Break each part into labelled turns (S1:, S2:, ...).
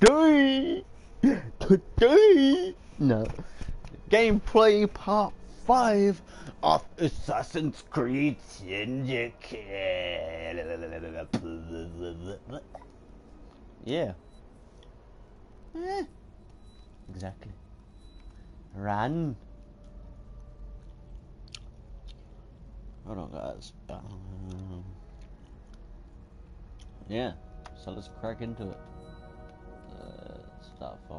S1: today, today, no, gameplay part five of Assassin's Creed Syndicate. Yeah. Eh, exactly. Run. Hold on, guys. Um, yeah, so let's crack into it. Start from.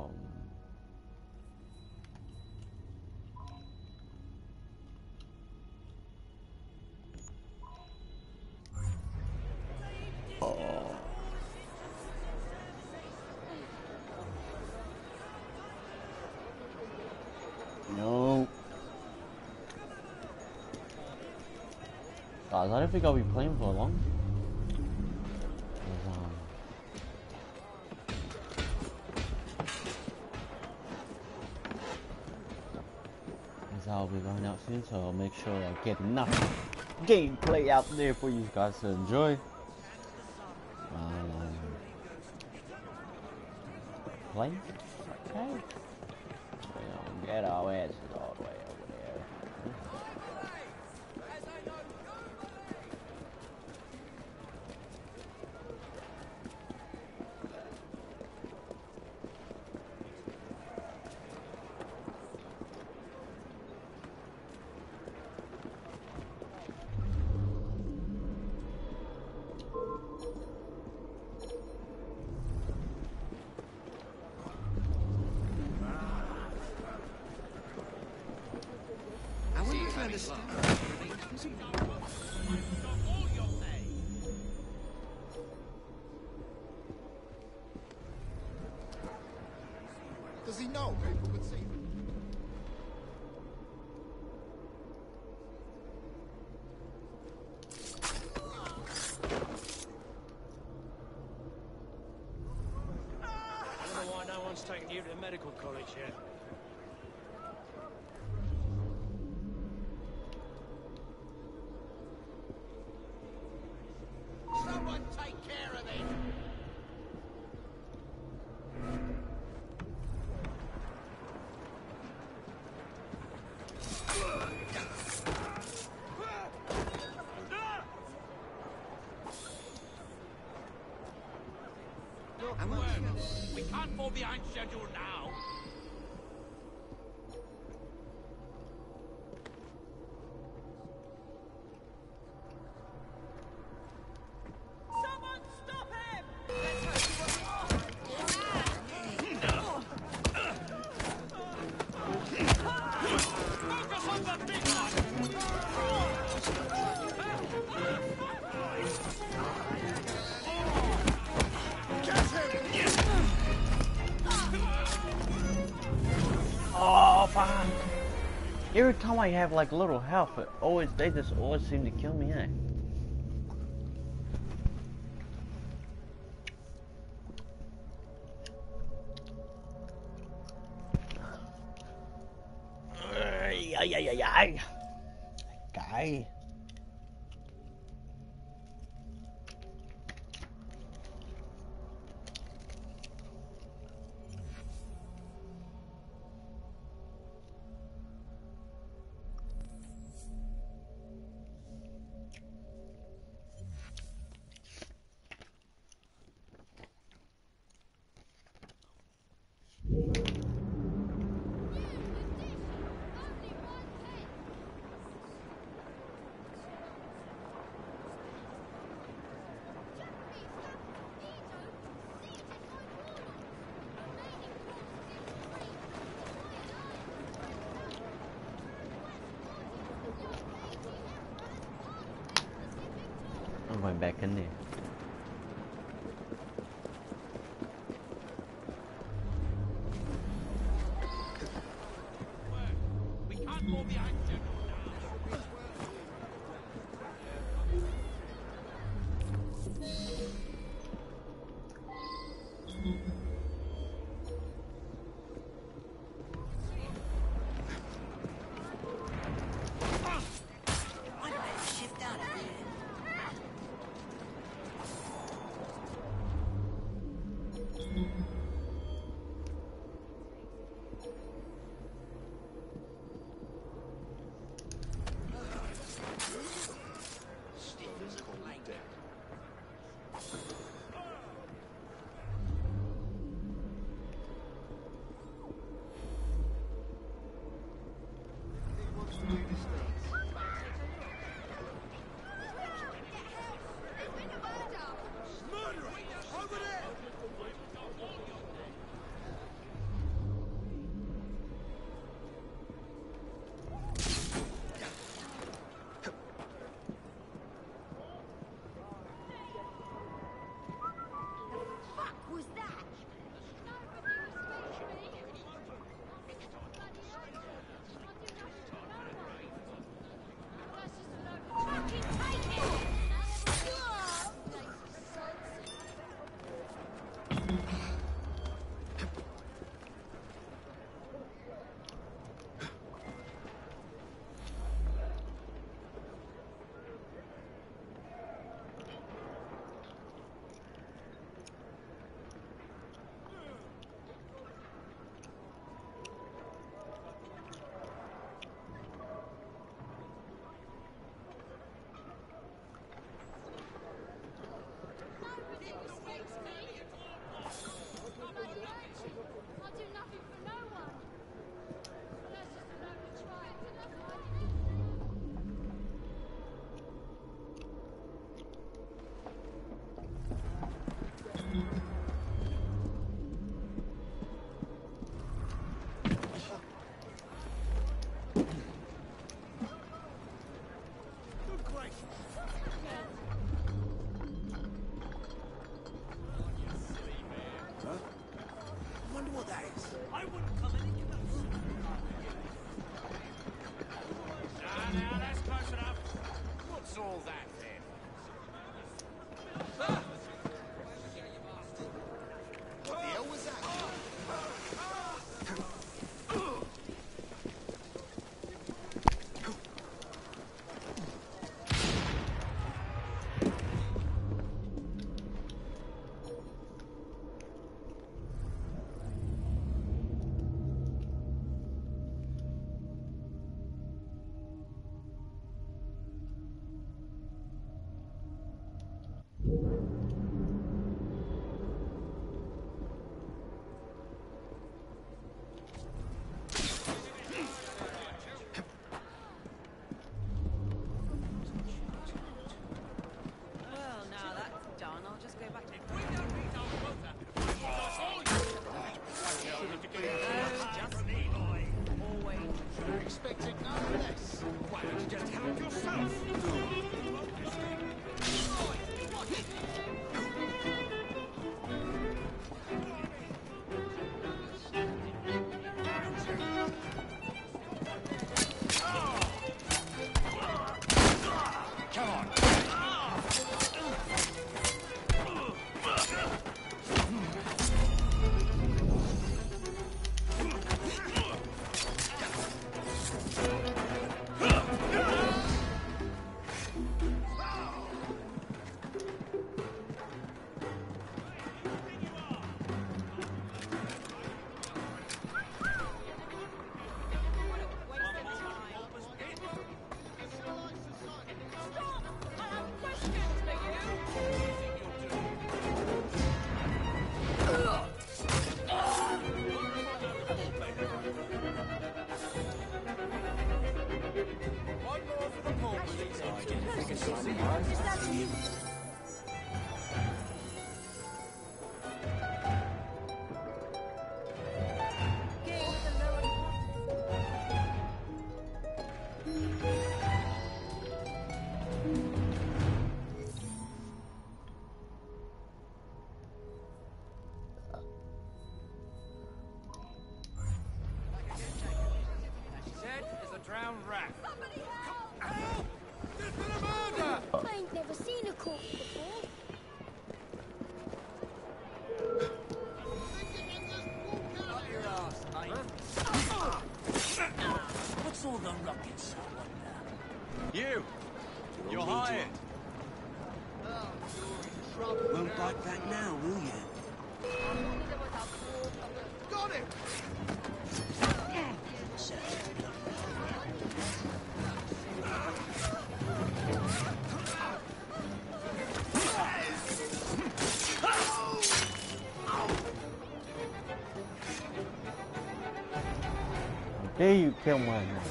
S1: Um, oh. No. Guys, I don't think I'll be playing for long. So I'll make sure I get enough gameplay out there for you guys to enjoy. Um, play?
S2: Can't fall behind schedule
S1: time I have like little health, it always they just always seem to kill me, eh? Ay, There
S2: you
S1: kill my man.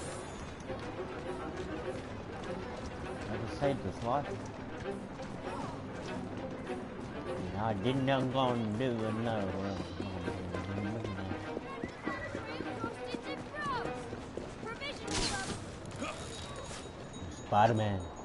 S1: I just saved his life. And I didn't know I'm going to do another one. Spider-Man.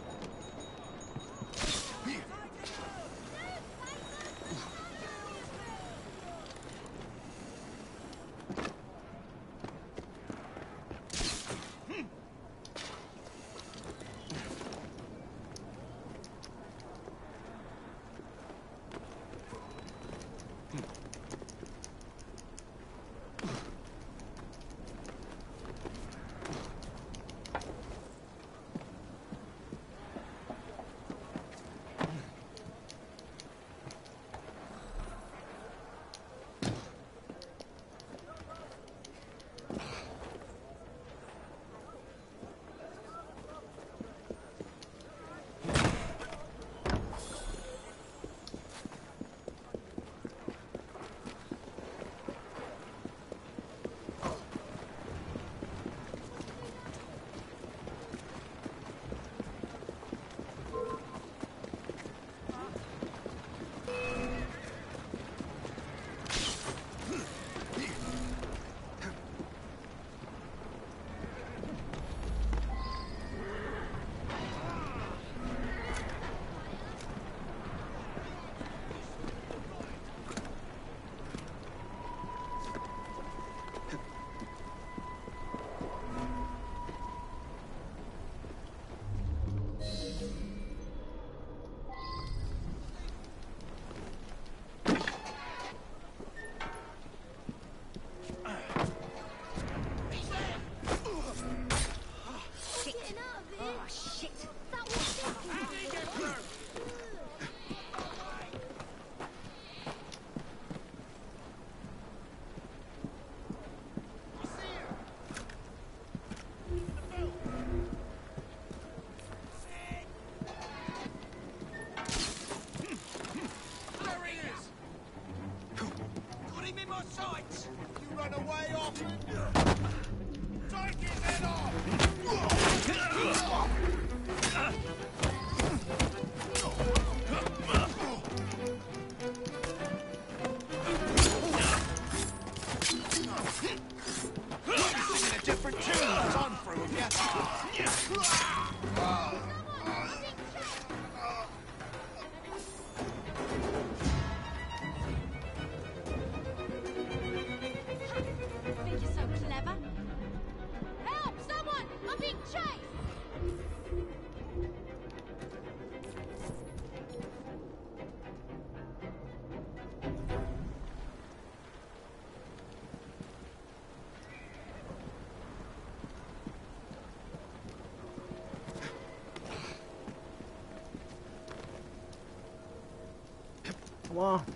S3: Come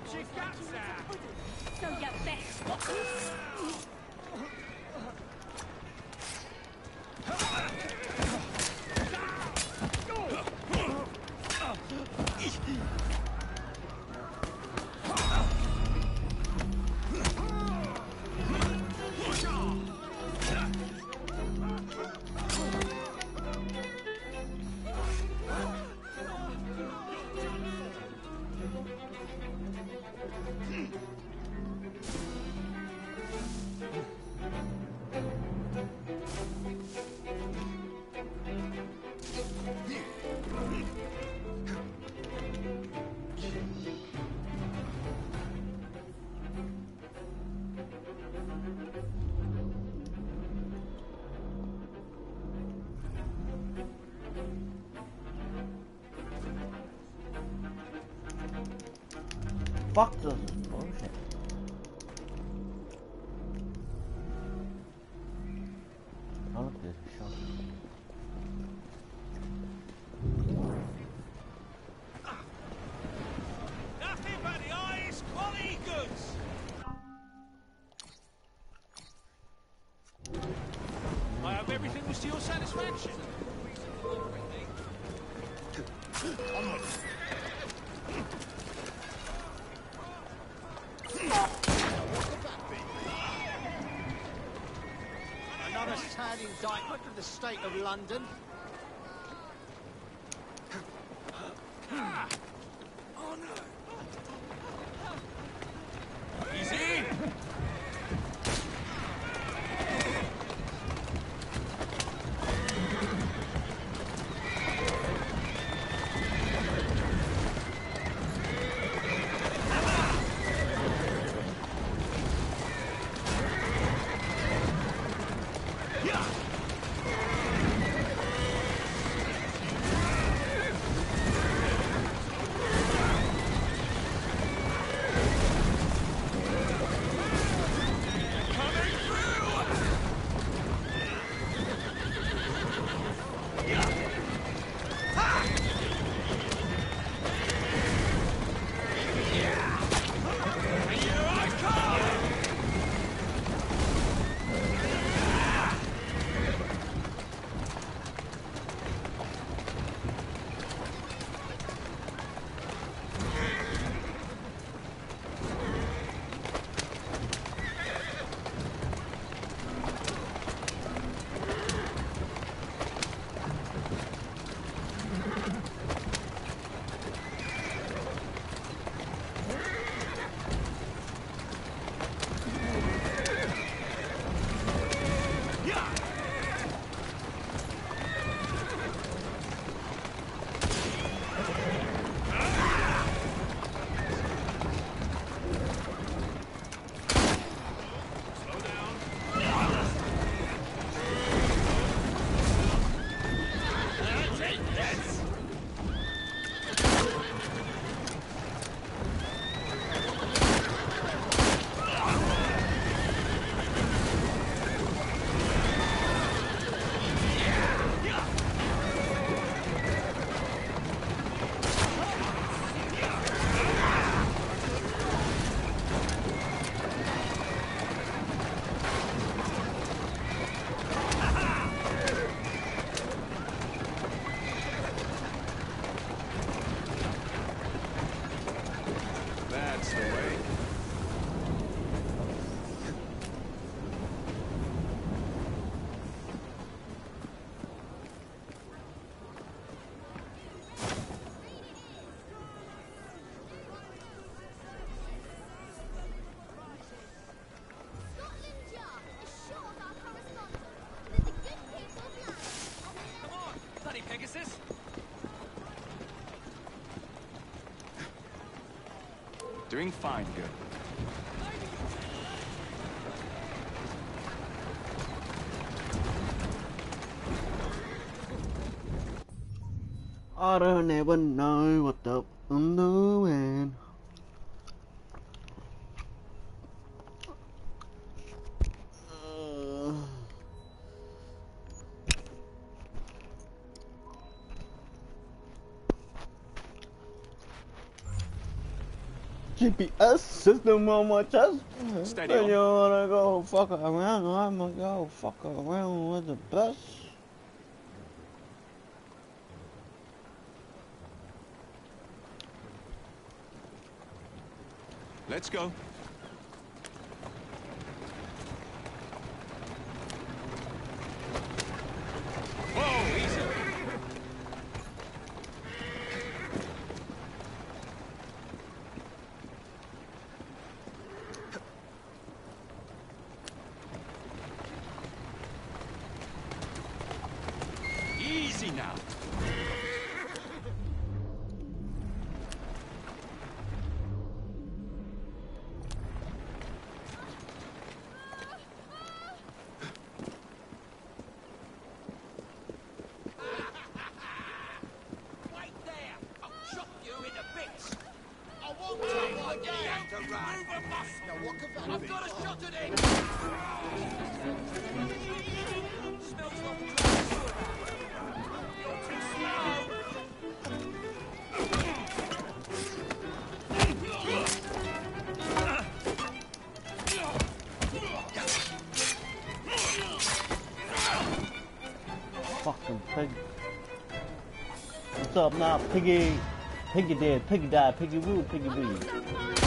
S4: down
S3: Fuck this
S4: the
S5: state of London.
S6: Doing fine, good.
S1: I don't ever know what the doing. GPS system on my chest.
S6: Steady
S1: And
S6: on.
S1: you wanna go fuck around? I'ma go fuck around with the best. Up now, piggy? Piggy dead, piggy died, piggy woo, piggy woo.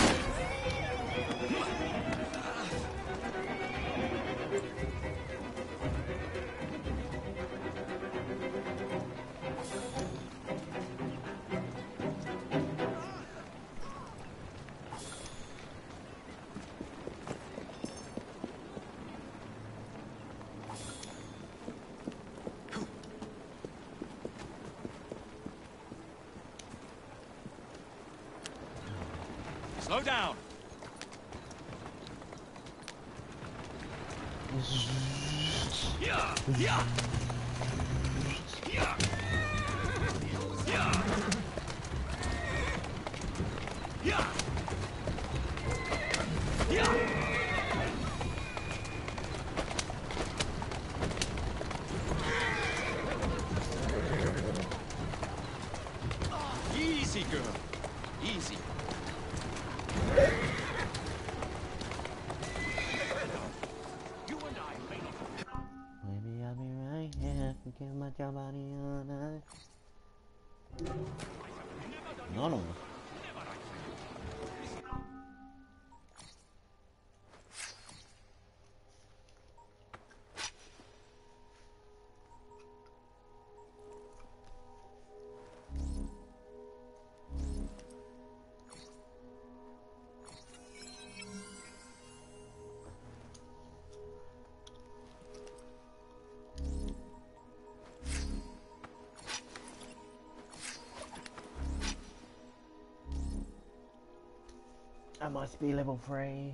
S2: I
S1: must be level 3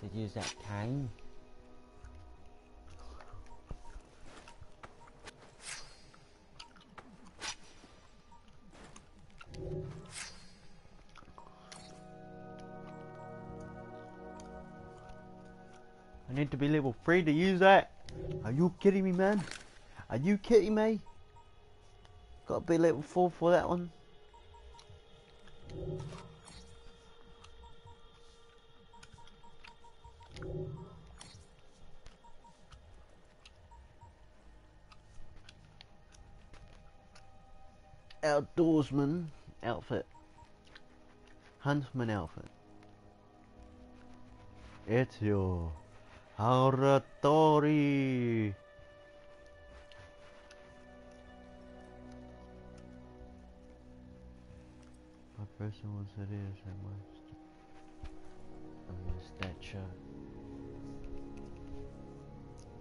S1: to use that cane. I need to be level 3 to use that. Are you kidding me, man? Are you kidding me? Gotta be level 4 for that one. Outdoorsman outfit. Huntsman outfit. It's your Haratori. My person was it is and my and my stature.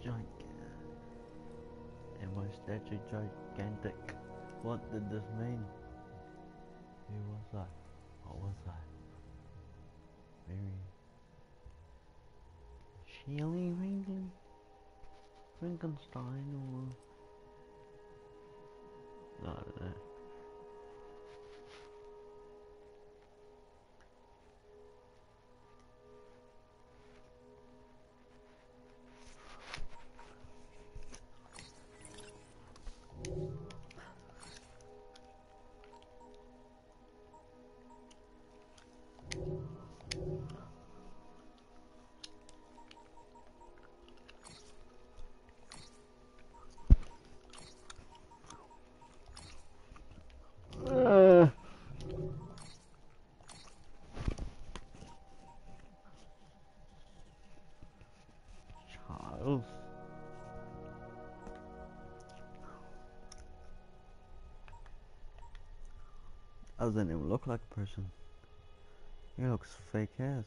S1: Gigantic. And my stature gigantic. What did this mean? Who was I? What was I? Mary. Shelley Wrigley? Frankenstein or... I don't know. Doesn't even look like a person. He looks fake ass.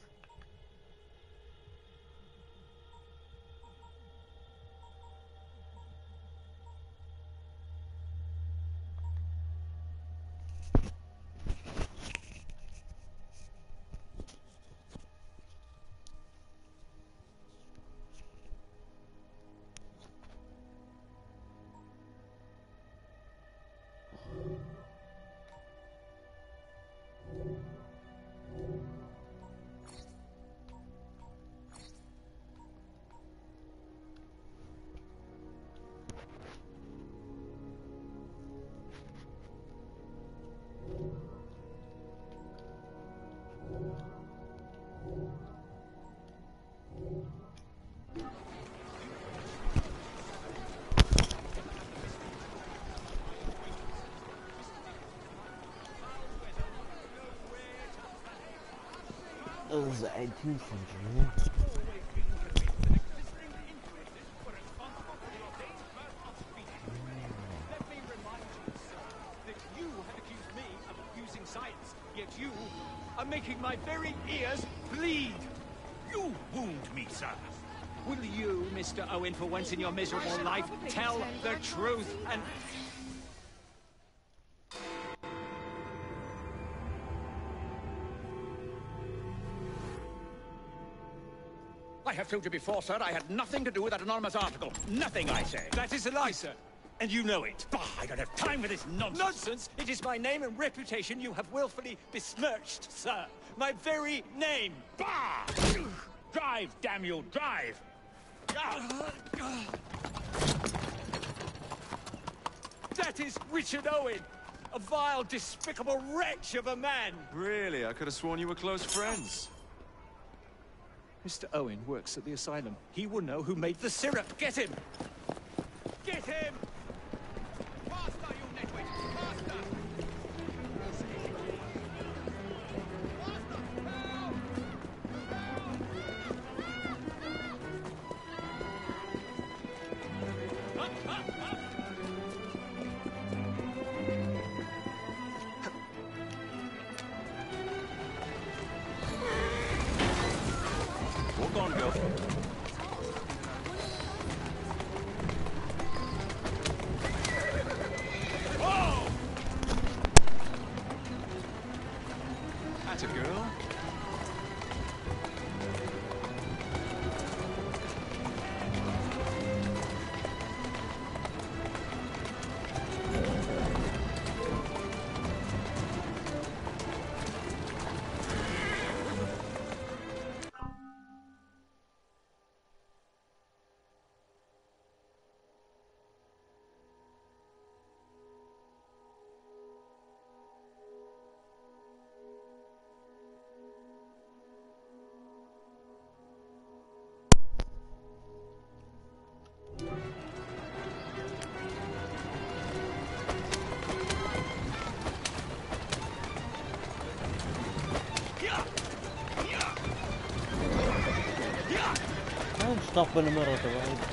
S2: Science, yet you are making my very ears bleed.
S5: You wound me, sir.
S2: Will you, Mr. Owen, for once in your miserable life, tell the truth and
S5: told you before, sir, I had nothing to do with that anonymous article. Nothing, I say.
S2: That is a lie, sir.
S5: And you know it. Bah, I don't have time for this nonsense.
S2: Nonsense! It is my name and reputation you have willfully besmirched, sir. My very name.
S5: Bah! Drive, damn you, drive!
S2: That is Richard Owen, a vile, despicable wretch of a man.
S6: Really? I could have sworn you were close friends.
S2: Mr. Owen works at the asylum. He will know who made the syrup. Get him! Get him!
S1: Don't stop in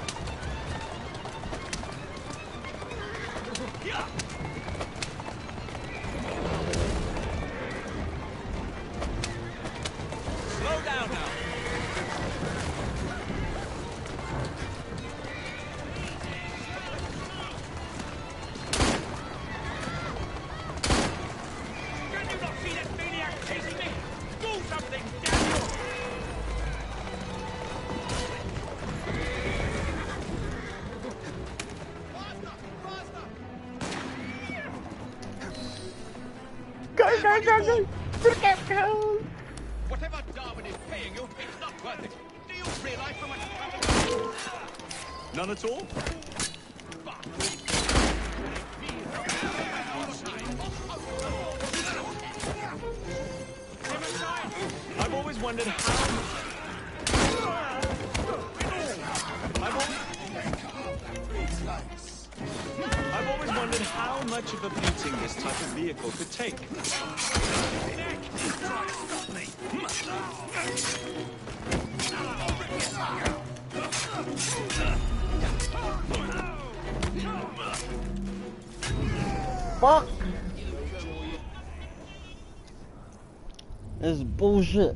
S7: bullshit.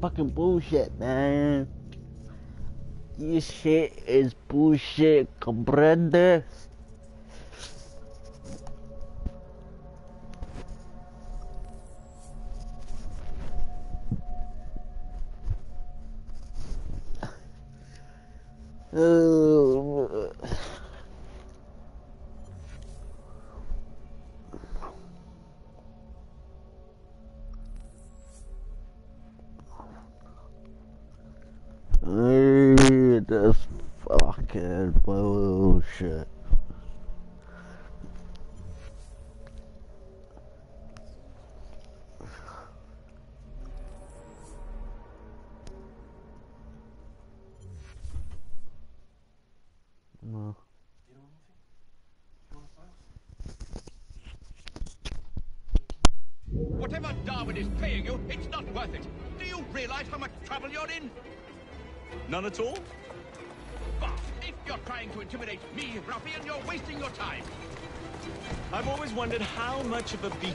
S7: Fucking bullshit, man. This shit is bullshit, comprende?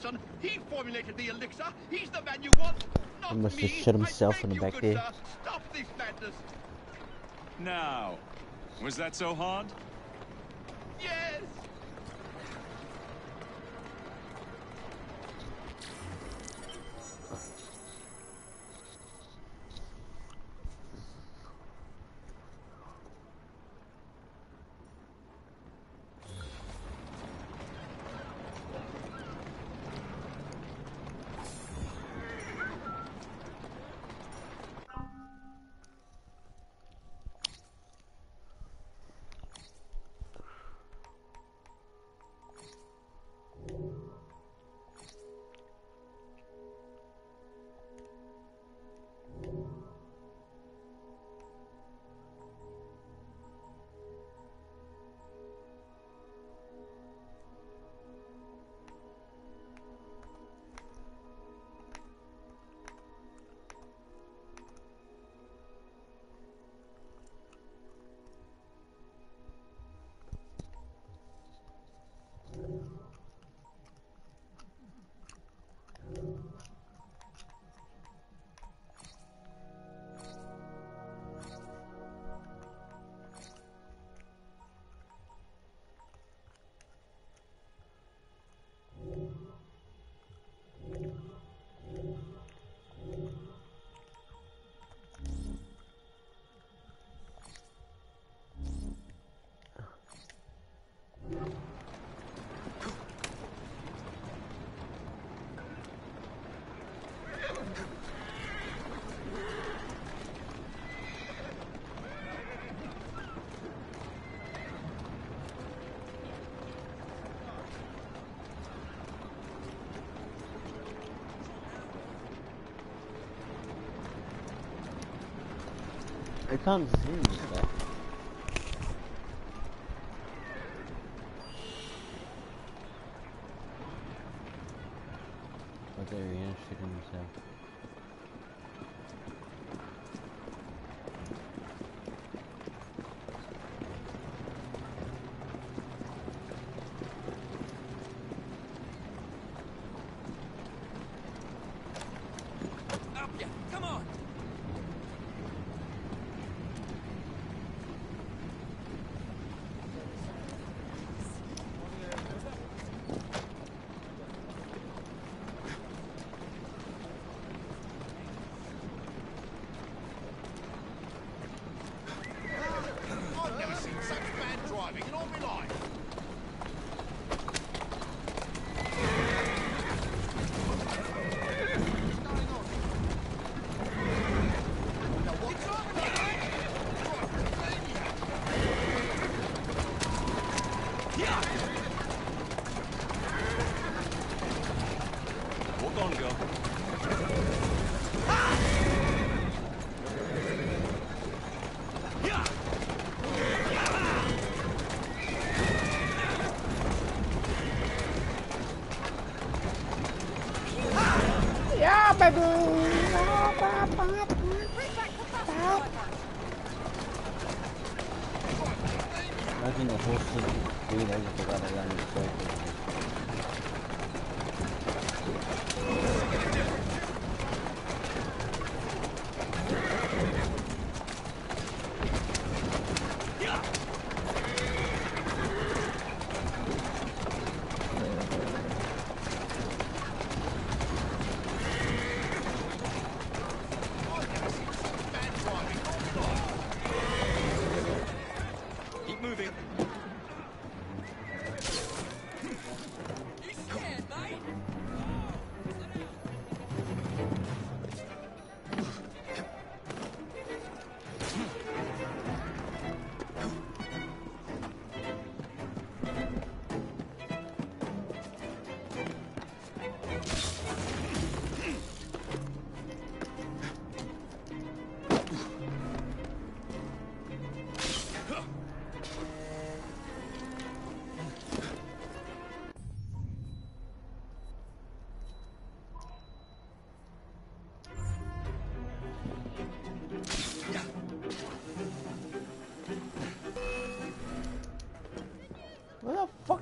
S1: Johnson. He formulated the elixir. He's the man you want. Not
S7: he must have shit himself in the back there.
S6: Now, was that so hard?
S1: I can't see that.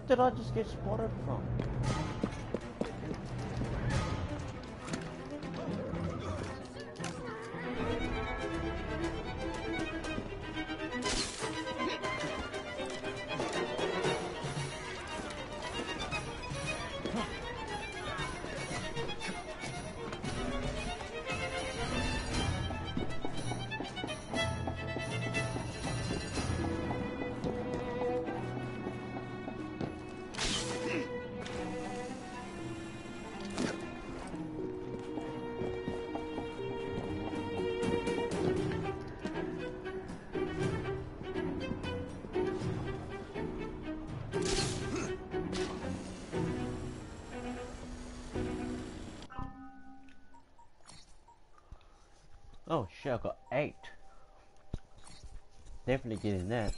S1: Did I just get spotted from? Definitely getting that.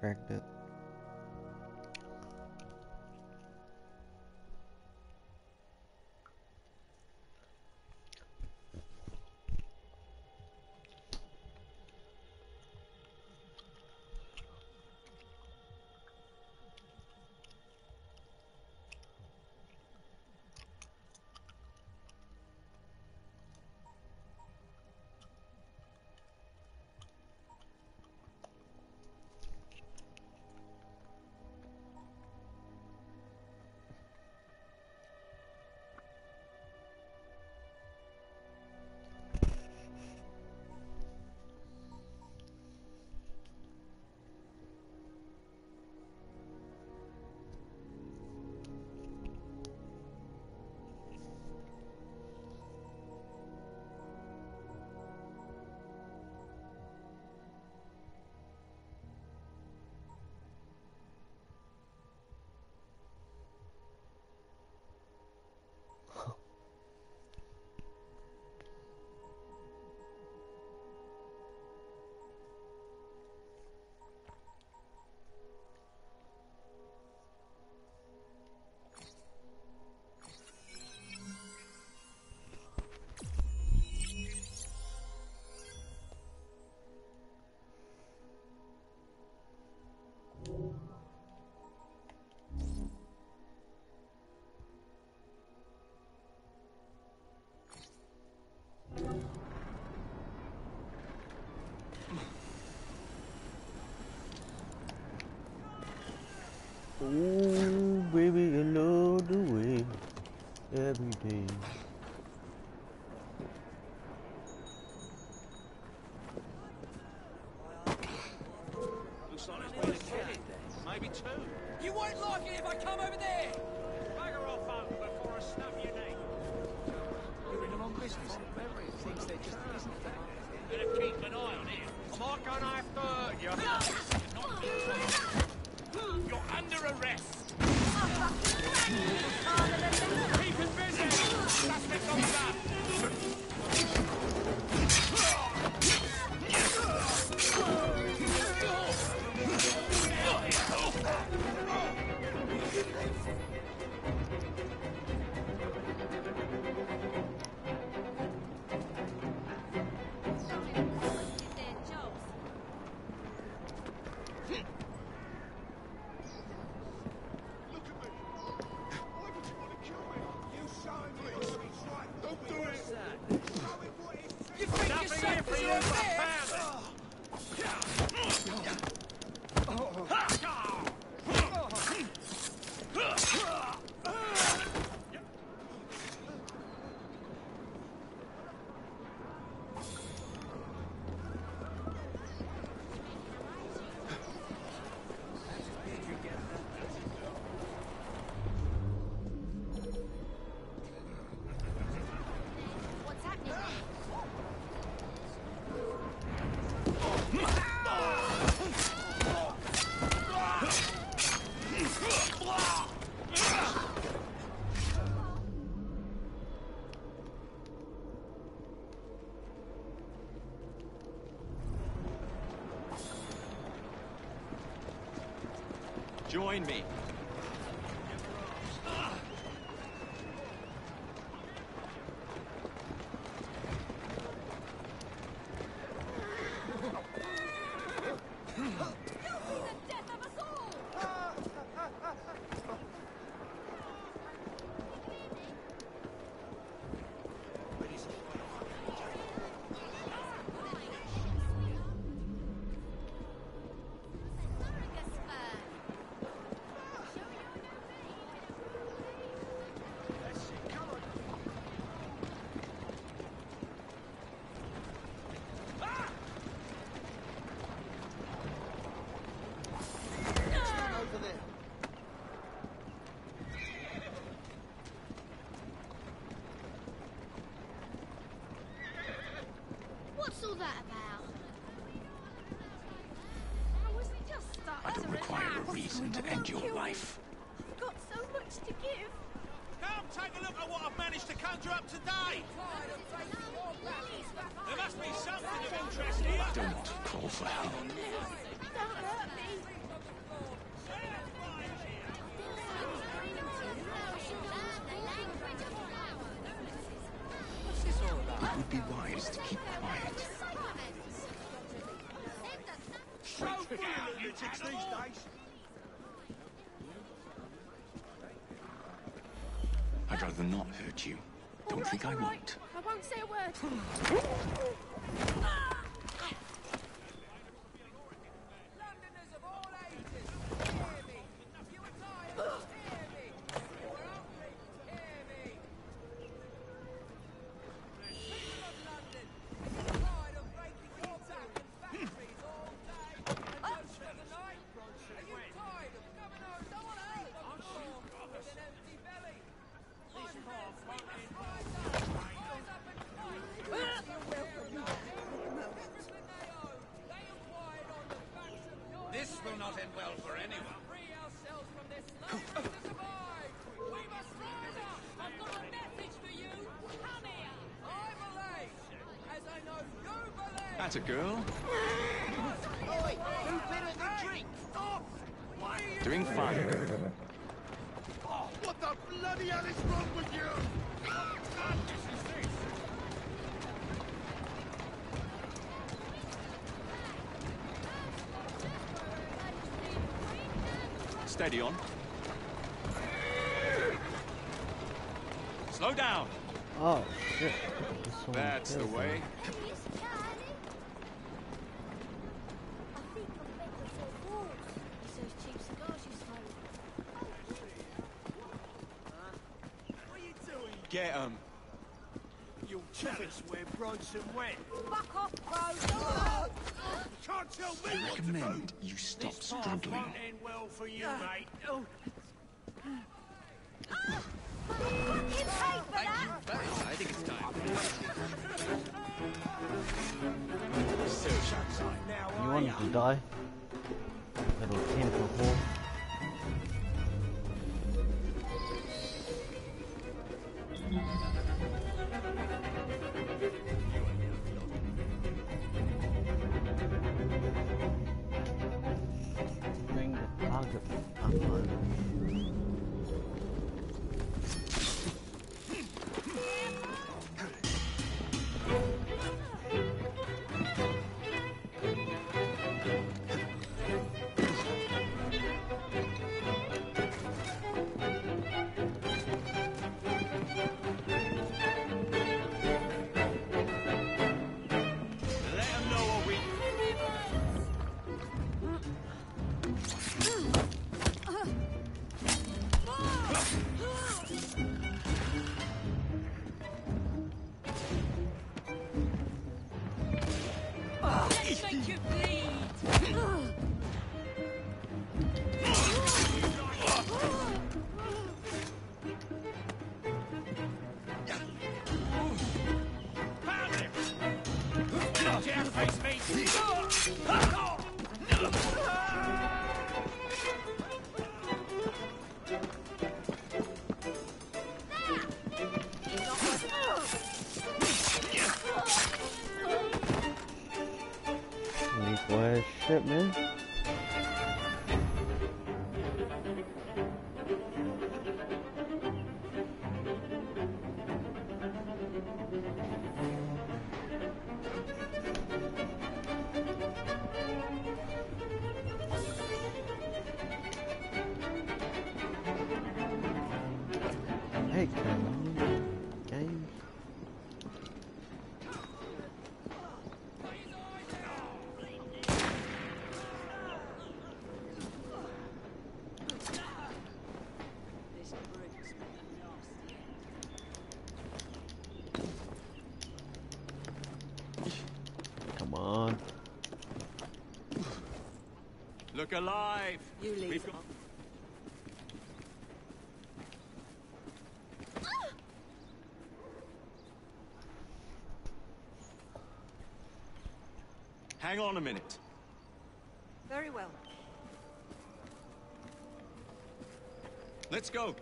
S3: cracked. Ooh, baby, you know the way every day.
S4: join me. drop to die. I right.
S8: want. I
S6: won't
S4: say a word.
S6: That's a girl.
S9: Oi, who better than drink? Stop! Why are you
S6: doing fine?
S5: oh, what the bloody hell is wrong with you?
S6: Steady on. Slow down.
S1: Oh, shit.
S6: That's the way.
S5: and wet.
S4: Fuck off, bro!
S5: Can't tell me
S6: I recommend you stop
S5: this
S6: struggling.
S5: won't end well for you, mate. Oh.
S4: Oh,
S6: I think it's time.
S1: you
S5: want
S1: to die? Little temple hole.
S6: Look alive!
S10: You leave.
S6: Hang on a minute.
S10: Very well.
S6: Let's go.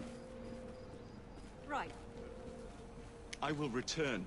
S10: Right.
S6: I will return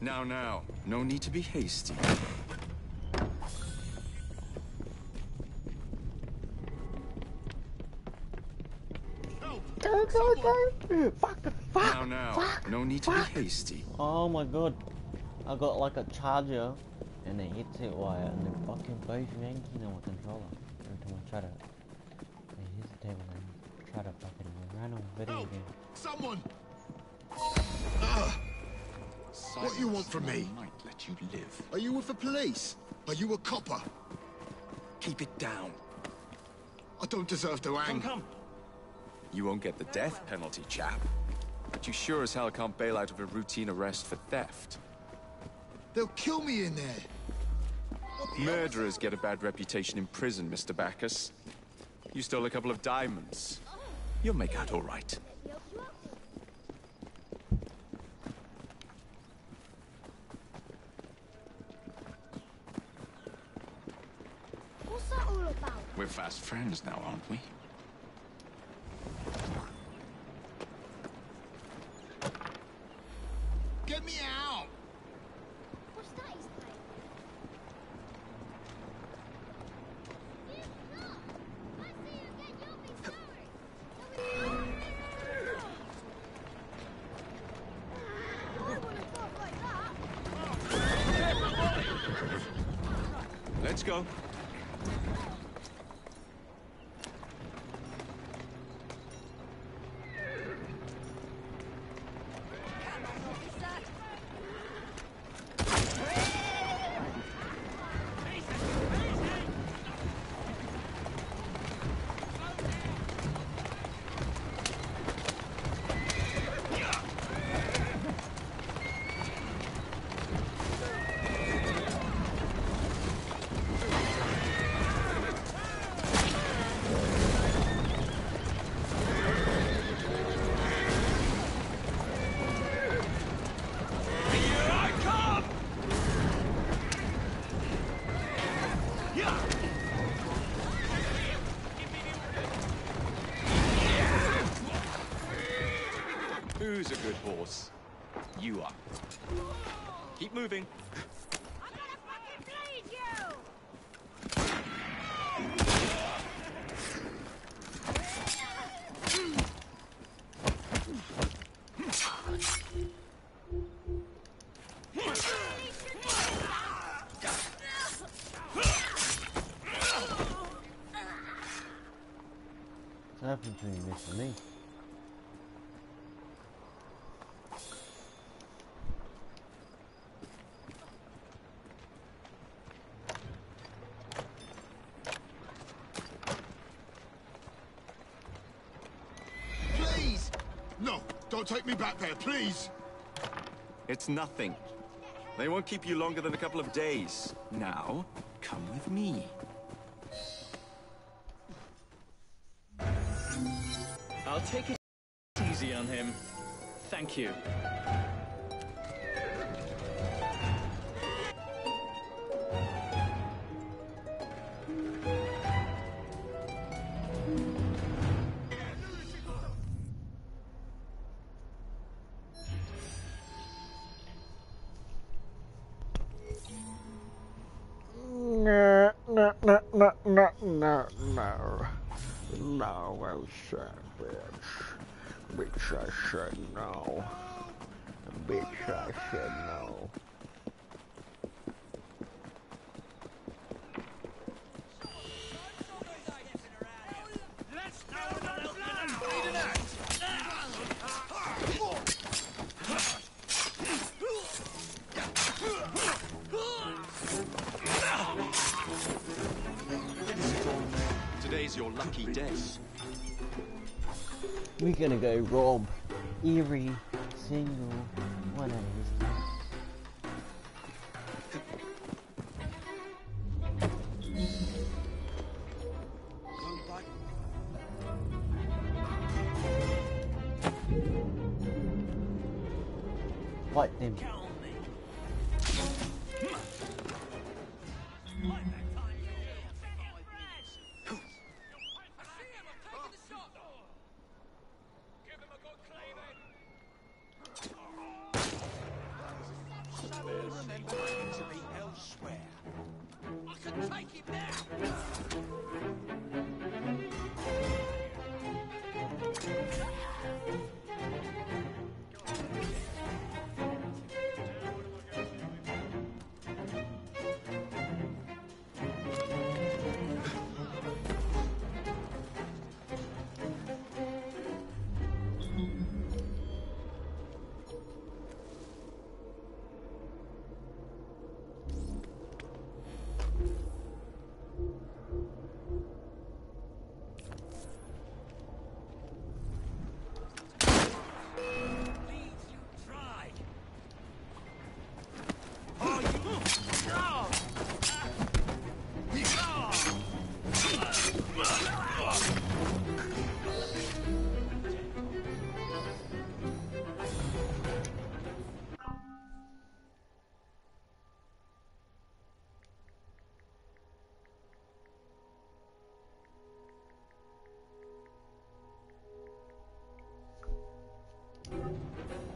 S6: Now, now. No need to be hasty.
S5: Help!
S1: Go, go, go! Fuck, fuck,
S6: Now, now.
S1: fuck,
S6: No need to
S1: fuck.
S6: be hasty.
S1: Oh my god. I got like a charger and a headset wire and they're fucking both yanking on my controller. Every time I try to I hesitate when I try to fucking run on video game.
S5: Someone! Ugh. What you want from
S6: and I
S5: me?
S6: might let you live.
S5: Are you with the police? Are you a copper?
S6: Keep it down.
S5: I don't deserve to hang.
S6: Come, come. You won't get the death penalty, chap. But you sure as hell can't bail out of a routine arrest for theft.
S5: They'll kill me in there. The
S6: Murderers get a bad reputation in prison, Mr. Bacchus. You stole a couple of diamonds. Oh. You'll make out all right.
S4: What's that all about?
S6: We're fast friends now, aren't we?
S1: What happened to. Me?
S5: Please! No, don't take me back there, please!
S6: It's nothing. They won't keep you longer than a couple of days. Now, come with me.
S11: Take it easy on him. Thank you.
S1: No, no, no, no, no, no, no. No, said, bitch. I said no. Bitch, I said no. Every single one of these
S12: フフフ。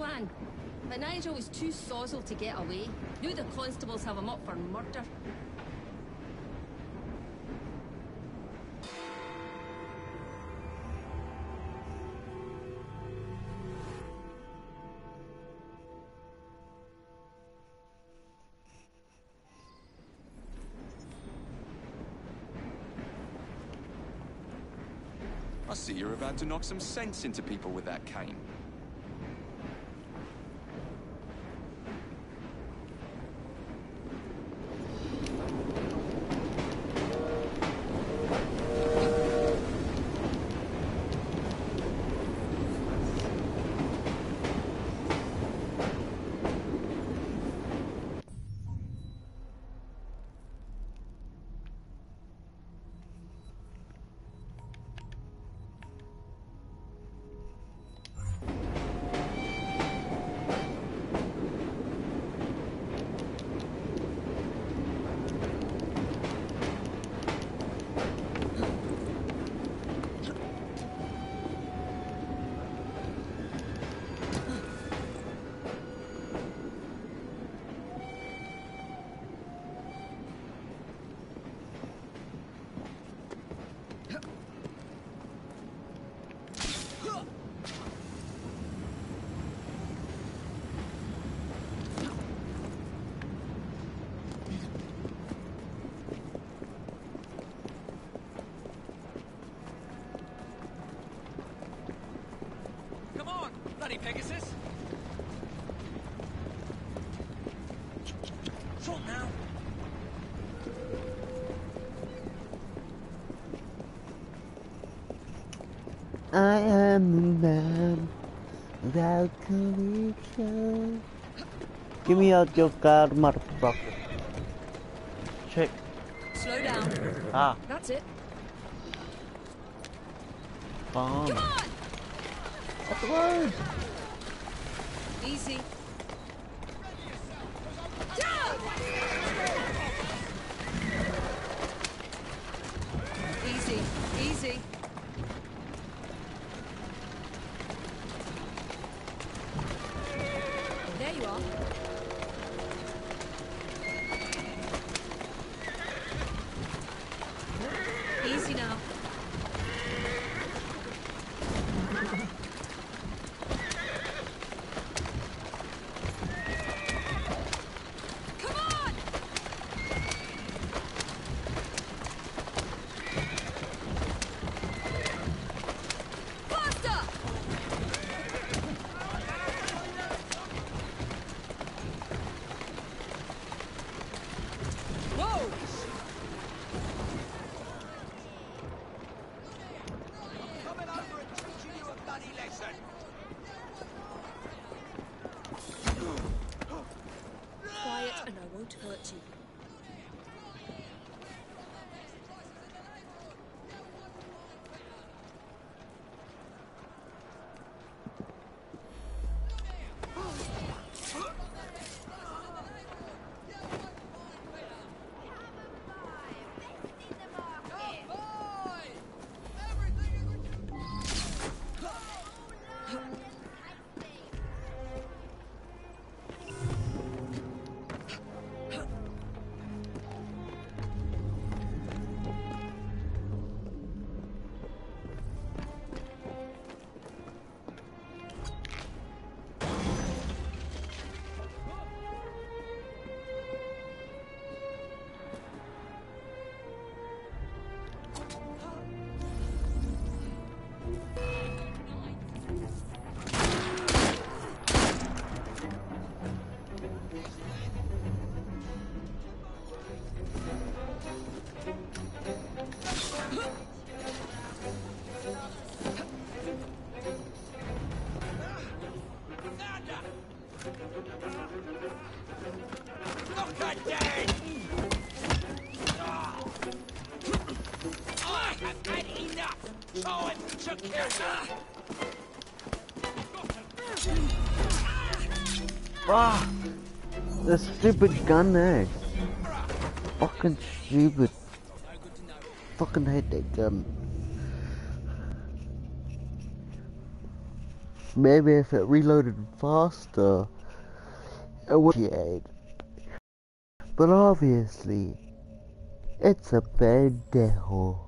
S12: Kiltwan. But Nigel was too sozzled to get away. Knew the constables have him up for murder.
S13: I see you're about to knock some sense into people with that cane.
S2: Come on, bloody Pegasus. Trot now.
S1: I am the man without conviction. Give me out your car, motherfucker. Check.
S12: Slow down.
S1: Ah,
S12: That's it.
S1: bomb.
S12: Come on!
S1: The word?
S12: Easy.
S1: Ah, the stupid gun there. Fucking stupid. Fucking hate that gun. Maybe if it reloaded faster, it would yeah. But obviously, it's a pendejo.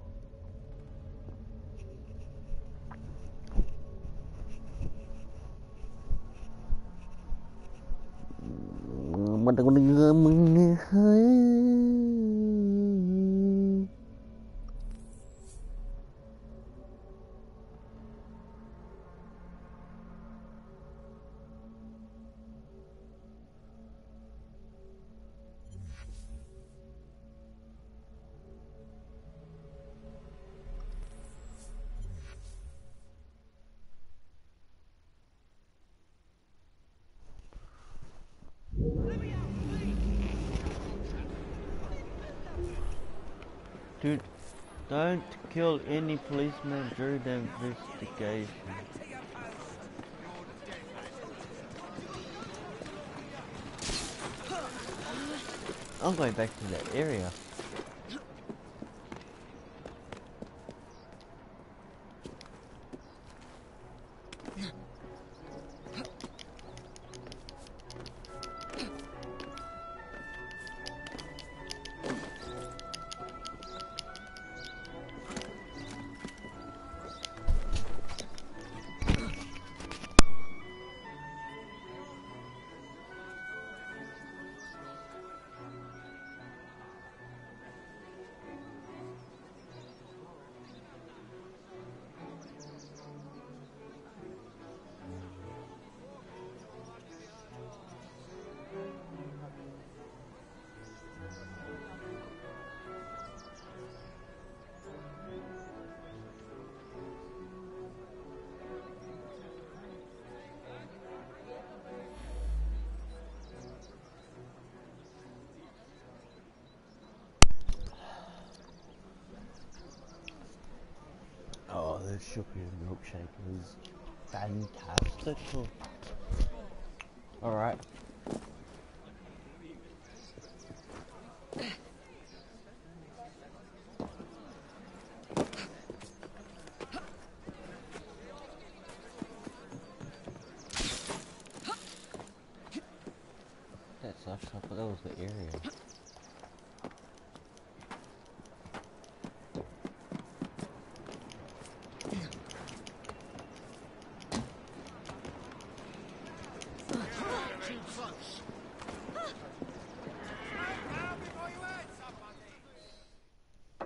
S1: Dude, kill any policeman during the investigation. I'm going back to that area.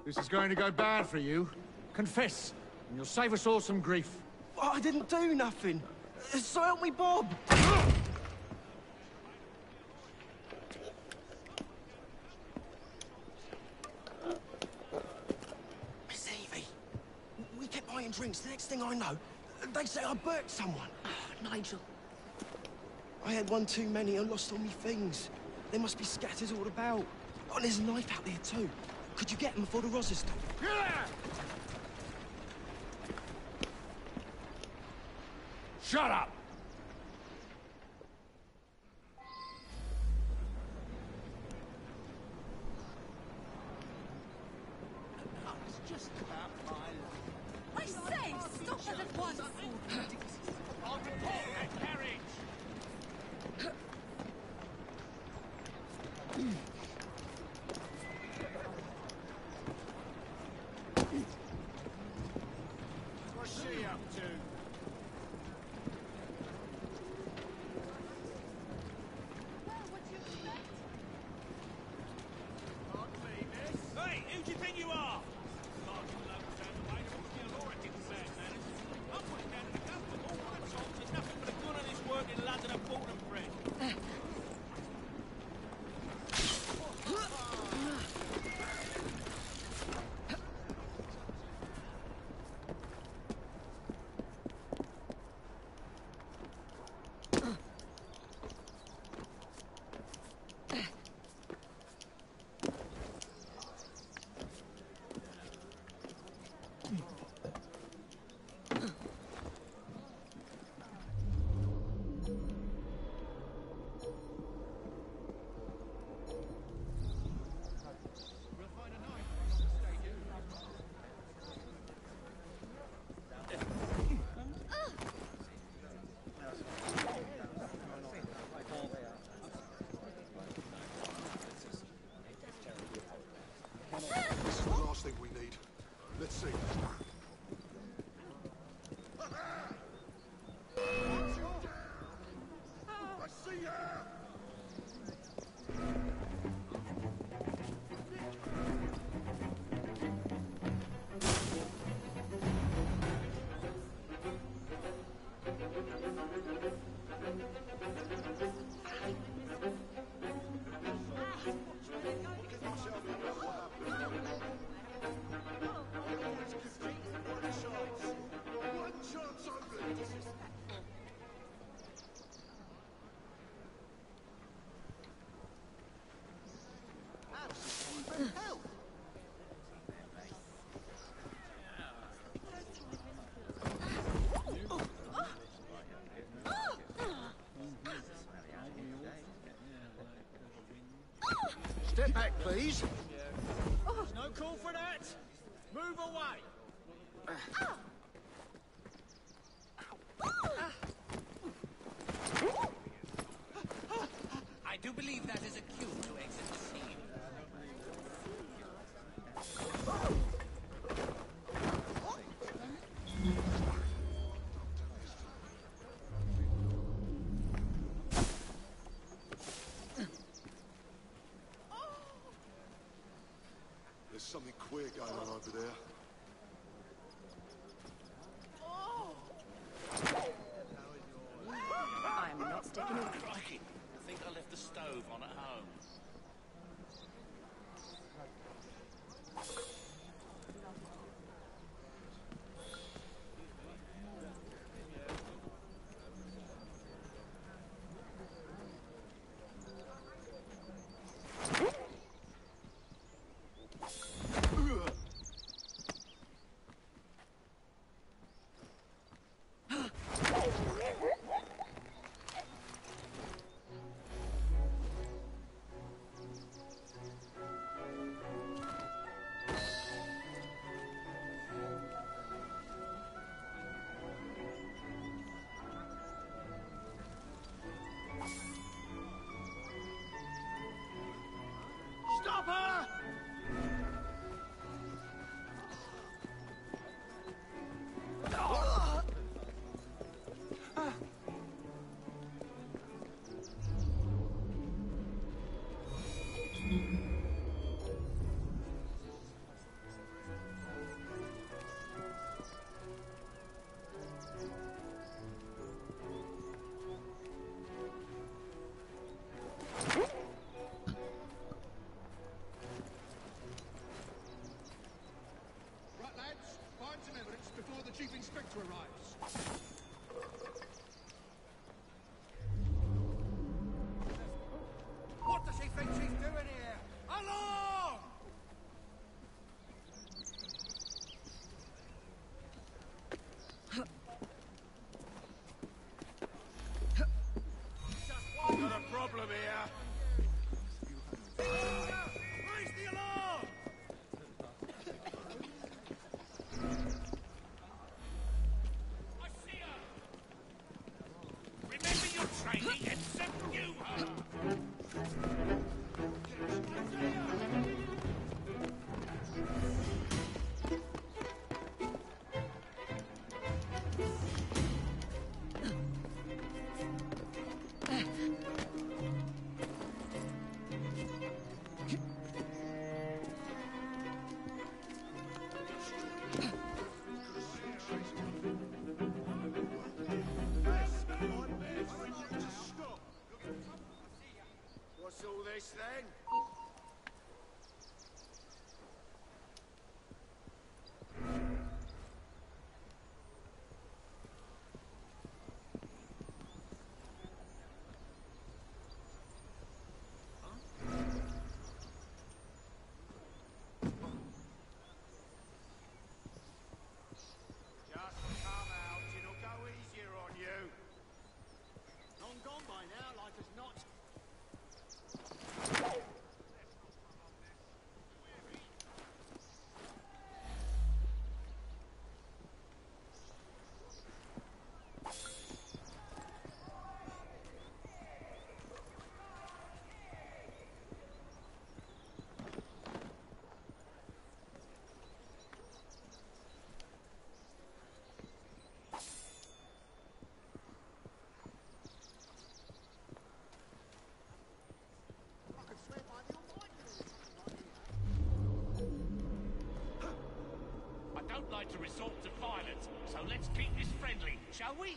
S5: This is going to go bad for you. Confess, and you'll save us all some grief.
S14: Oh, I didn't do nothing. Uh, so help me, Bob. Miss Evie, we kept buying drinks. The next thing I know, they say I burnt someone.
S12: Oh, Nigel.
S14: I had one too many and lost all my things. They must be scattered all about. Oh, and there's a knife out there too. Could you get him before the rozzers do?
S5: Shut up!
S2: back, please. Yeah. No call for that. Move away.
S5: Ah. We're going on over there.
S2: like
S3: to resort to violence, so let's keep this friendly, shall we?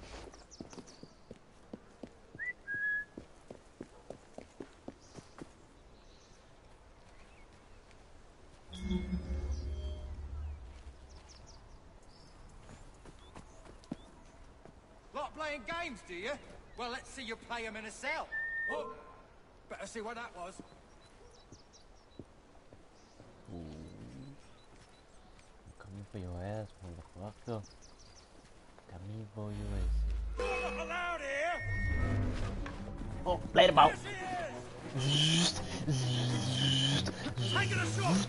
S3: Lot playing games, do you? Well, let's see you play them in a cell. Oh, better see what that was.
S1: Coming for your ass, motherfucker. Coming for your ass.
S6: Not allowed here!
S1: Oh, play the boat.
S6: Taking a shot!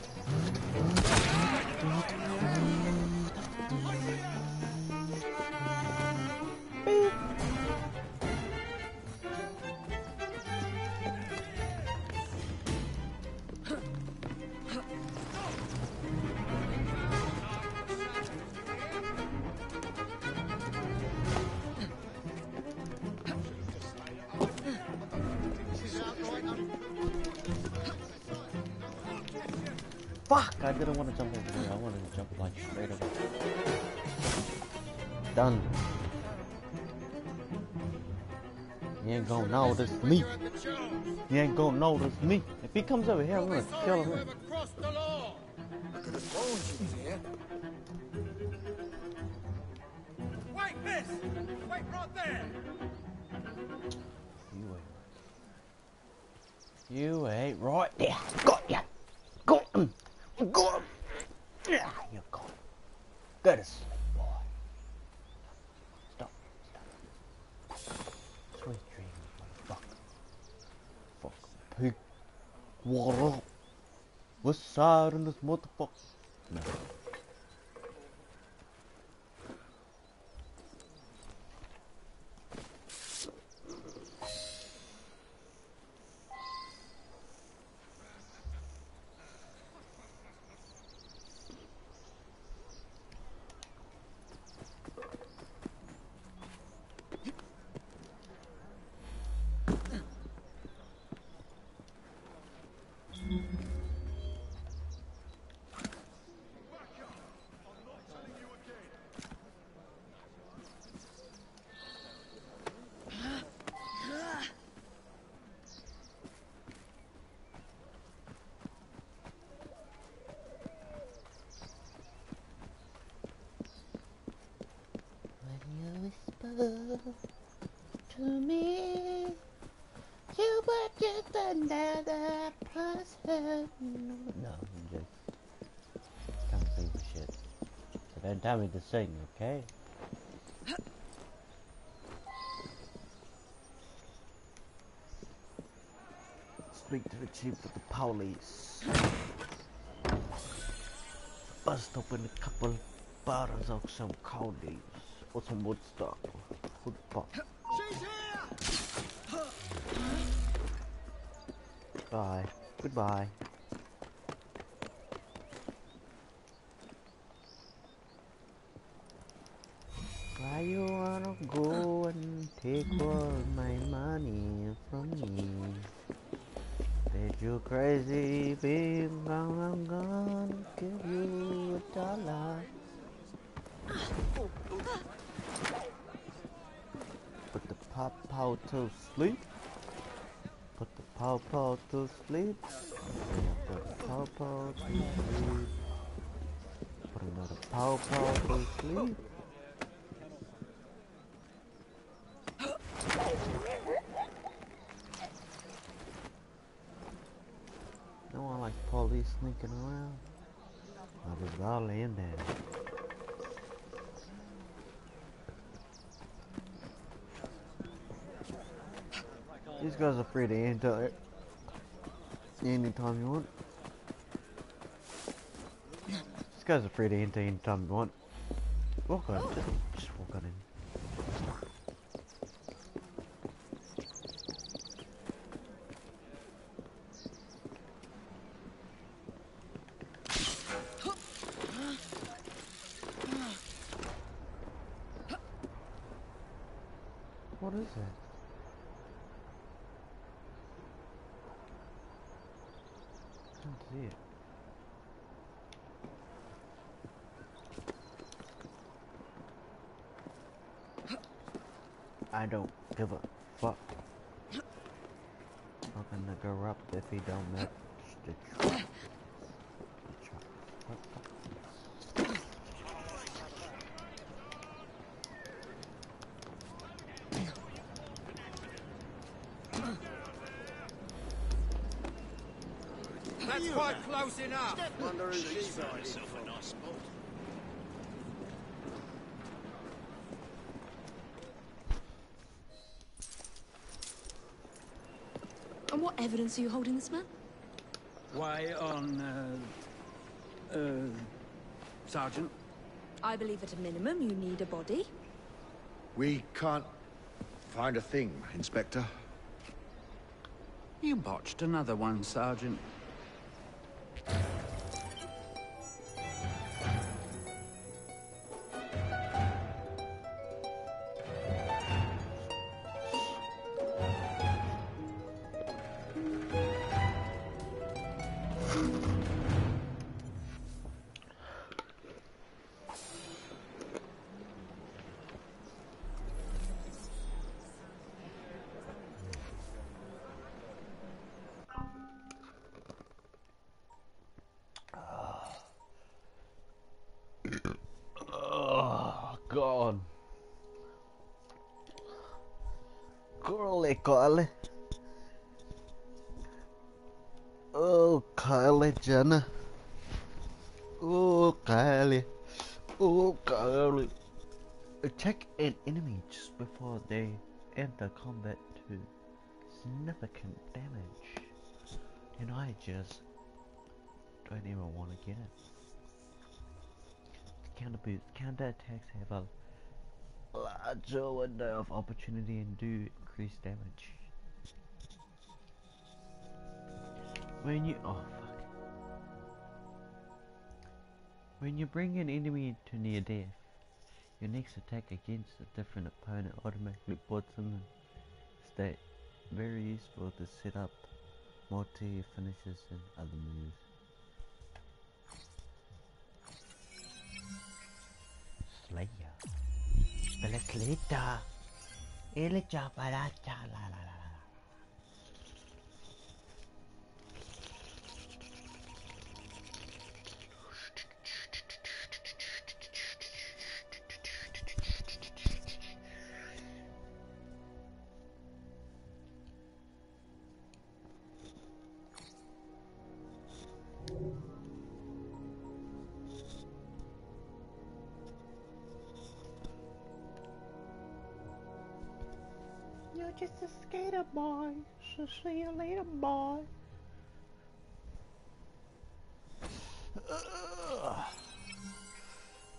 S1: Notice me. He ain't gonna notice me. If he comes over here, I'm gonna kill him.
S3: Crossed the law. I could have warned you, dear. Wait, miss! Wait right there!
S1: You ain't. You right there. Got ya. Got him. Got him. Yeah, you got him. As boy. Stop. Stop. Sweet dreams, motherfucker. Fuck. Pig. What up? What's side in this motherfucker? No. When you whisper to me, just another person. No, I'm just sing for shit. So don't tell me to sing, okay? Speak to the chief of the police. Bust open a couple bottles of some counties or some Woodstock. Woodstock. Bye. Goodbye. Why you wanna go and take all my money from me? Bet you crazy, big gone, I'm gonna give you a dollar. Put the pop out to sleep. Pow pow to sleep. Pow pow to sleep. Put another pow pow to sleep. No one likes police sneaking around. I was all in there. These guys are free to enter anytime you want. These guys are free to enter anytime you want. On, just, just walk on in. What is it? can't see it. I don't give a fuck. Not gonna corrupt if he don't match the truck.
S3: That's quite close enough.
S5: Wonder who she's
S6: Found herself a nice spot.
S15: And what evidence are you holding this man?
S16: Why, on, uh, uh, Sergeant?
S15: I believe at a minimum you need a body.
S5: We can't find a thing, Inspector.
S16: You botched another one, Sergeant.
S1: Significant damage. And I just don't even want to get it. Counter Boost, counter attacks have a larger window of opportunity and do increase damage. When you oh fuck. When you bring an enemy to near death, your next attack against a different opponent automatically puts them in state. Very useful to set up multi finishes and other moves. Slayer. Belaklita. Ilicha paracha la la la la. See you later, boy.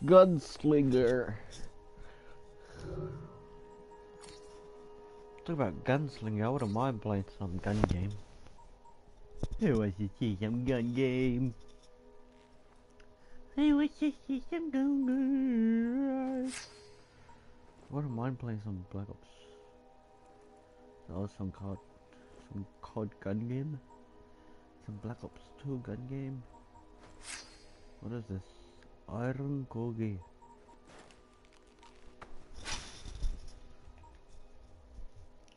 S1: Gunslinger. Talk about gunslinger, I wouldn't mind playing some gun game. Who wants to see some gun game? Who wants to see some gun game? I wouldn't mind playing some Black Ops. Or some COD, some COD gun game. Some Black Ops 2 gun game. What is this? Iron Gogi.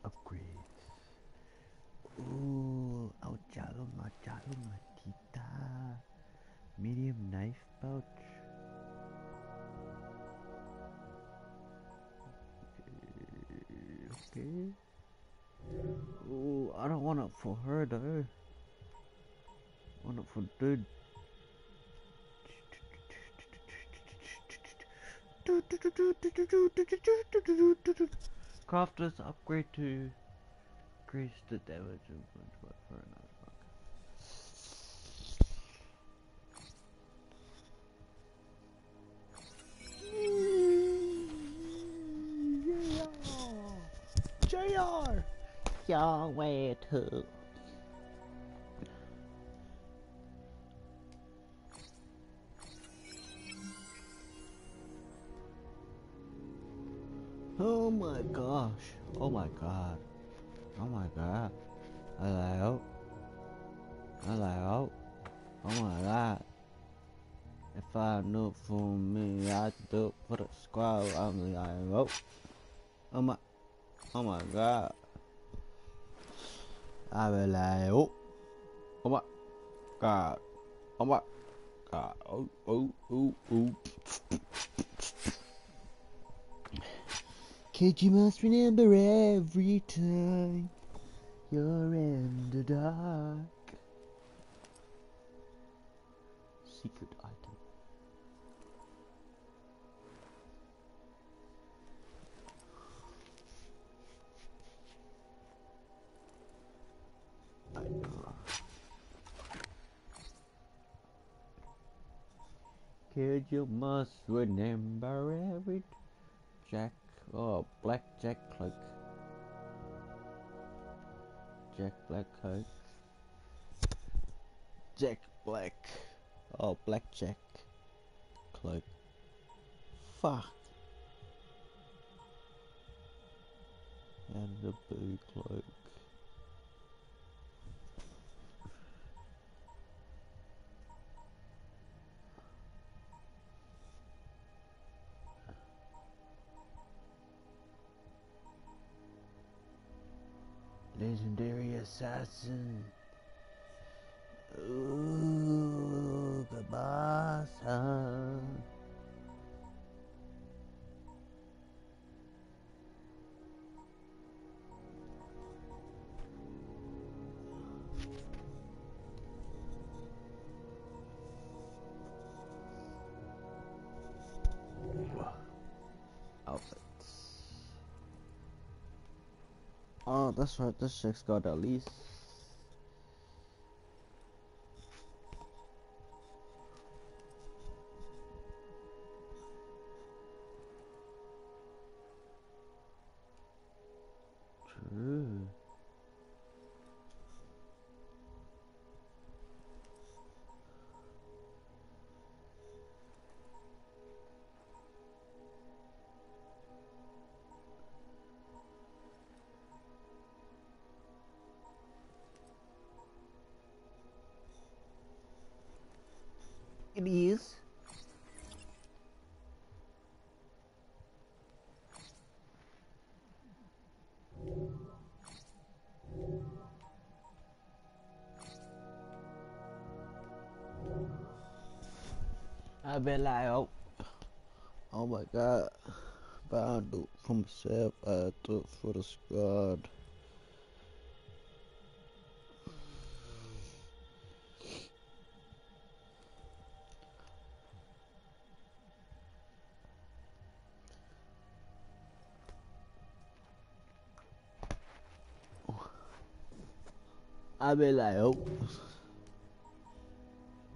S1: Upgrades. Ooh, Auchalo Machalo Matita. Medium knife pouch. Okay. Ooh, I don't want it for her though. I want it for dude. Crafters upgrade to increase the damage and for another. JR! Your way too. Oh my gosh. Oh my god. Oh my god. Hello. Hello. Oh my god. If I knew for me, I'd do put a squad on the IO. Oh, oh my. Oh my god. I will like, oh, oh my god, oh my god, oh, oh, oh, oh. Kid, you must remember every time you're in the dark. Secret item. Kid, you must remember every Jack, oh, black Jack cloak. Jack Black coat. Jack Black. Oh, Black Jack cloak. Fuck. And the blue cloak. Assassin. Ooh, goodbye, that's right. This chick's got at least. I've been like, oh, oh my God, bound up for myself, I took for the squad. I've been like, oh.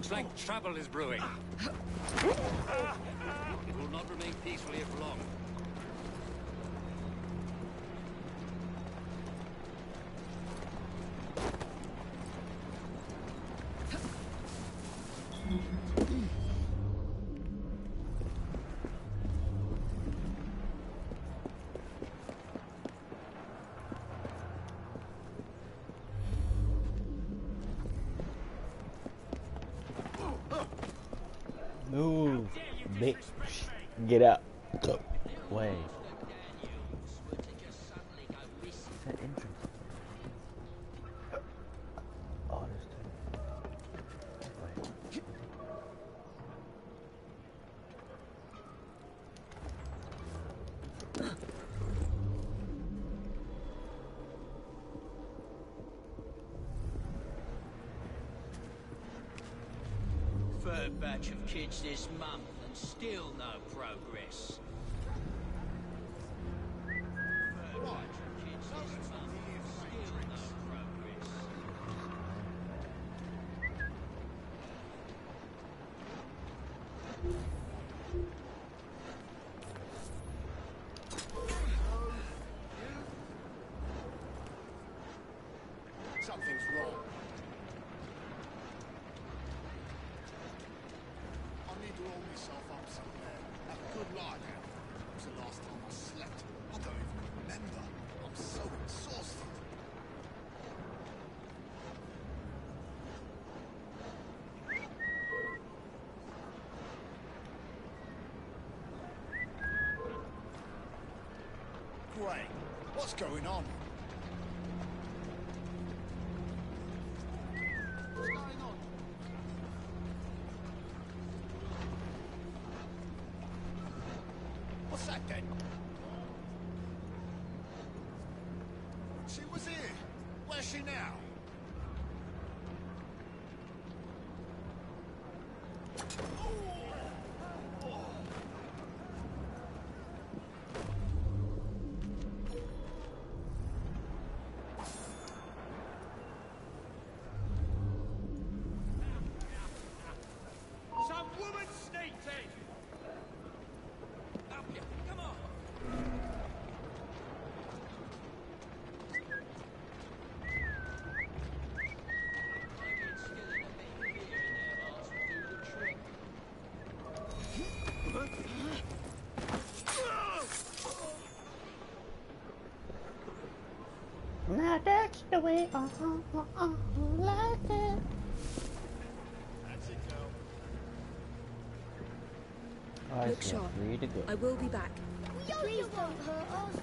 S3: Looks like trouble is brewing. it will not remain peaceful here for long.
S1: Bitch. Get up. Go. Way. That entrance. Oh, there's two. Wait.
S17: Third batch of kids this month and still no progress. Third batch of kids this month and still no progress.
S5: Something's wrong. I need to roll myself up somewhere. Have a good down. It was the last time I slept. I don't even remember. I'm so exhausted. Great. What's going on?
S1: The way I like it.
S5: That's it, girl.
S15: Look sharp.
S1: free to go.
S15: I will be back.
S4: Please don't hurt us.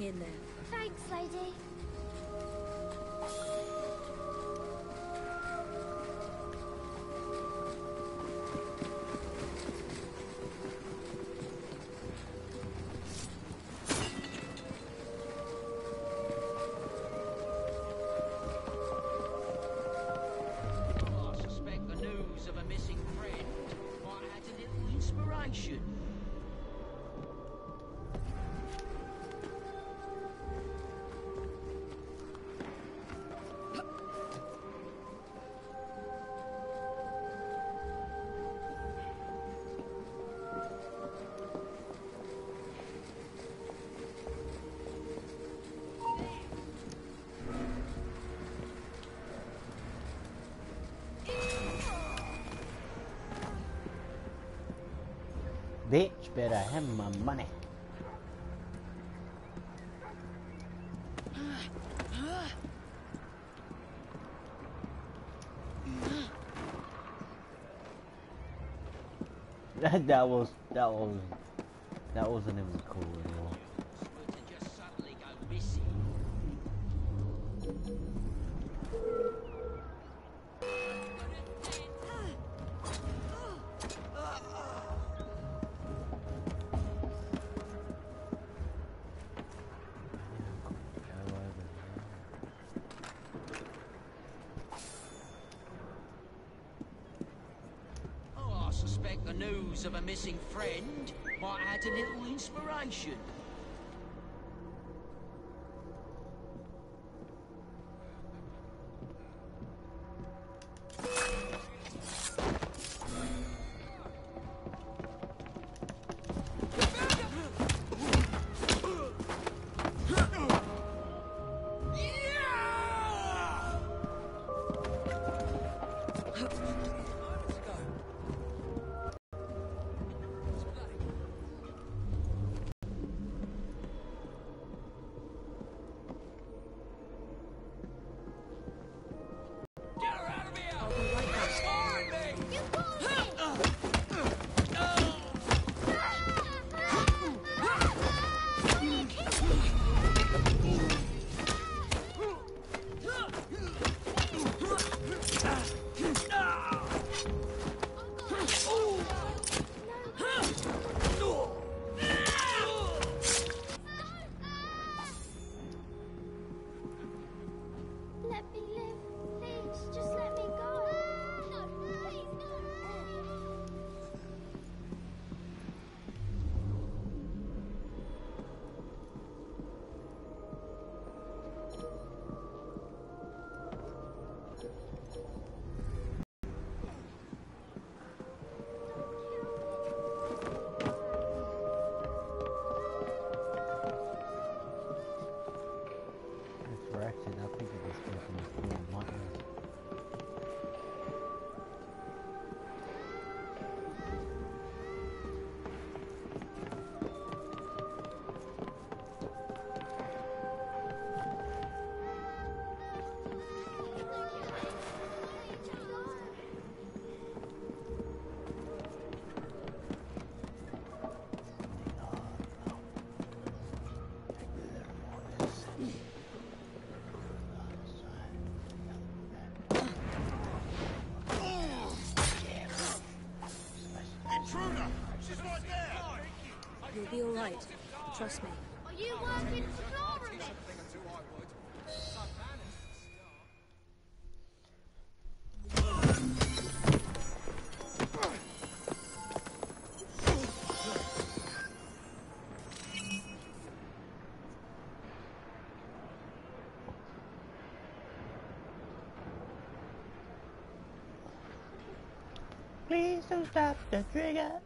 S15: Hang
S1: better have my money. That that was that was that wasn't even cool
S15: Trust me.
S4: Are you working for Laura then?
S1: Please don't stop the trigger.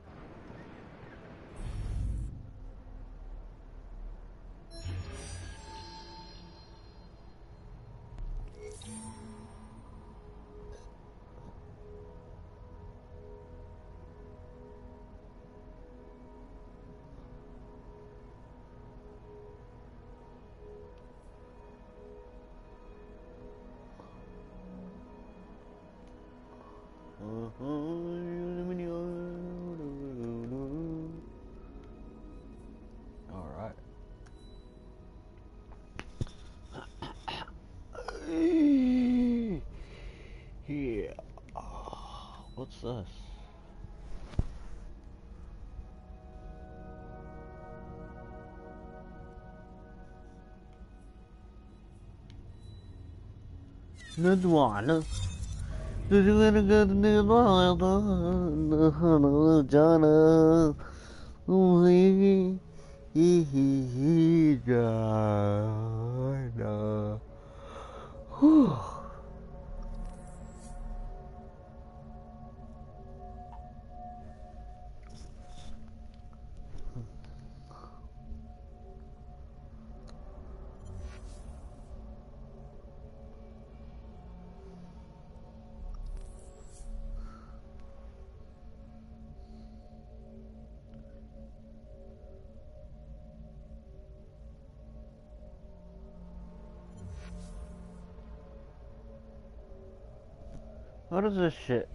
S1: 那断了，这是那
S13: 个那个多少呀？多少？多少？多少家呢？五十
S1: 一亿一个。What is this
S12: shit?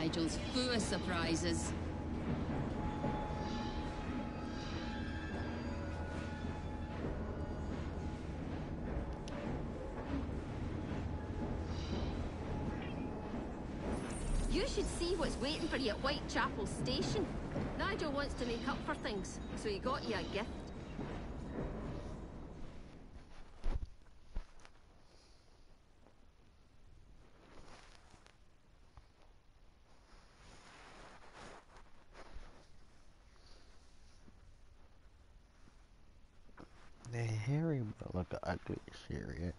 S12: Nigel's full of surprises. You should see what's waiting for you at Whitechapel Station. Nigel wants to make up for things, so he got you a gift.
S1: The Harry but look ugly serious.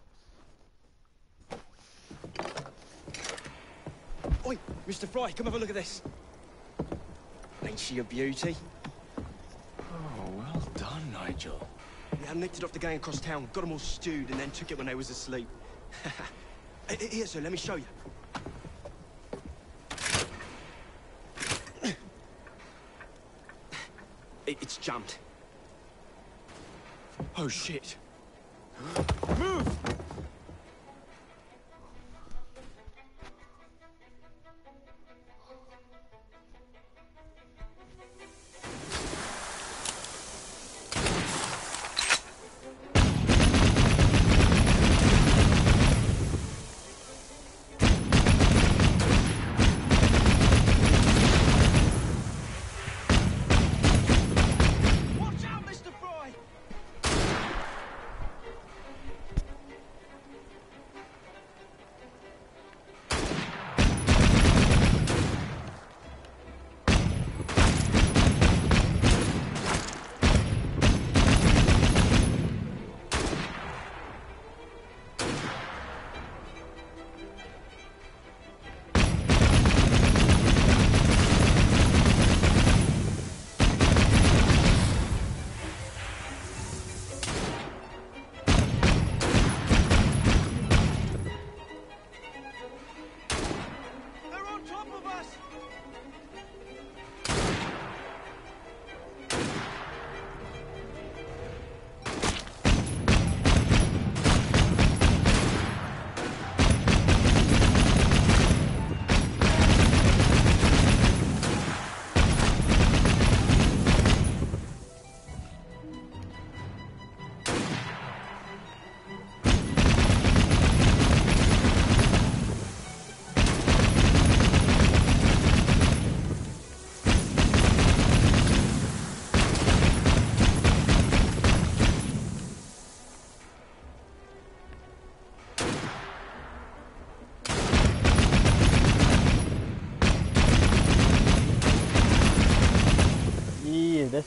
S14: Oi, Mr. Frye, come have a look at this. Ain't she a beauty?
S13: Oh, well done, Nigel.
S14: Yeah, I nicked it off the gang across town, got them all stewed, and then took it when they was asleep. Here, sir, let me show you. It's jumped. Oh, shit.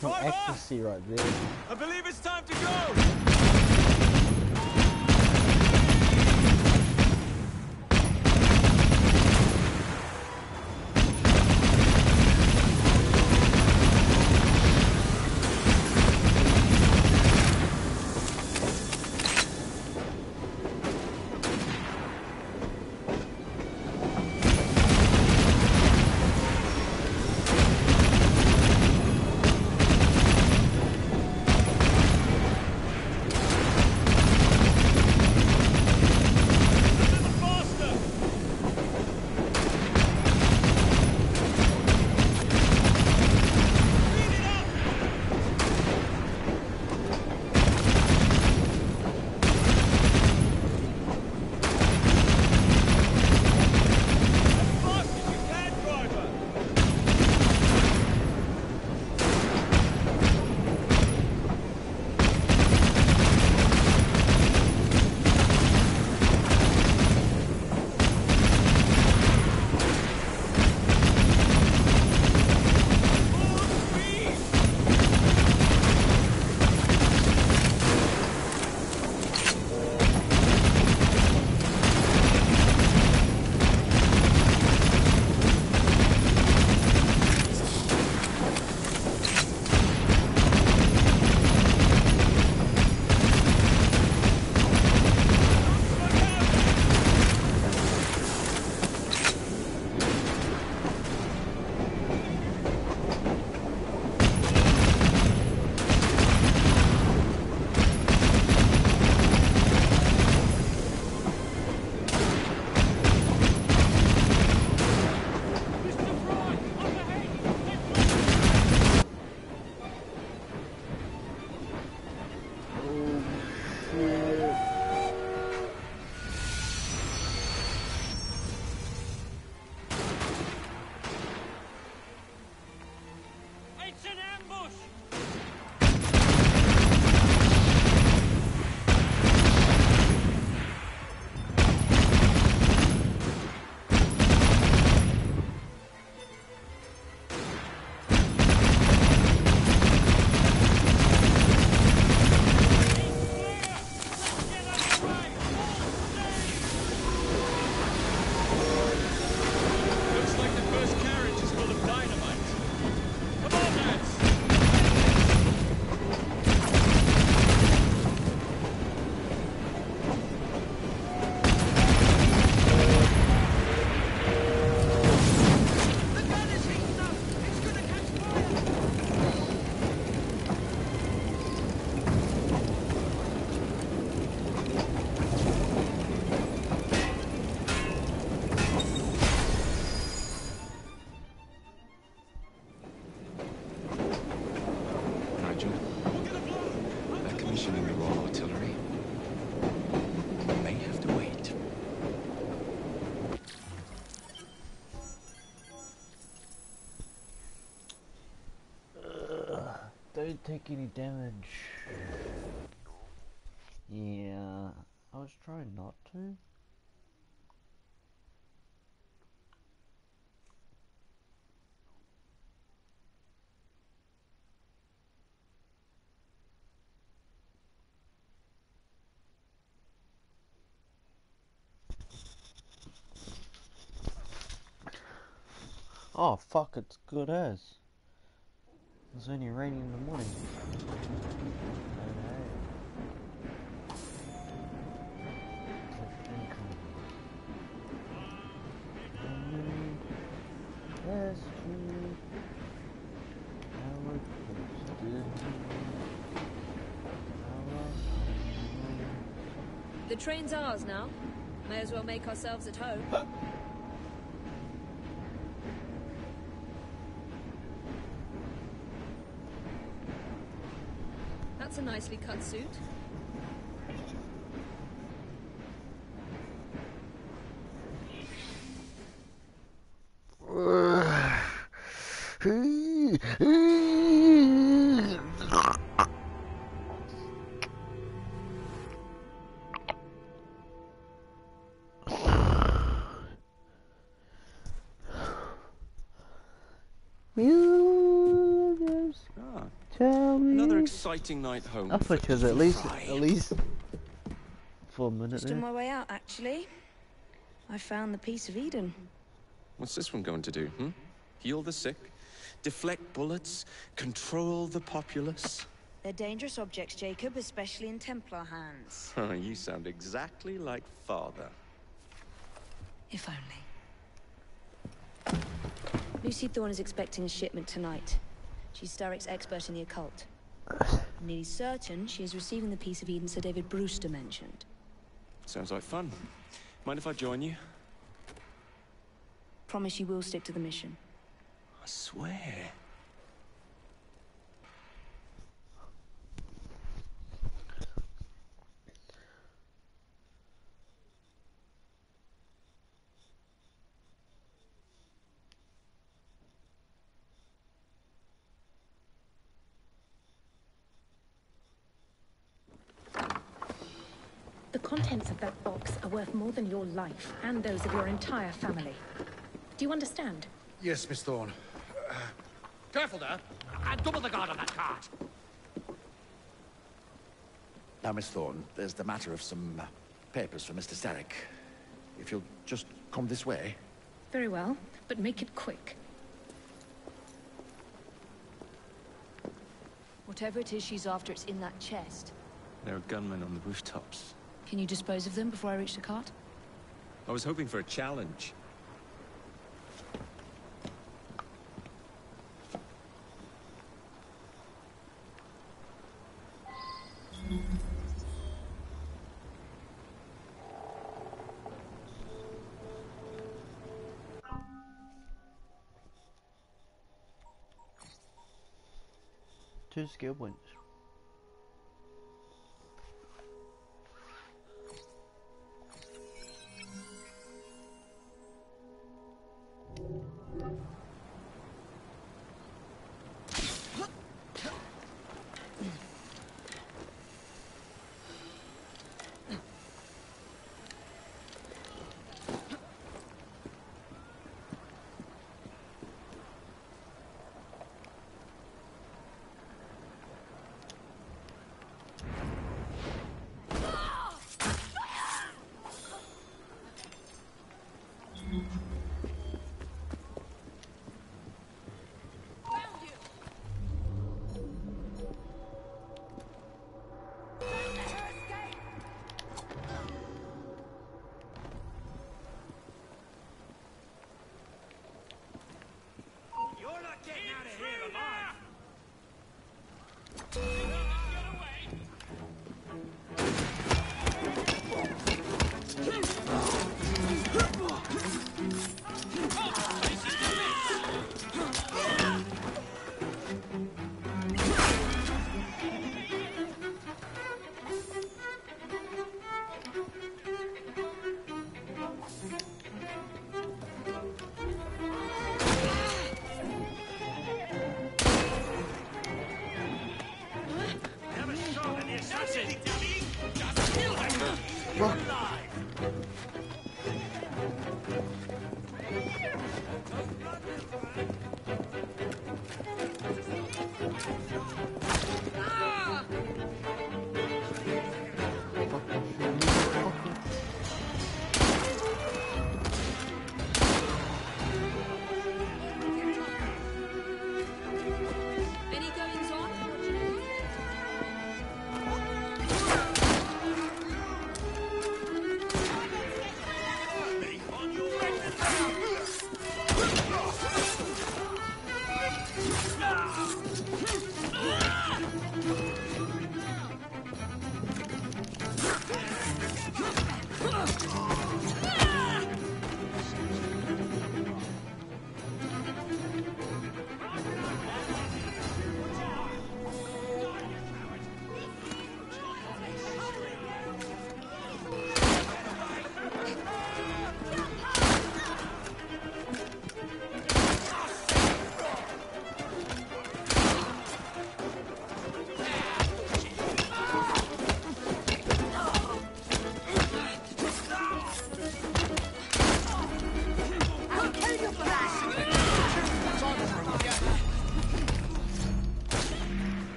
S1: Some ecstasy right there.
S6: I believe it's time to go!
S1: Don't take any damage. Yeah, I was trying not to. Oh fuck, it's good as. It's only raining in the morning.
S15: The train's ours now. May as well make ourselves at home. a nicely cut suit.
S13: Exciting night home.
S1: I
S13: for
S1: thought it was at least at least for a minute
S15: Just on my way out, actually. I found the piece of Eden.
S13: What's this one going to do, hmm? Heal the sick, deflect bullets, control the populace?
S15: They're dangerous objects, Jacob, especially in Templar hands.
S13: Huh, you sound exactly like father.
S15: If only. Lucy Thorne is expecting a shipment tonight. She's Starrick's expert in the occult. Nearly certain she is receiving the piece of Eden Sir David Brewster mentioned.
S13: Sounds like fun. Mind if I join you?
S15: Promise you will stick to the mission.
S13: I swear.
S18: The contents of that box are worth more than your life and those of your entire family. Do you understand?
S19: Yes, Miss Thorne.
S3: Careful there. And double the guard on that cart.
S19: Now, Miss Thorne, there's the matter of some uh, papers for Mr. Starrick. If you'll just come this way.
S18: Very well, but make it quick.
S20: Whatever it is she's after, it's in that chest.
S13: There are gunmen on the rooftops.
S20: Can you dispose of them before I reach the cart?
S13: I was hoping for a challenge.
S1: Two skill points.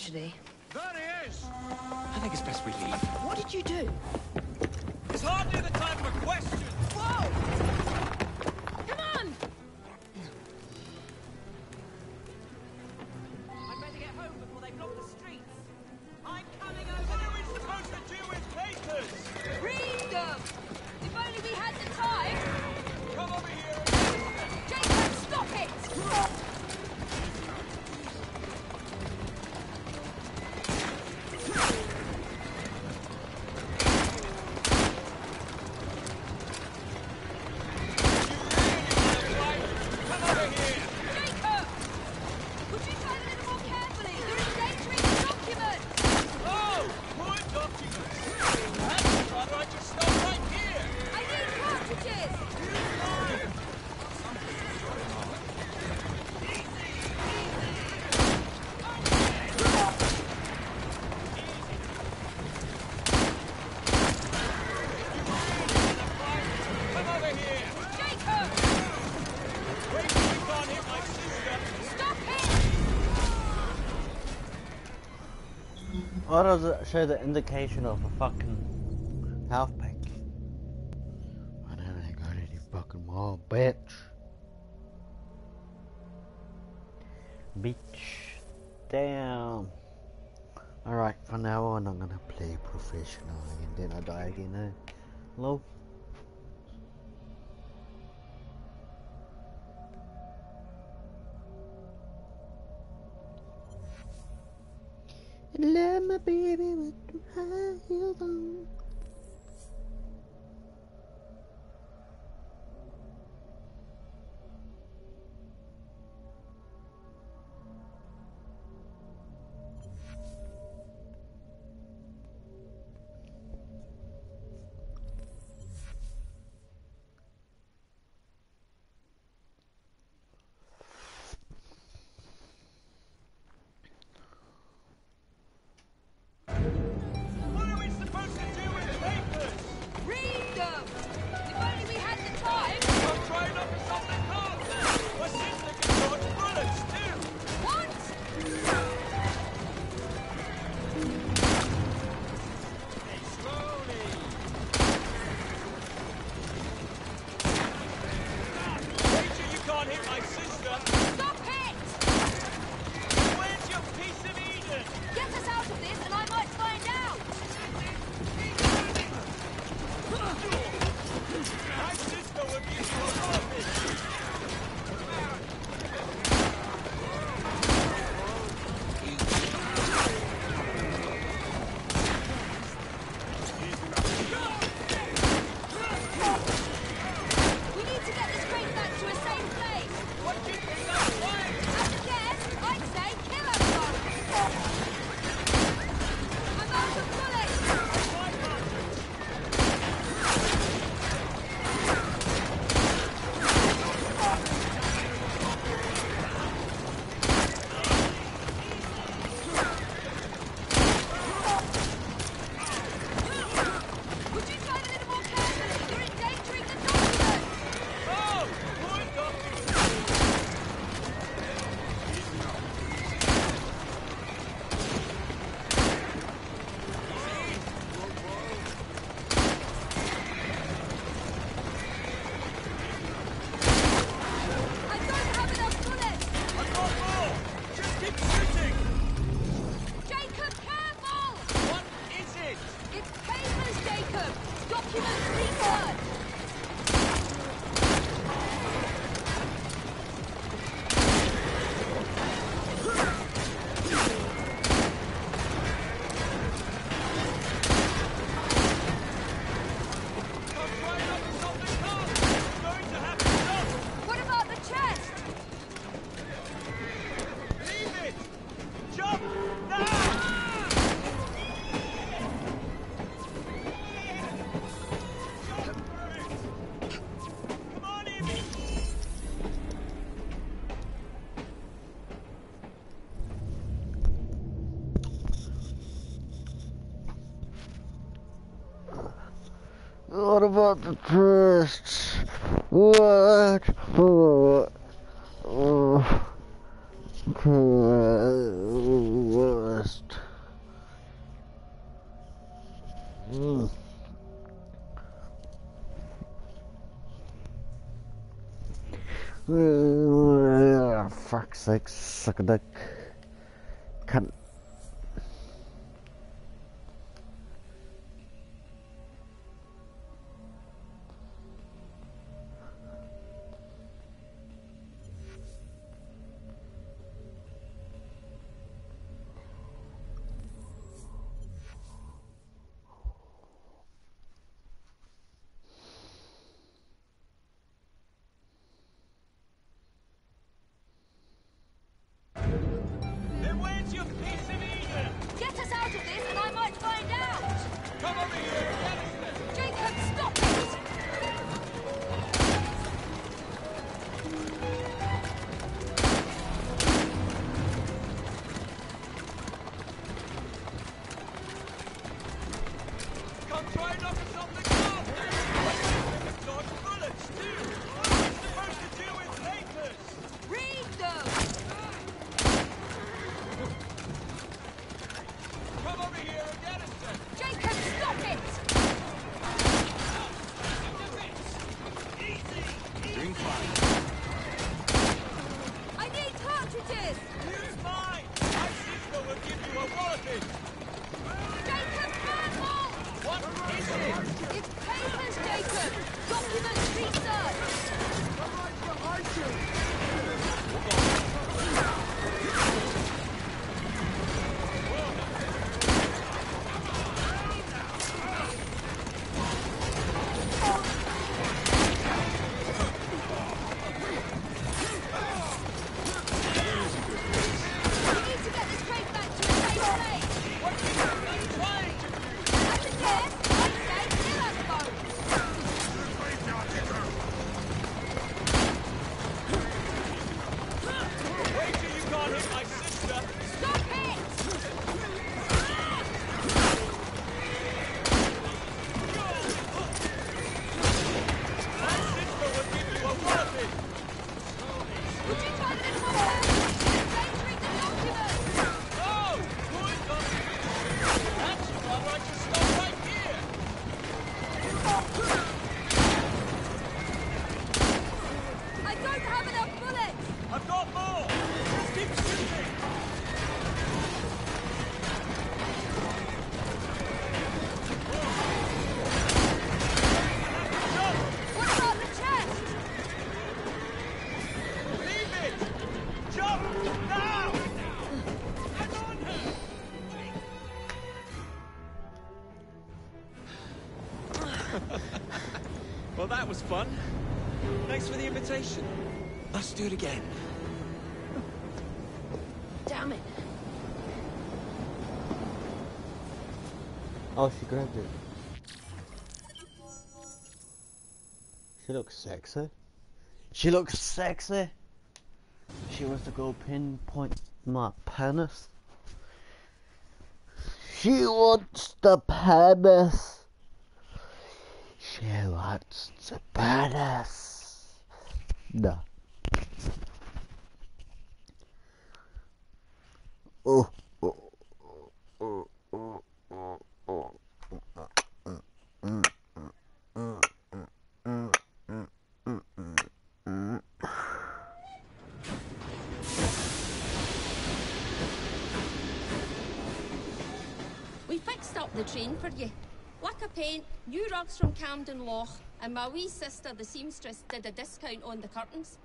S6: actually.
S5: There he is!
S13: I think it's best we leave.
S6: What did you do?
S15: Why does it show the indication of a fucking health pack? I don't really got any fucking more, bitch. Bitch. Damn. Alright, from now on I'm gonna play professionally and then I die again, eh? Let my baby with high heels on.
S1: about
S6: the
S10: past.
S6: What? what? fun. Thanks for the invitation.
S14: Let's do it again.
S10: Damn it.
S1: Oh, she grabbed it. She looks sexy. She looks sexy. She wants to go pinpoint my penis. She wants the penis she wants the bonus. No. Oh.
S12: We fixed up the train for you. Wicca paint, new rugs from Camden Lock, and my wee sister, the seamstress, did a discount on the curtains.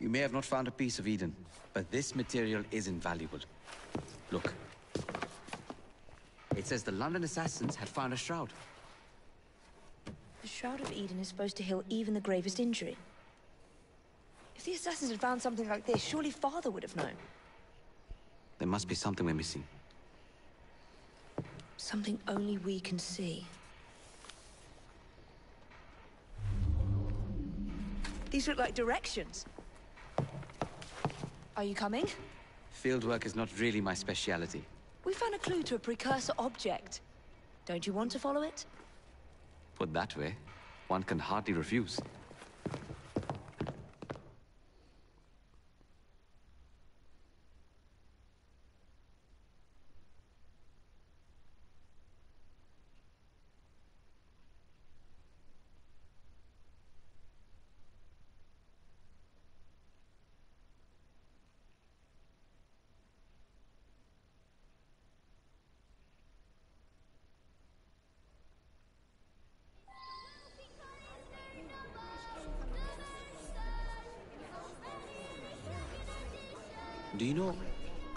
S21: You may have not found a piece of Eden, but this material is invaluable. Look. It says the London assassins had found a shroud.
S15: The Shroud of Eden is supposed to heal even the gravest injury. If the assassins had found something like this, surely Father would have known.
S21: There must be something we're missing.
S15: Something only we can see. These look like directions. Are you coming?
S21: Fieldwork is not really my speciality.
S15: We found a clue to a precursor object. Don't you want to follow it?
S21: Put that way, one can hardly refuse.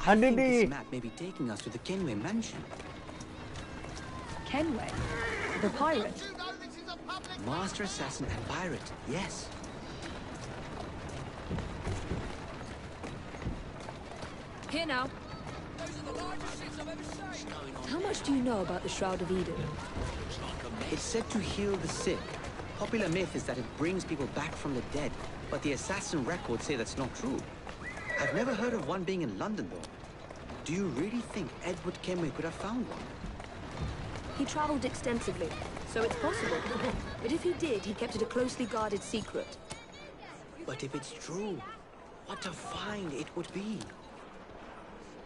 S1: How
S21: think
S1: did
S21: this map may be taking us to the Kenway mansion.
S18: Kenway? The pirate?
S21: Master assassin and pirate, yes.
S15: Here now. How much do you know about the Shroud of Eden?
S21: It's said to heal the sick. Popular myth is that it brings people back from the dead, but the assassin records say that's not true. I've never heard of one being in London, though. Do you really think Edward Kenway could have found one?
S15: He traveled extensively, so it's possible. But if he did, he kept it a closely guarded secret.
S21: But if it's true, what a find it would be.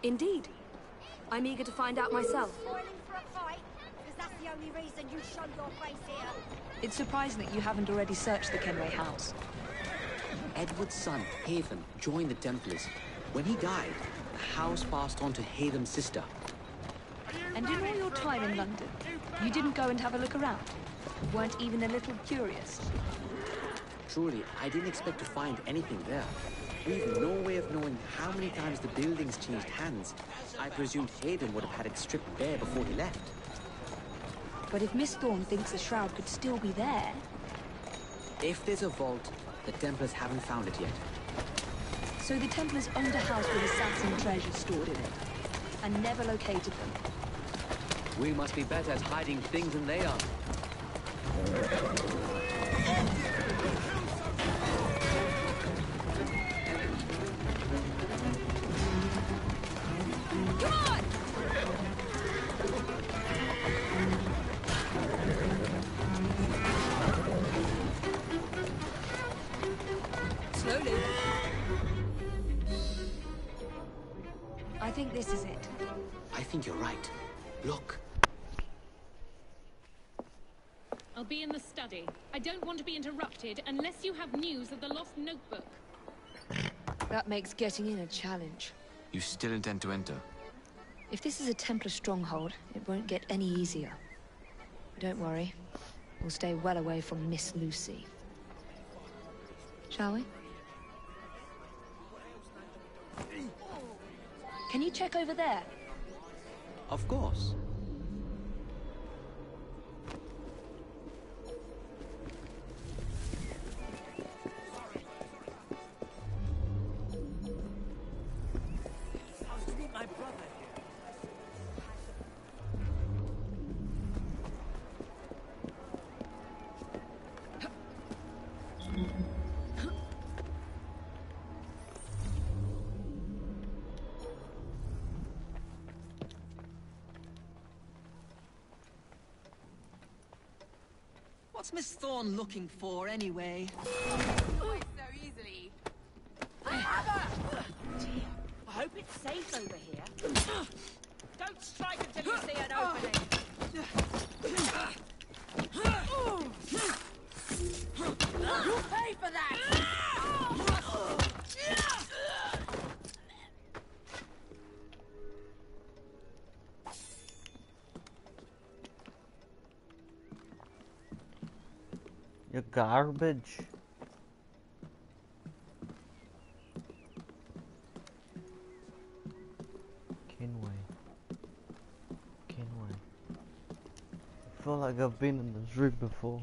S15: Indeed. I'm eager to find out myself.
S4: Spoiling for a fight? Because that's the only reason you show your face here.
S15: It's surprising that you haven't already searched the Kenway house.
S21: Edward's son, Haytham, joined the Templars. When he died, the house passed on to Haytham's sister.
S18: And in all your time in London, you didn't go and have a look around? Weren't even a little curious?
S21: Truly, I didn't expect to find anything there. We've no way of knowing how many times the building's changed hands. I presumed Haytham would have had it stripped bare before he left.
S15: But if Miss Thorne thinks the shroud could still be there,
S21: If there's a vault, the Templars haven't found it yet.
S15: so the Templars owned a house with assassin treasure stored in it, and never located them.
S21: We must be better at hiding things than they are.
S15: That makes getting in a challenge.
S13: You still intend to enter?
S15: If this is a Templar stronghold, it won't get any easier. But don't worry. We'll stay well away from Miss Lucy. Shall we? Can you check over there?
S21: Of course.
S17: What's Miss Thorne looking for, anyway?
S10: Always so easily. I have her!
S17: I hope it's safe over here.
S10: garbage. Kenway.
S1: Kenway. I feel like I've been in this room before.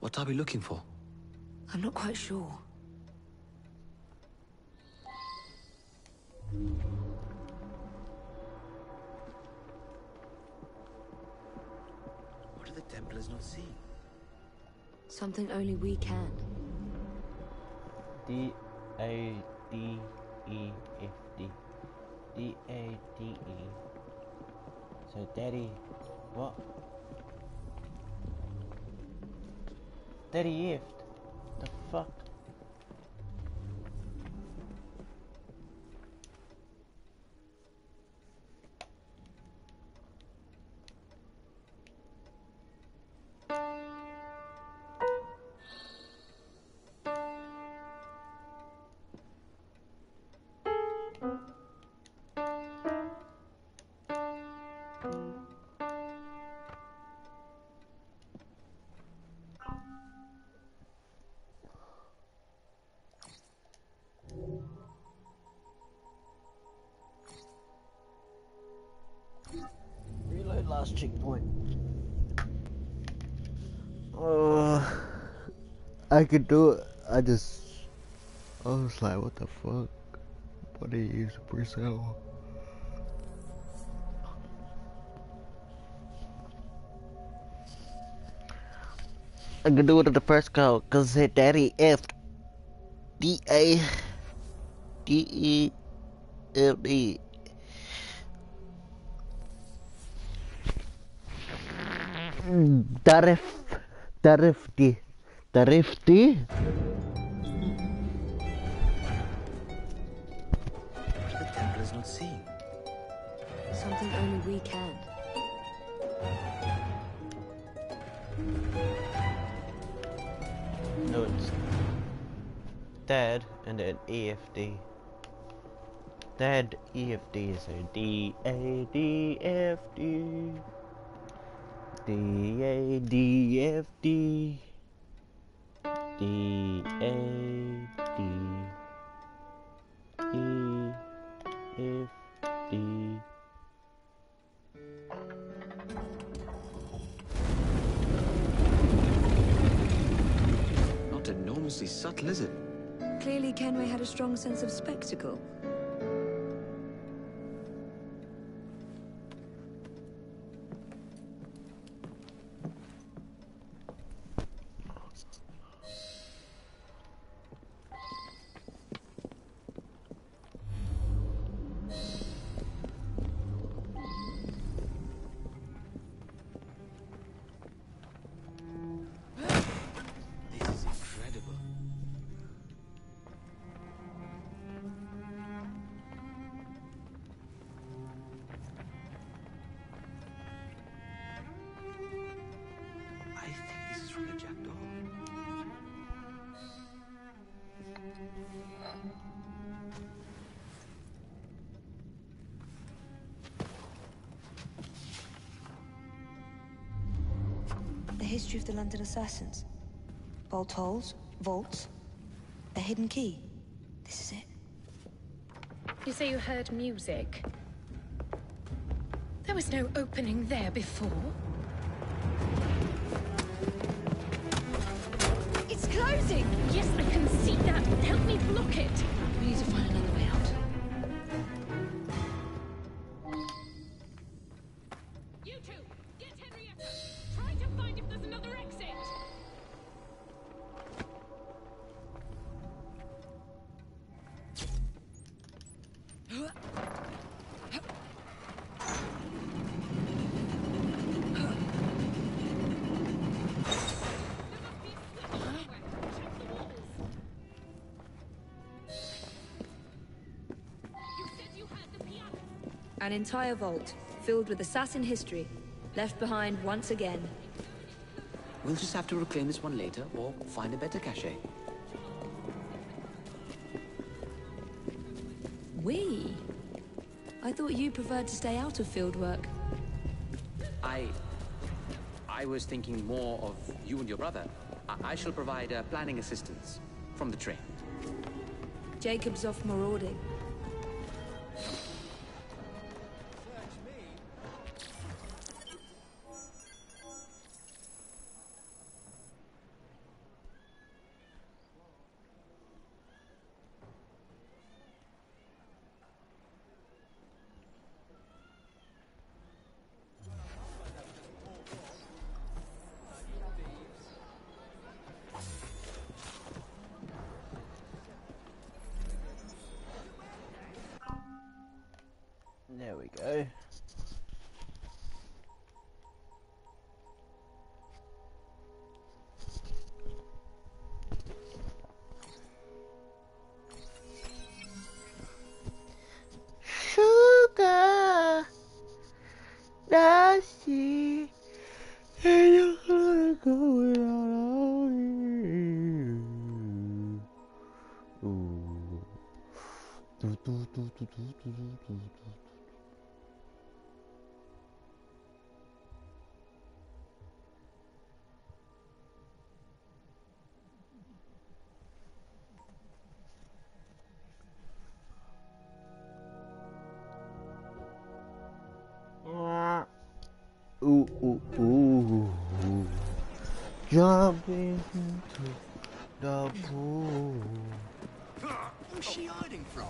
S5: What
S21: are we looking for?
S15: I'm not quite sure.
S21: What do the Templars not see?
S15: Something only we can.
S1: I could do it. I just, I was like, what the fuck? What do you use a Brazil? I could do it at the first go, cause it daddy F D A D E L D. Tarif, tarif di, tarif di.
S21: What do the Templars not see?
S15: Something only we can.
S1: No, it's dad and then EFD. Dad EFD is a D A D F D. D A D F D. D A D E F D.
S13: Not enormously subtle, is it?
S15: Clearly, Kenway had a strong sense of spectacle. History of the London assassins. Bolt holes, vaults, a hidden key. This is it.
S18: You say you heard music. There was no opening there before.
S15: It's closing!
S18: Yes, I can see that. Help me block it.
S15: We need to find another An entire vault, filled with assassin history, left behind once again.
S21: We'll just have to reclaim this one later, or find a better cache.
S15: We? I thought you preferred to stay out of field work.
S21: I... I was thinking more of you and your brother. I, I shall provide uh, planning assistance from the train.
S15: Jacob's off marauding.
S1: Ooh, ooh, ooh. Jumping into the pool.
S5: Who's she hiding from?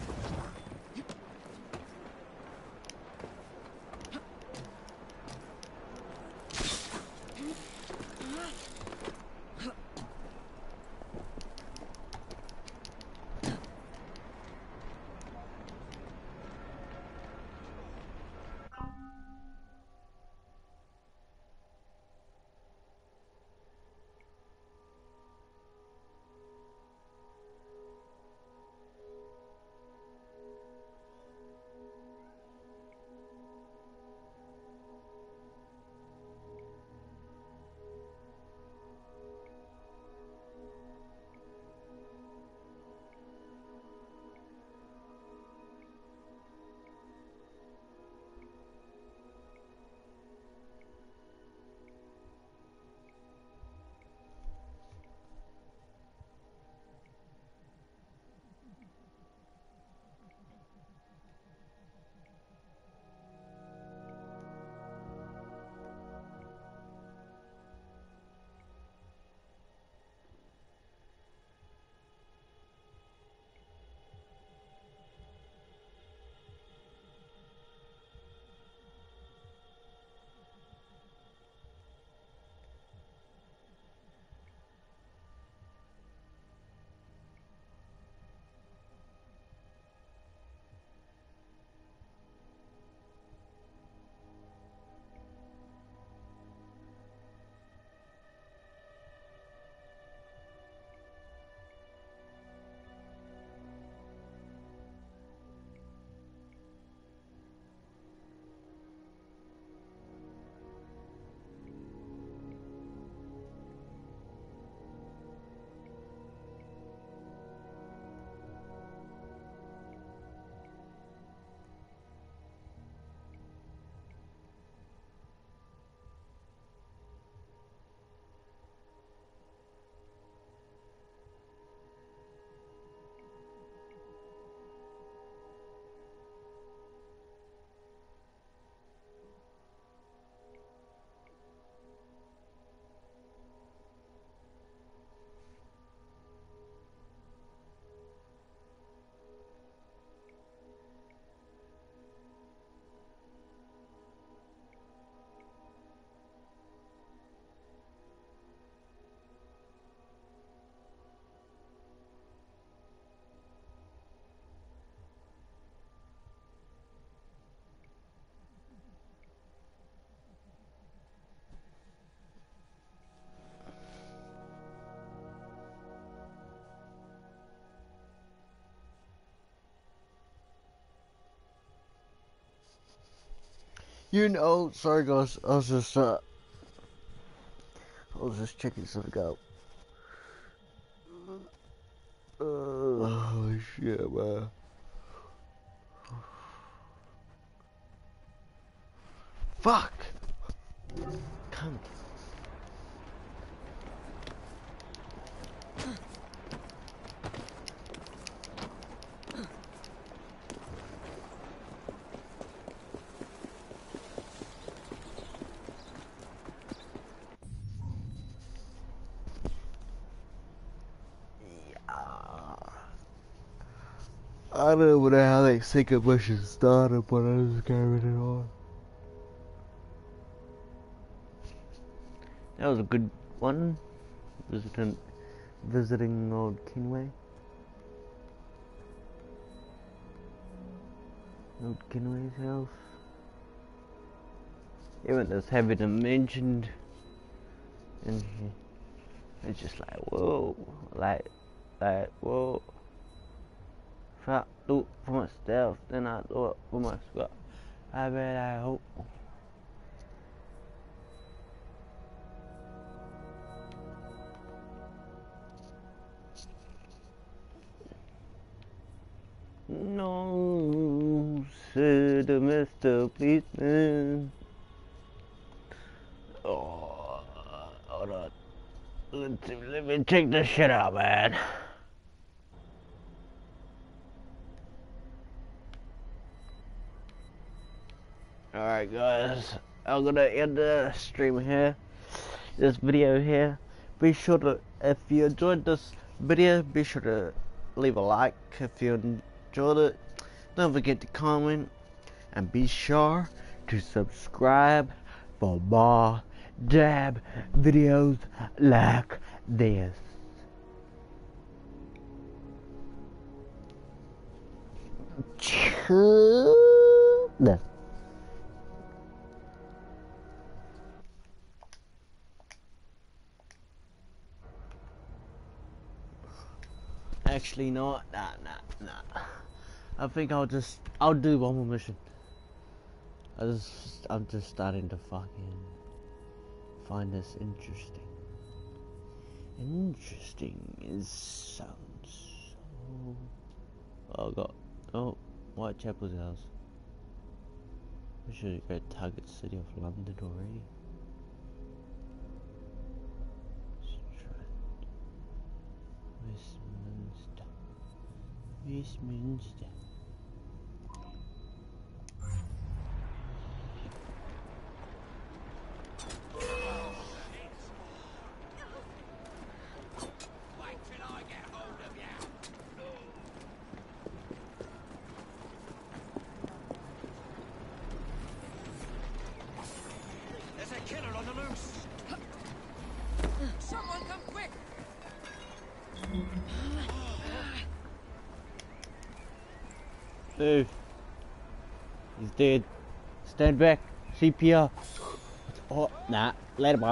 S1: You know, sorry guys, I was just, uh, I was just checking something out. Oh shit, man. Fuck! Cunt. I don't know how they second mission started, but I just carried it on. That was a good one. Visiting, visiting old Kinway. Old Kinway's house. Even as heavy mentioned, and it's just like whoa, like, like whoa. I do it for myself, then I do it for myself. I bet I hope. No, said Mr. Policeman. Oh, hold on. Let me check this shit out, man. Alright guys, I'm gonna end the stream here, this video here. Be sure to, if you enjoyed this video, be sure to leave a like if you enjoyed it. Don't forget to comment, and be sure to subscribe for more dab videos like this. This. Actually, not. Nah, nah, nah. I think I'll just. I'll do one more mission. I just. I'm just starting to fucking find this interesting. Interesting is sounds so. Oh, god. Oh, Whitechapel's house. We should go target city of London already. Westminster.
S3: Wait till I get hold of you. There's a killer on the loose.
S9: Someone come quick!
S1: Dude. Dead. Stand back. CPR. Oh, nah. Let him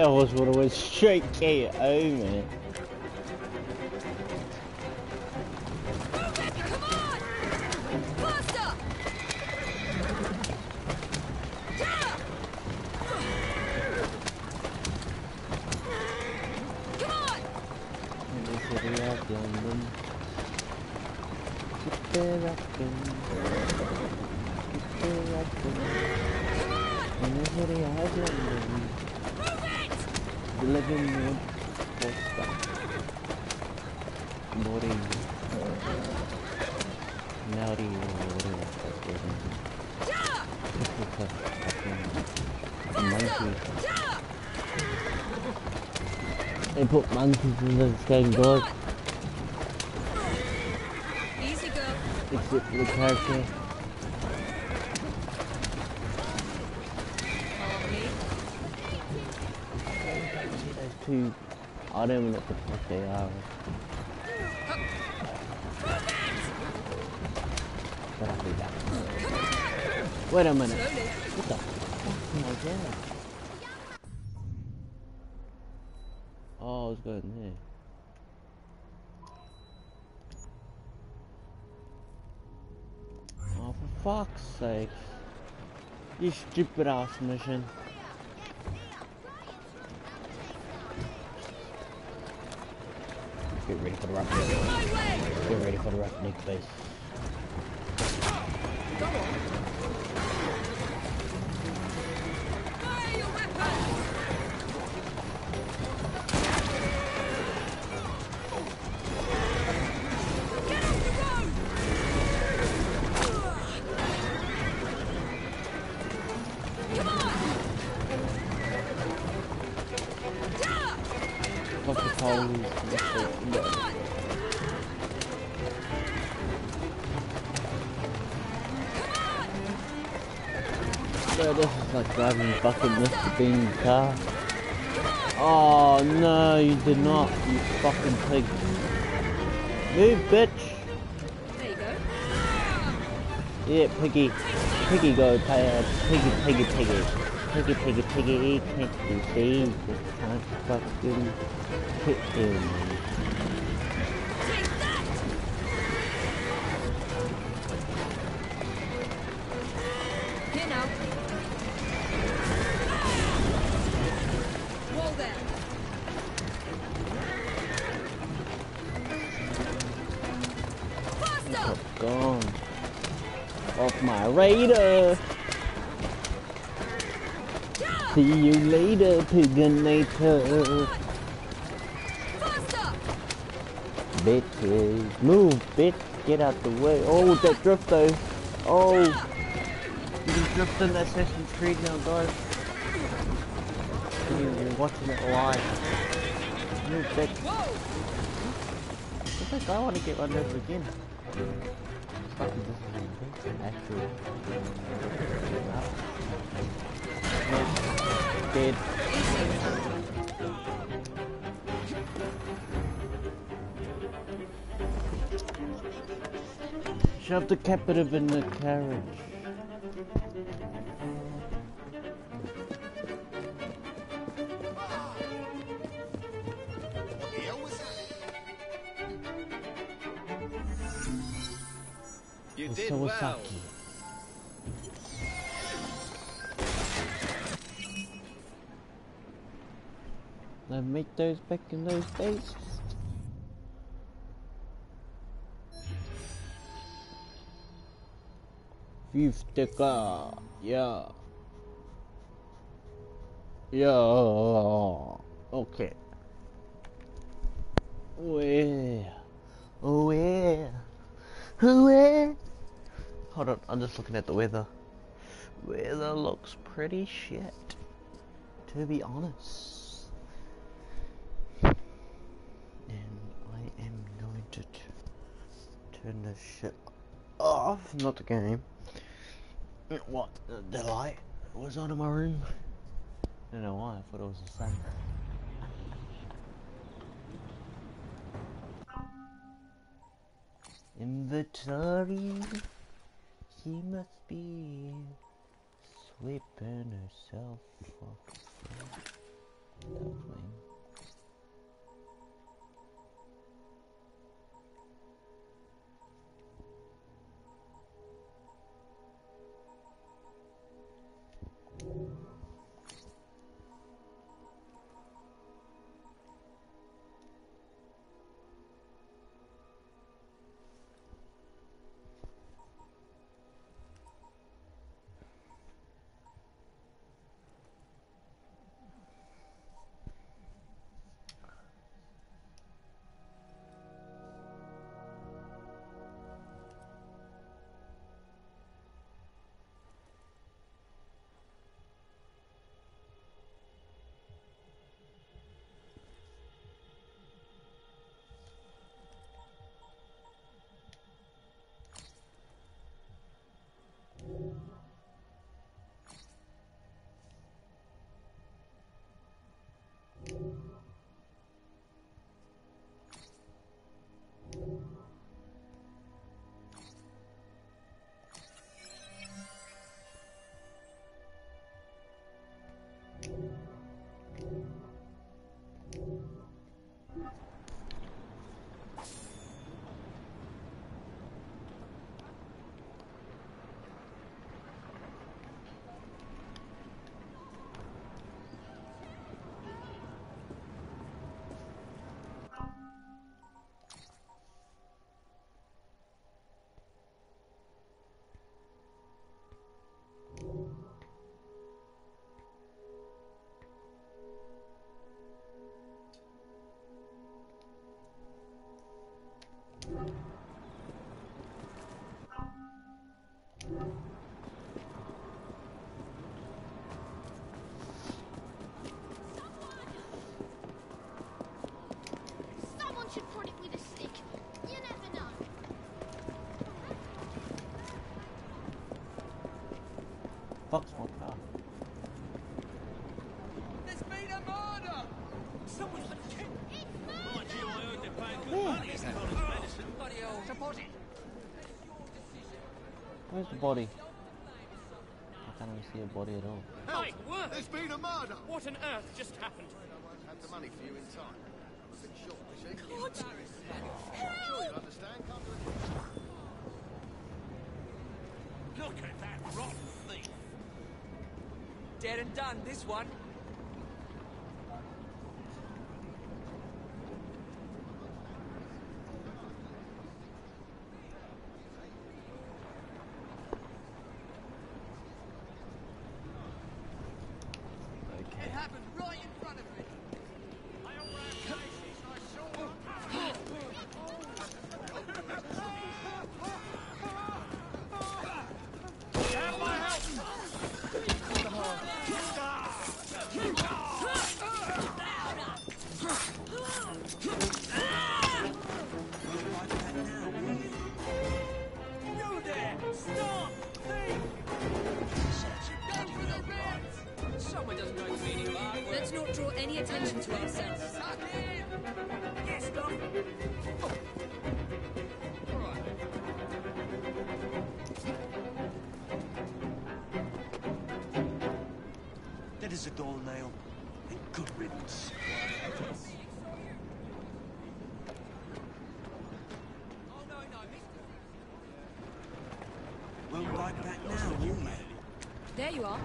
S3: That
S9: was
S1: what have went straight KO, man. In this.
S10: Easy girl.
S1: Except for the character. Those two, I don't even know what the fuck they are. Wait a minute. What the fuck am I doing? Fuck's sake. You stupid ass mission. Get ready for the roughneck. Get ready for the roughneck face. Fucking Mr. Bean's car. Oh no, you did not, you fucking pig. Move, bitch.
S10: There you go.
S1: Yeah, piggy. Piggy go, uh, piggy, piggy, piggy. Piggy, piggy, piggy, can't you see? Just can't fucking hit him. Later, piganator. Bitches. Move, bitch. Get out the way. Oh, that drift though. Oh. You drift in Assassin's Creed now, guys. You- You're watching it live. Move, bitch. I think I want to get run over again. Fucking this is actually. Nope dead. Shove the captive in the carriage.
S6: You did well.
S1: Make those back in those days. Fifty-ka, yeah. Yeah. Okay. Where? Where? Where? Hold on, I'm just looking at the weather. Weather looks pretty shit, to be honest. And I am going to turn this shit off, not the game. What? The light was on in my room. I don't know why, I thought it was the sun. Inventory. She must be sweeping herself off. Lovely. Where's the body? I can't even see a body at all.
S9: Hey, what?
S5: There's been a murder!
S9: What on earth just happened?
S5: Had the money for you in time. I'm a bit short, you see.
S9: God!
S5: Sure you'll understand, can't you?
S9: Look at that rotten thief.
S6: Dead and done, this one.
S22: Dull nail. And good riddance. Won't like that now, will you?
S10: There you are.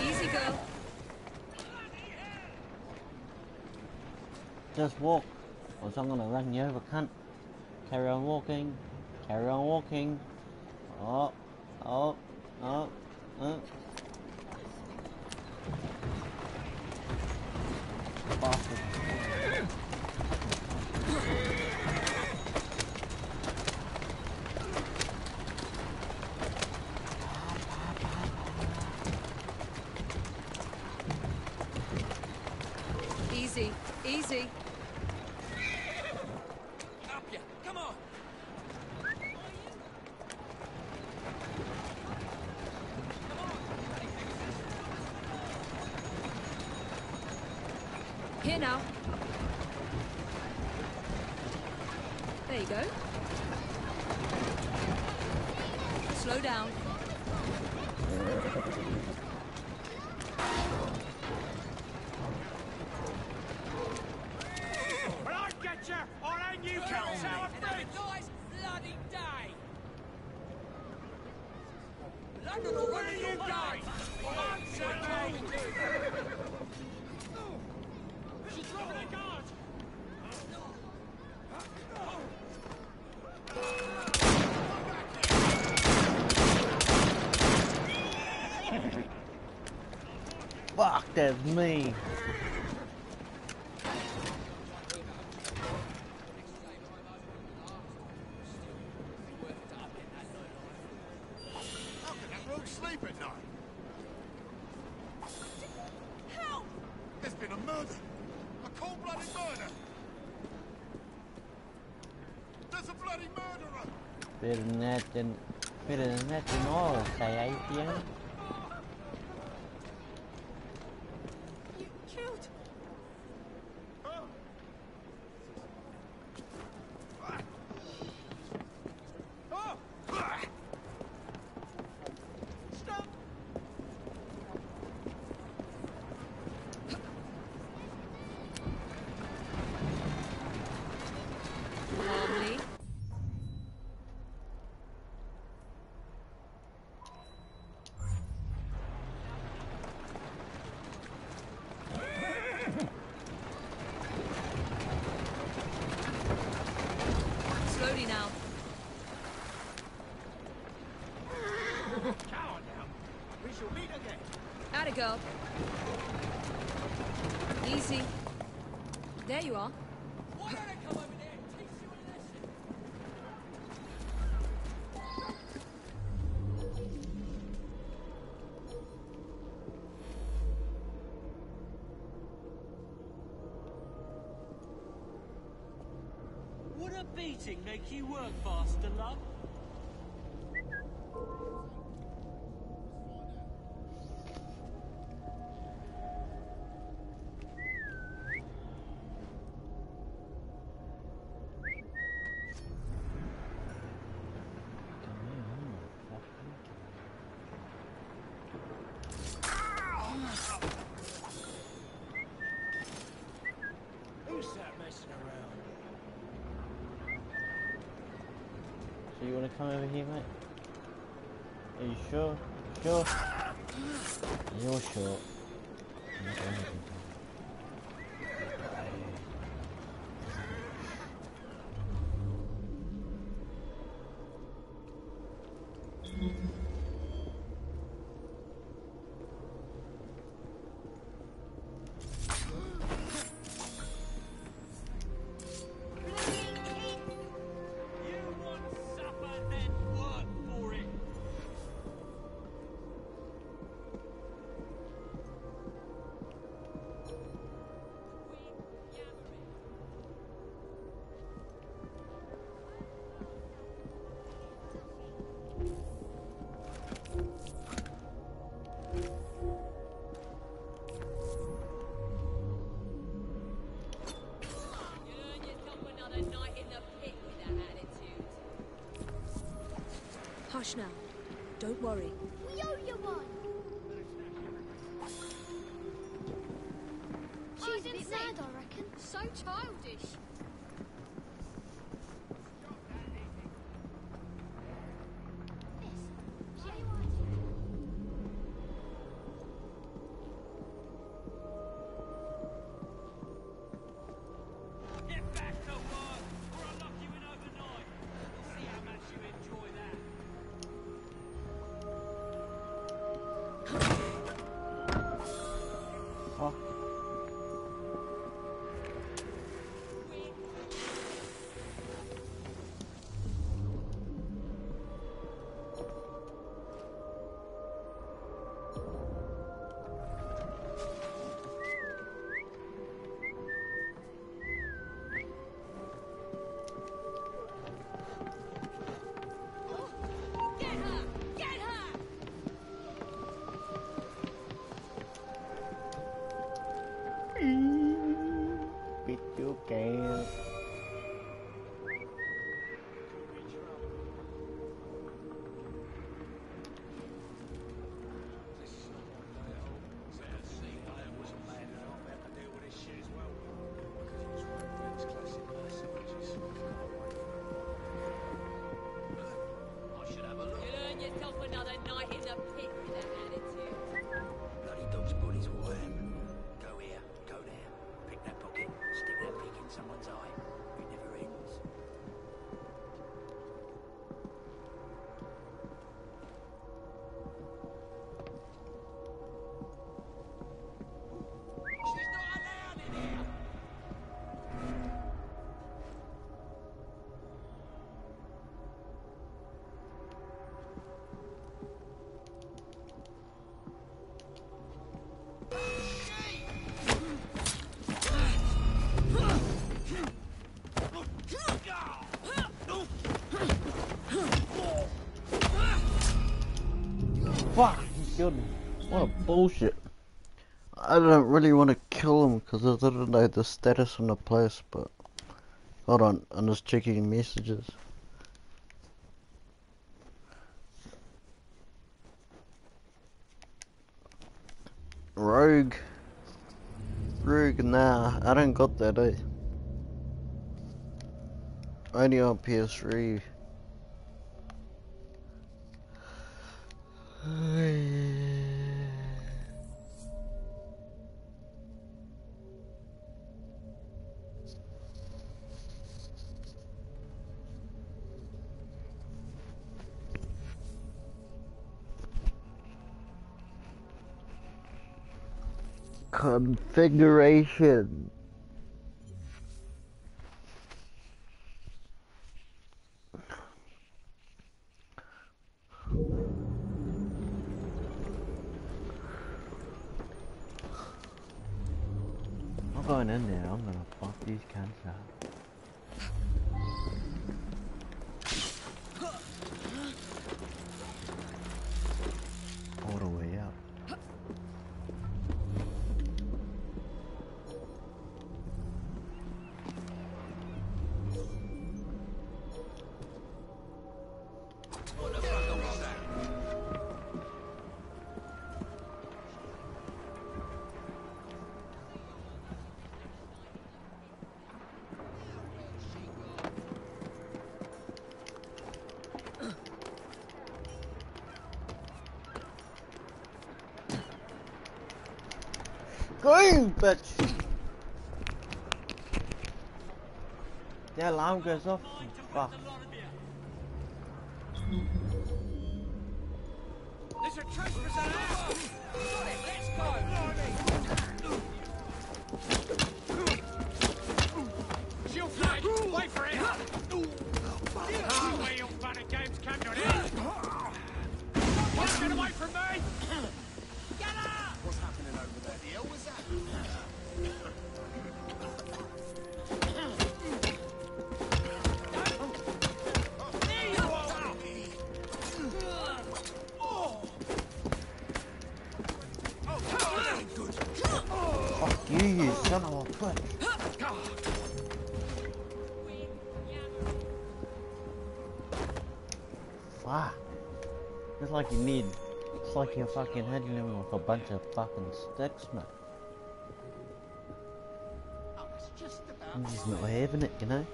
S10: Easy, girl.
S1: Just walk, or I'm gonna run you over, cunt. Carry on walking. Carry on walking. Oh, oh, oh. Bastard.
S10: Easy, easy.
S23: Up ya! Come on!
S10: Here now. There you go. Slow down.
S3: Well, I get you! I'll hang you, Count Tower
S9: And have a nice bloody day.
S3: Where are you going?
S9: I'm
S3: She's
S1: that's me.
S5: How can that rogue sleep at night?
S9: Help!
S5: There's been a murder. A cold-blooded murder. There's a bloody murderer.
S1: Pernetten, pernetten all, säger jag igen.
S9: Killed.
S10: Calmly. Slowly now.
S3: Come on now. We shall meet again.
S10: Girl. Easy. There you are.
S23: Would a beating make you work faster, love?
S1: You wanna come over here, mate? Are you sure? Sure? You're sure.
S10: Hush now. Don't worry.
S4: We owe you one. She's a bit mad, I reckon.
S17: So childish.
S1: What bullshit. I don't really want to kill him because I don't know the status on the place, but... Hold on, I'm just checking messages. Rogue. Rogue, nah, I don't got that, eh? Only on PS3. Configuration. Boom, bitch. The alarm goes off. Fuck.
S24: your
S1: fucking head him with a bunch of fucking sticks, man. I'm just not having it, you know?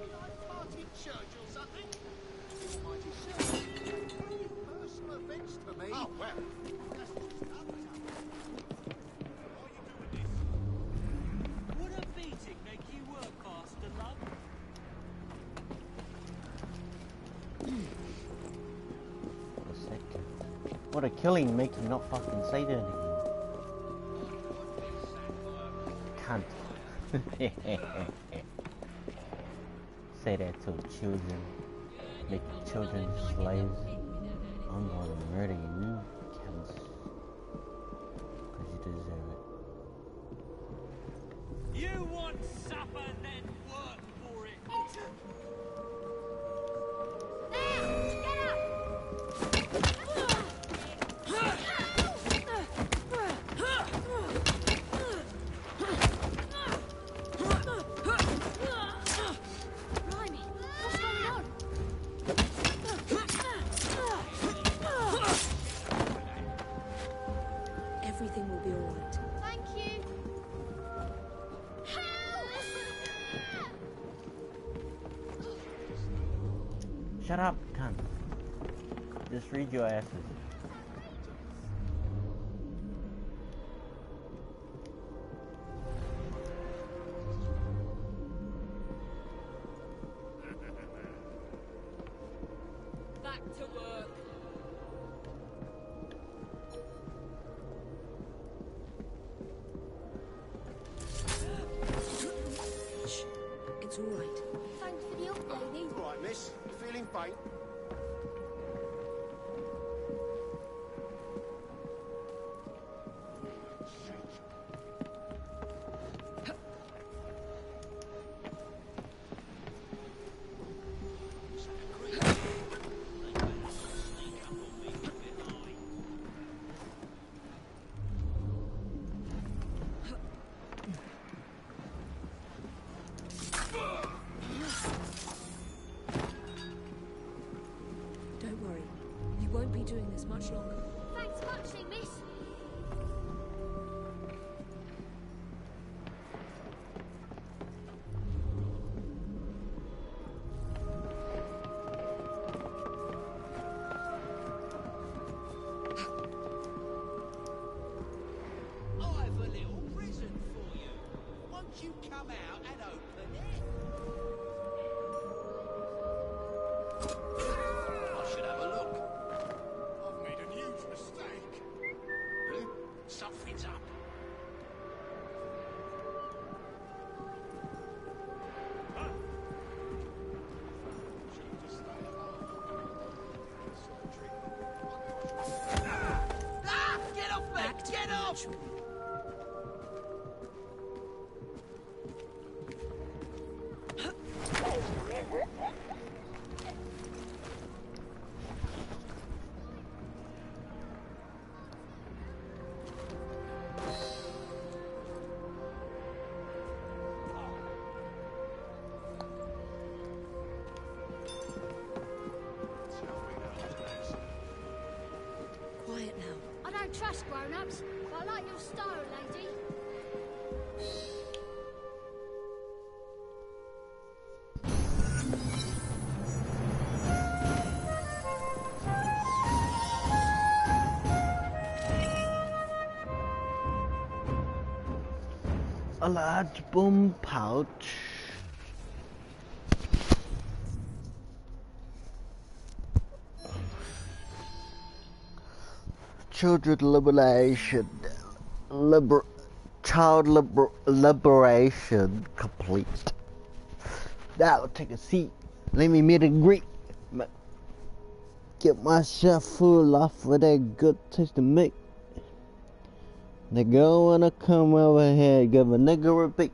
S1: What a killing make you not fucking say that anymore. Cunt. say that to children. Make children slaves. I'm gonna murder you,
S15: much longer.
S4: Thanks muchly, miss. Grown-ups, I like your lady.
S1: A large boom pouch. Children liberation. Liber child liber liberation complete. Now take a seat. Let me meet and greet. Get myself full off with that good tasting meat. The girl wanna come over here, give a nigga a beat.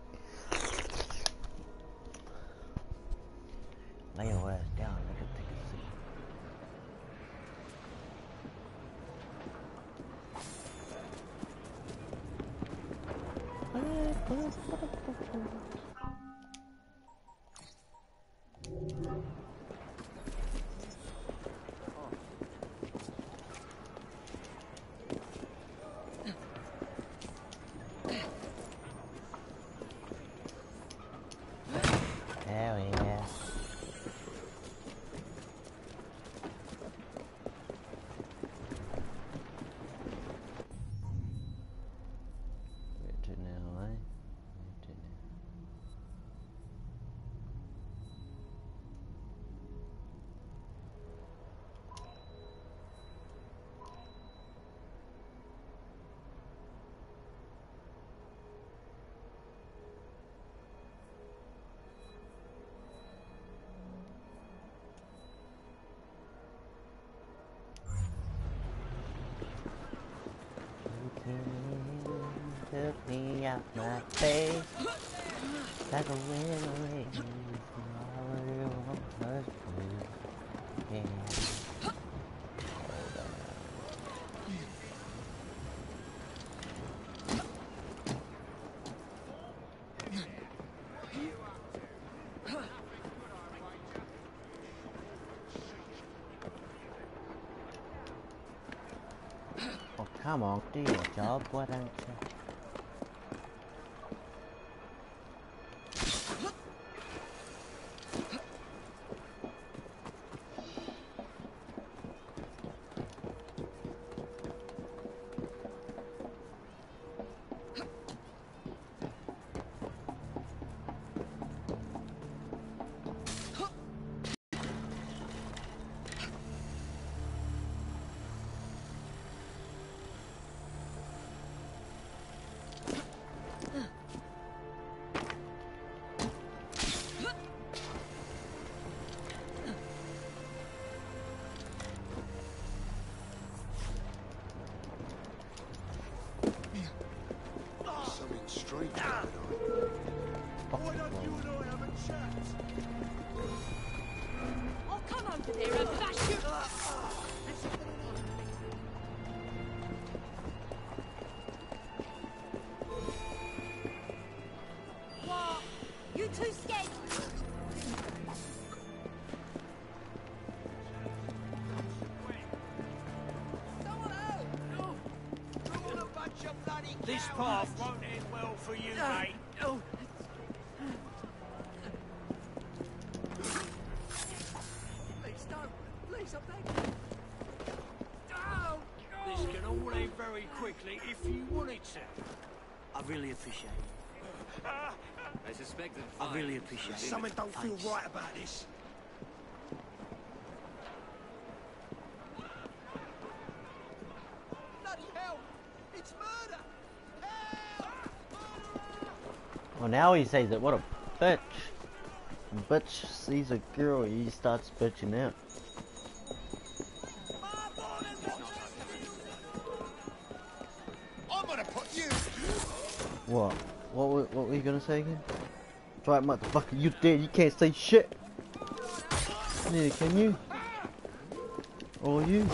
S1: Come on, do your job, why don't you?
S25: Really appreciate it.
S26: I suspected.
S25: I really appreciate it.
S9: Something don't feel right about this. Bloody hell! It's murder!
S1: Well, now he says it. What a bitch. Bitch sees a girl, he starts bitching out. That's right, motherfucker, you dead. You can't say shit. Neither can you. Or you.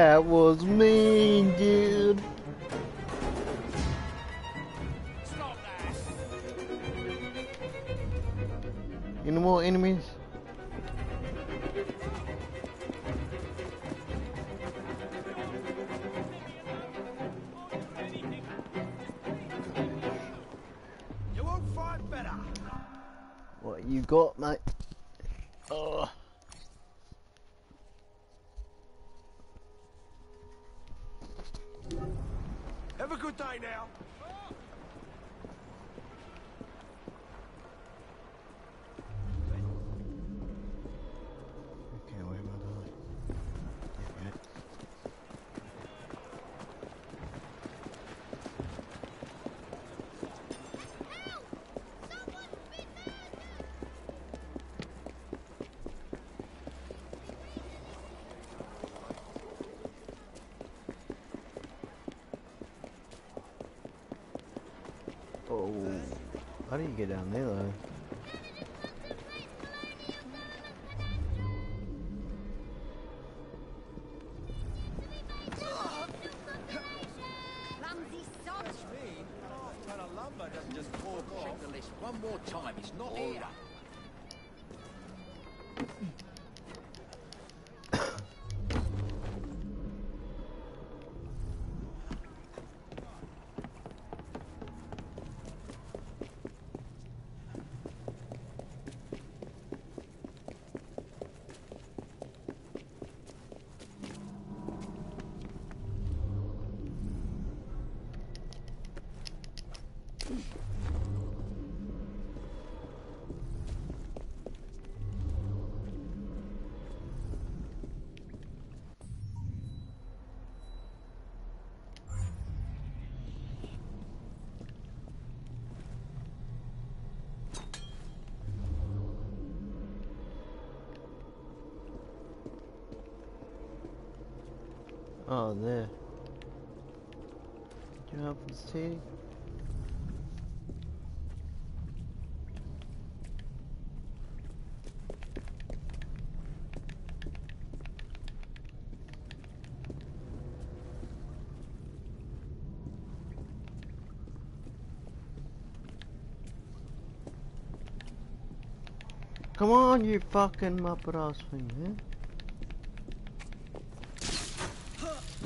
S1: That was mean, Oh, there. Do you help us, T? Come on, you fucking muppet ass thing, man. Eh?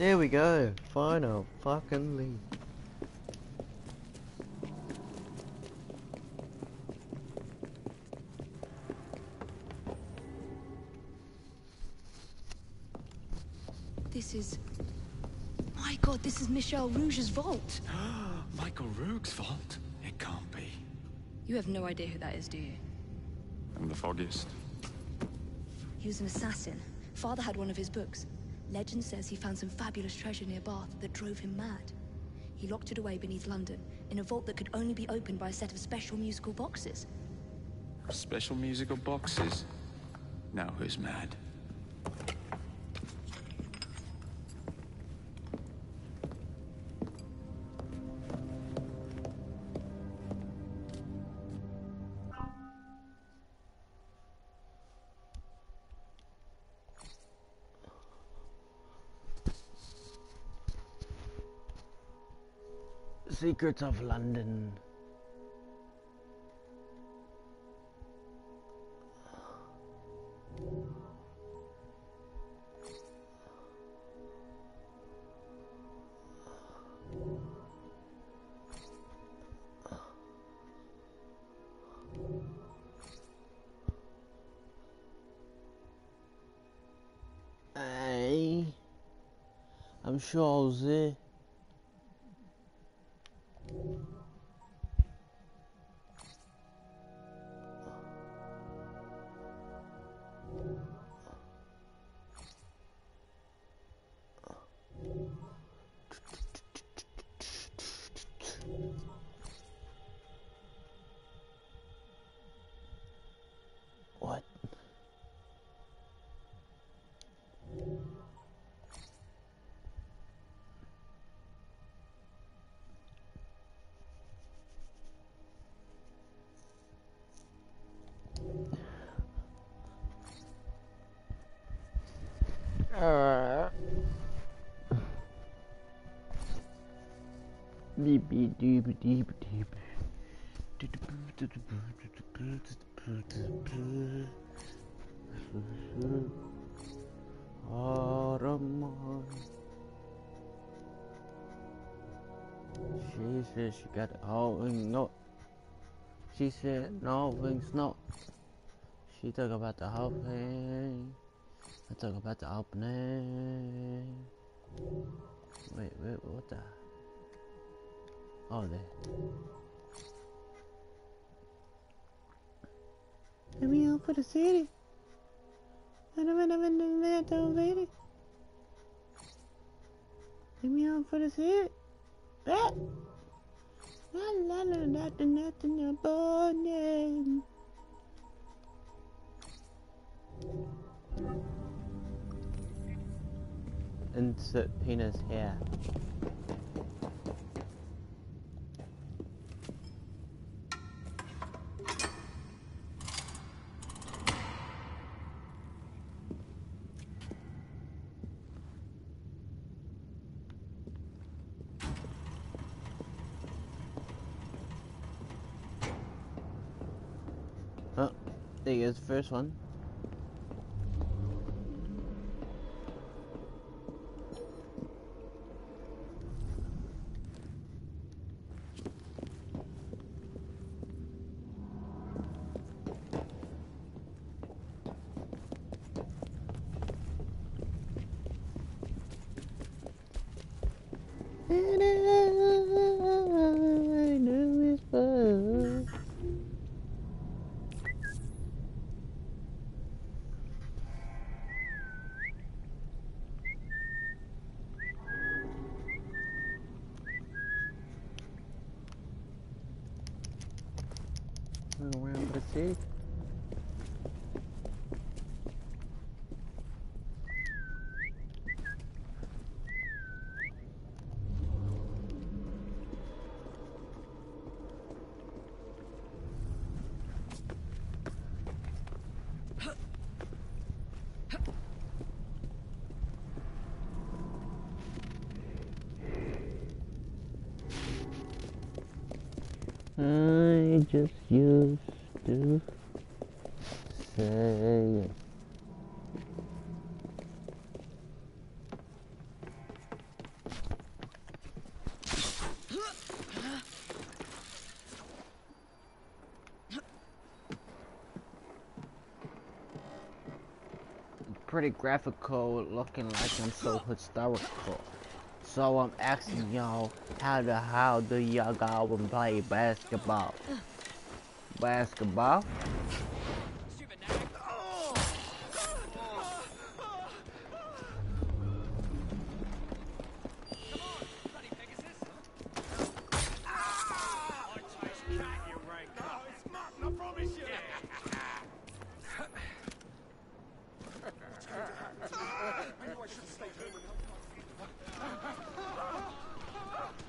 S1: There we go. Final fucking lead.
S15: This is... My god, this is Michael Rook's vault.
S13: Michael Rook's vault? It can't be.
S15: You have no idea who that is, do you?
S13: I'm the foggiest.
S15: He was an assassin. Father had one of his books. Legend says he found some fabulous treasure near Bath that drove him mad. He locked it away beneath London, in a vault that could only be opened by a set of special musical boxes.
S13: Special musical boxes. Now who's mad?
S1: Secrets of London. Hey, I'm sure I was deep deep. Autumn. She said she got whole thing no. She said no thing's not. She talk about the whole thing. I talk about the opening. Wait, wait, what the? Oh, there. Let me out for the city. Let me out for the city. Ah! La la la nothing nothing about name. Insert penis here. Goes the first one. I know it's fun. Around the city. I just used to say pretty graphical looking like I'm so historical. So I'm asking y'all, how the hell do y'all go and play basketball? Basketball?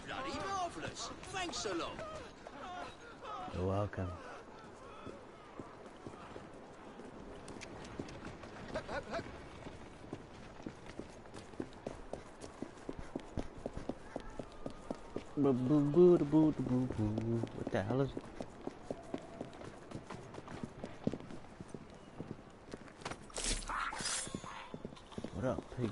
S17: Bloody marvellous. Thanks a lot.
S1: You're welcome. Boo boo boo da boo da boo boo. What the hell is What up, pig?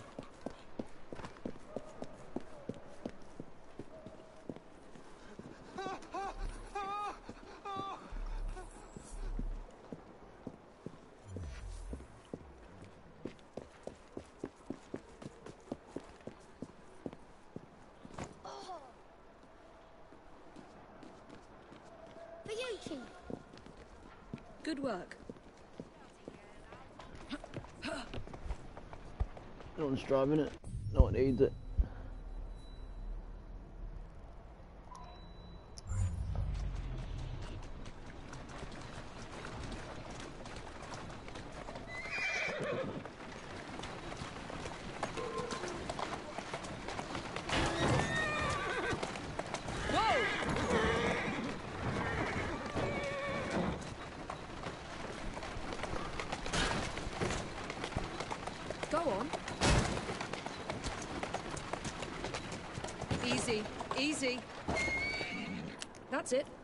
S4: For you two.
S15: Good work.
S1: No one's driving it. No one needs it.
S15: It.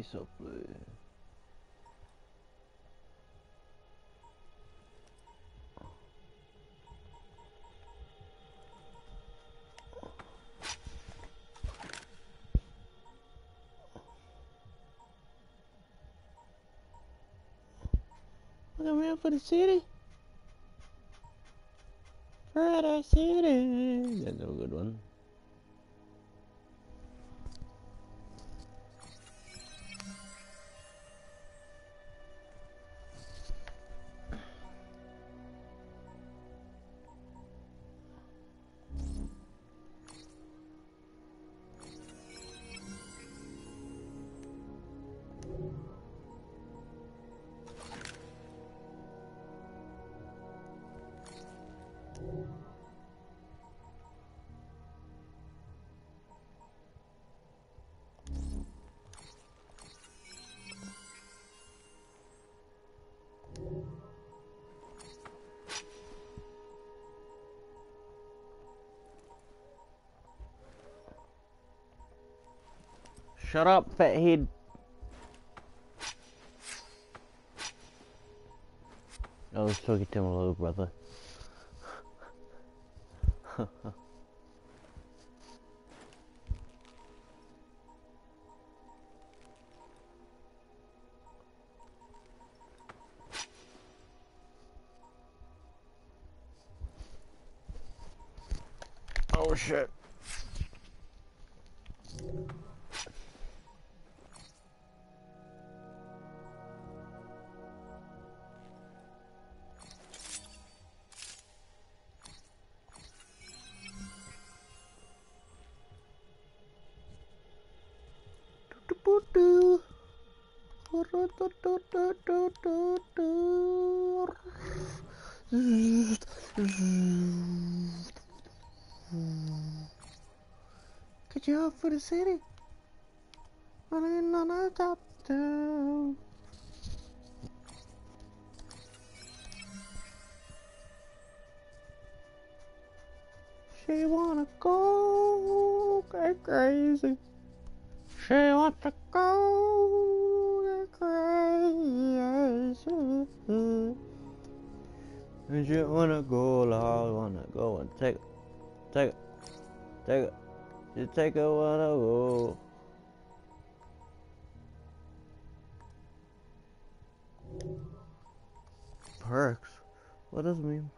S1: piece of around for the city. For the city. That's a good one. Shut up, fathead. I was talking to my little brother. oh shit. city. take a while Perks? What does it mean?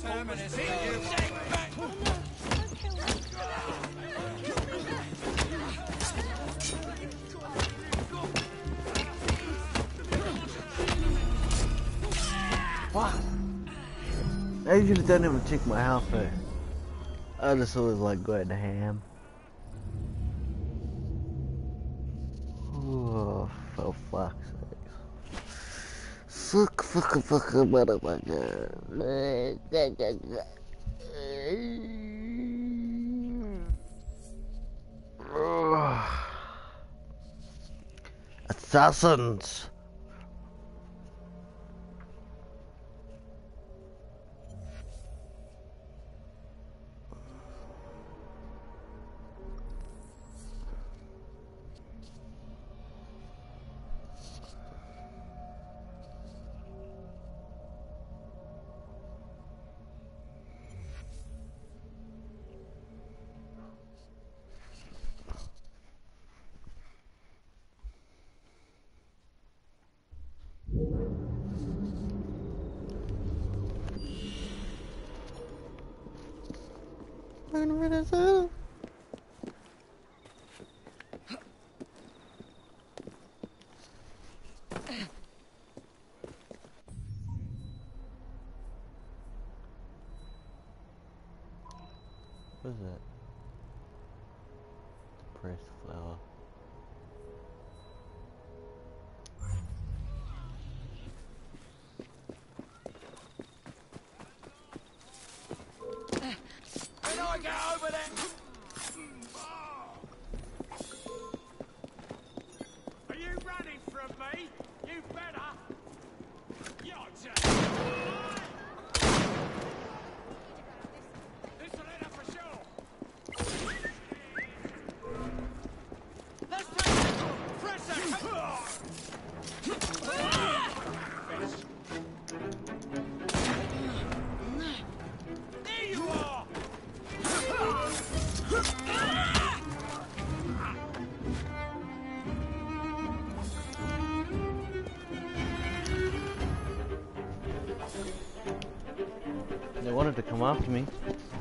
S1: Fuck. I usually don't even check my health though. I just always like going to ham. Oh, for fuck's sake. Suck, fuck, fuck, motherfucker. Assassins.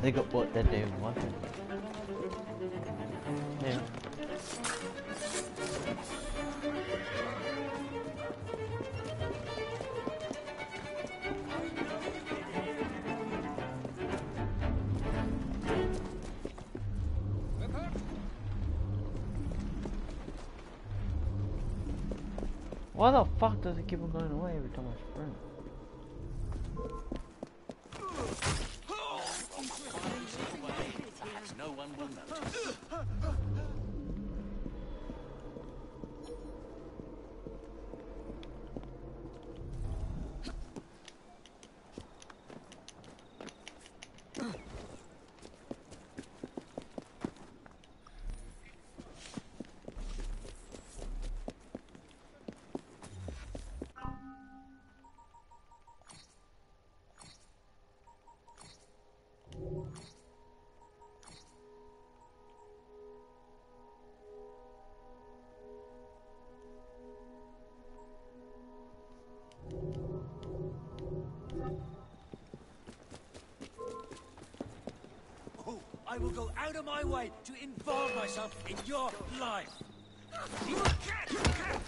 S1: They got what that they wanted. Yeah. Why the fuck does it keep on going
S27: will
S17: go out of my way to involve myself in your life. You can't! You can't!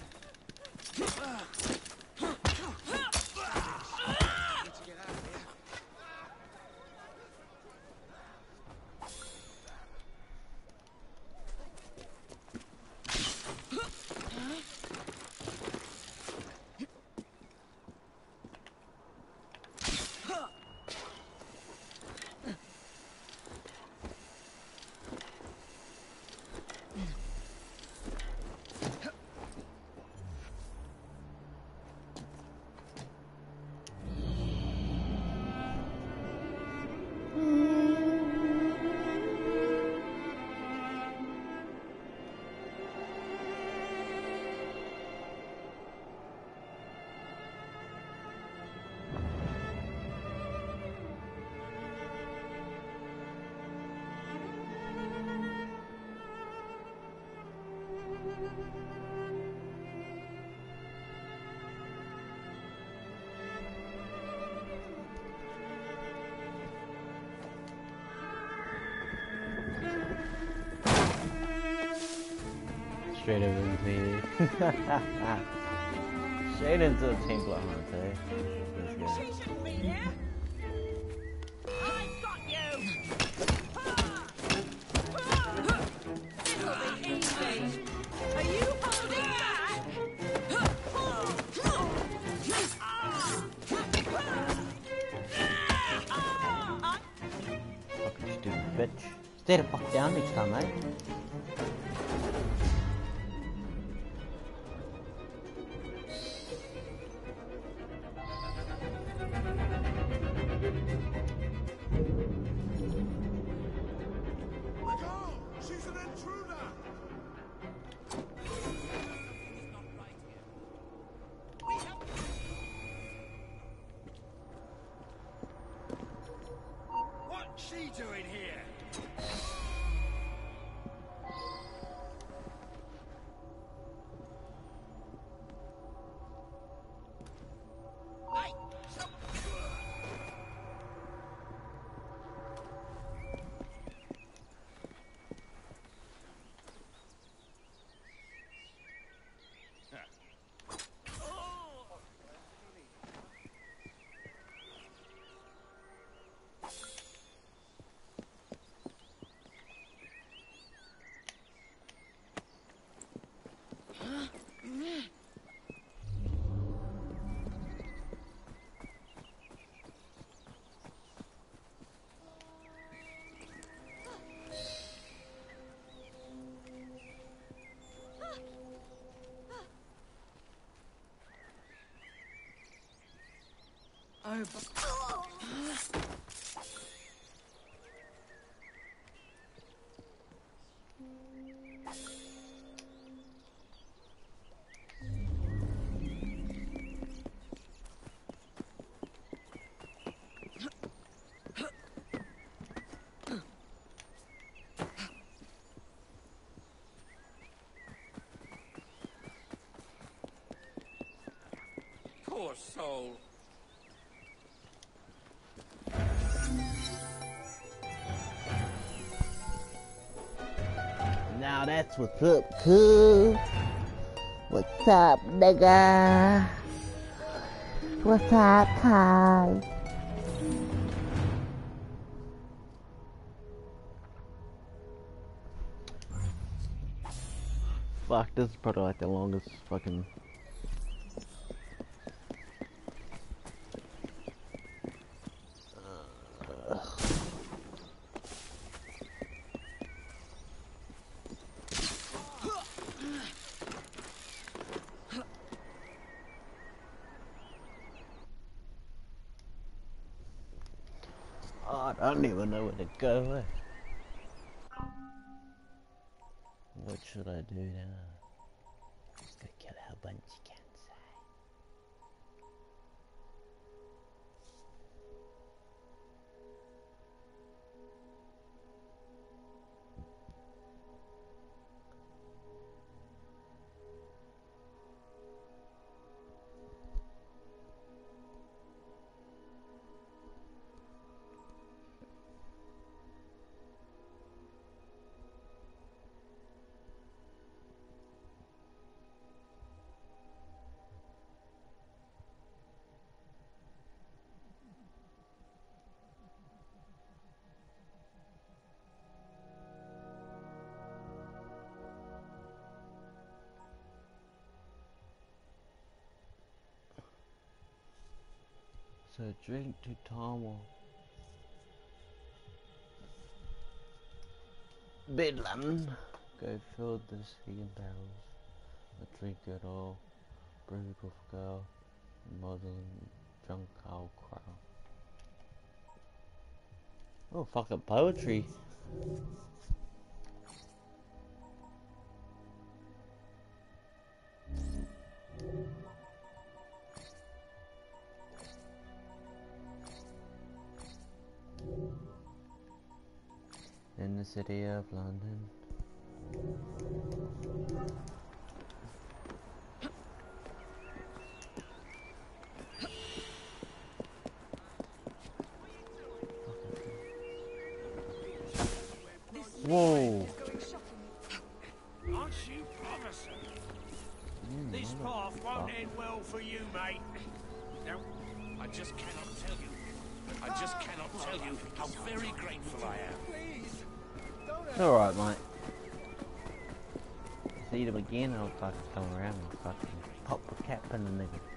S1: Straight over into the Straight into the Templar Hunt, eh? Let's go.
S17: Chasing me, yeah? I got you! This'll be easy. Are you holding back?
S1: Fucking stupid bitch. Stay the fuck down next time, eh?
S17: She doing here? Poor soul.
S1: Now that's what's up, cool. What's up, nigga? What's up, Kai? Fuck, this is probably like the longest fucking I don't even know where to go. eh? So drink to Tomo. Bedlam. Go fill the second barrels. I drink it all. It with girl. Modern drunk owl crown. Oh, fucking poetry. The city of London. Again, I'll fucking come around and fucking pop a cap in the nigga.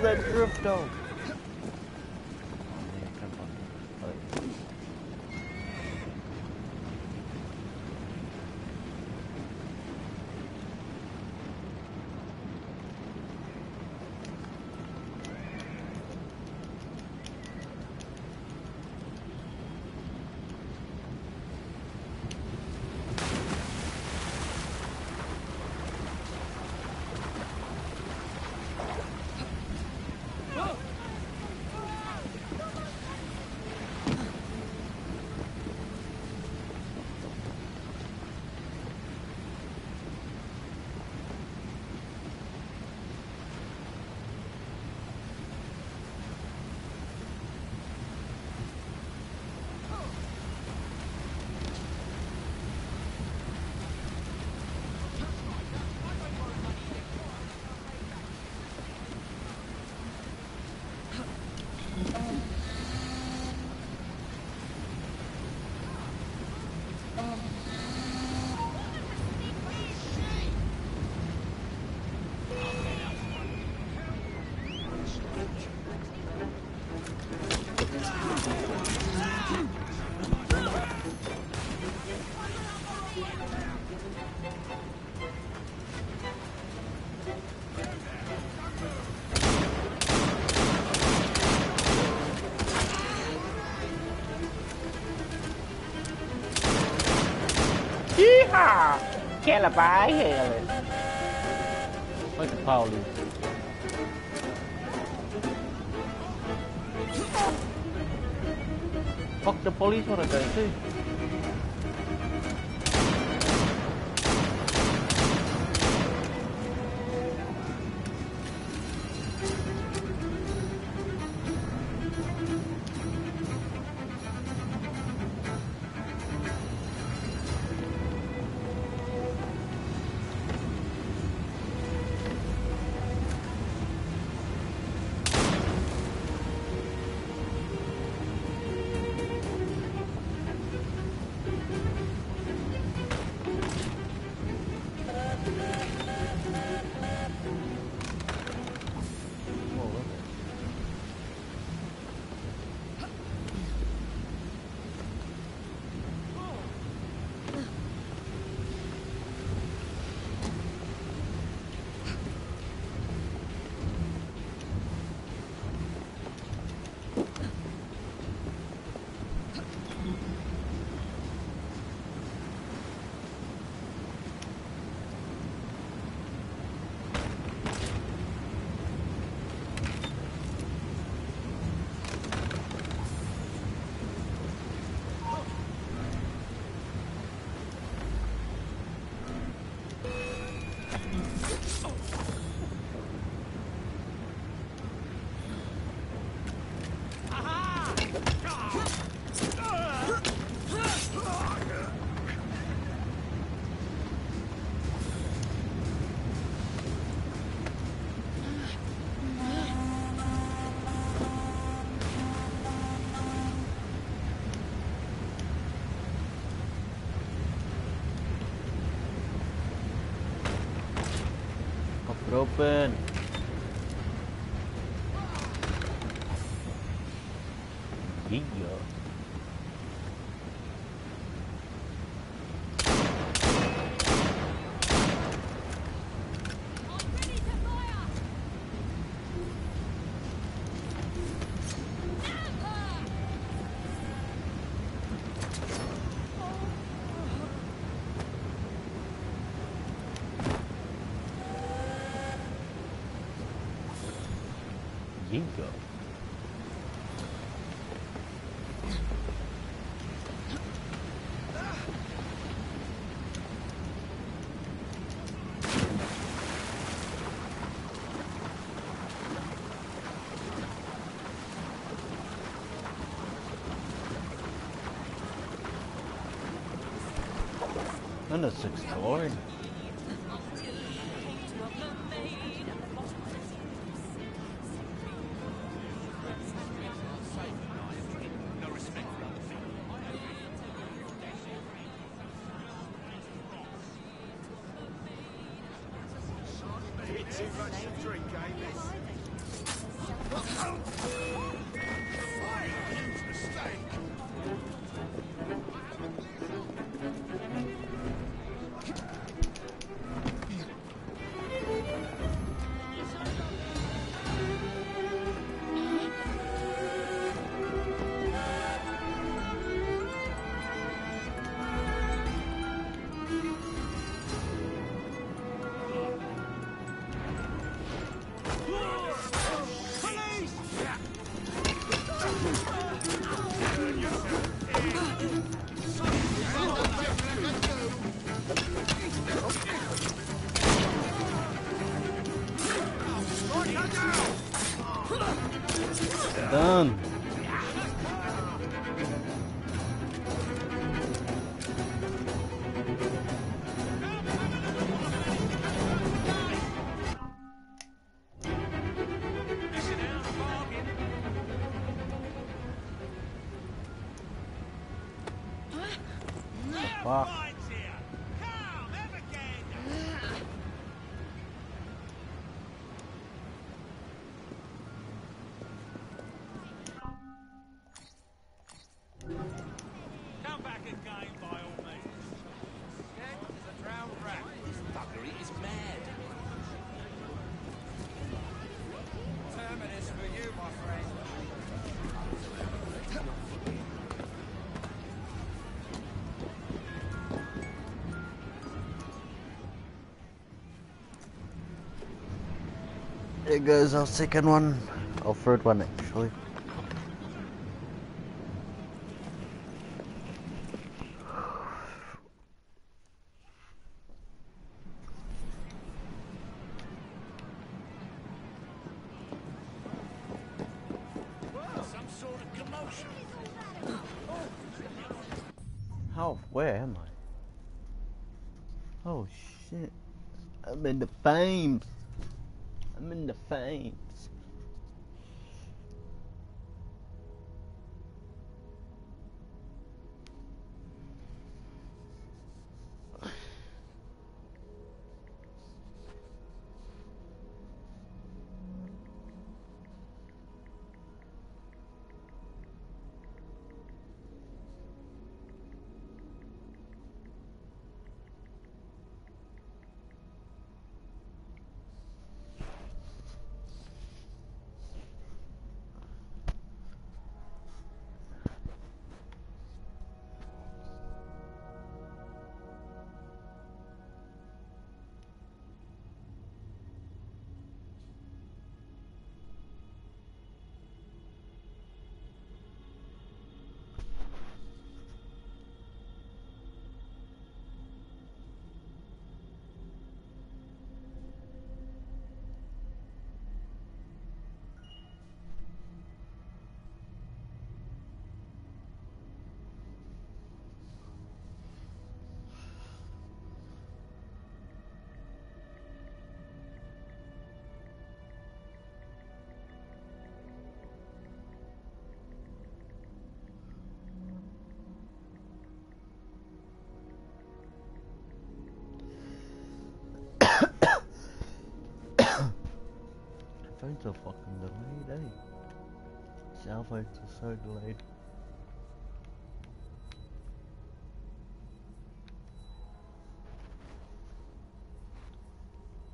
S1: That drift dog.
S3: la paje. Look at Pauli. Fuck the police, what a
S1: guy, too. open.
S3: Lord. Fuck.
S1: There goes our second one. Our third one actually. How? Where am I? Oh shit. I'm in the fame. I'm in the fame. So fucking delayed, eh? Cellphones are so delayed.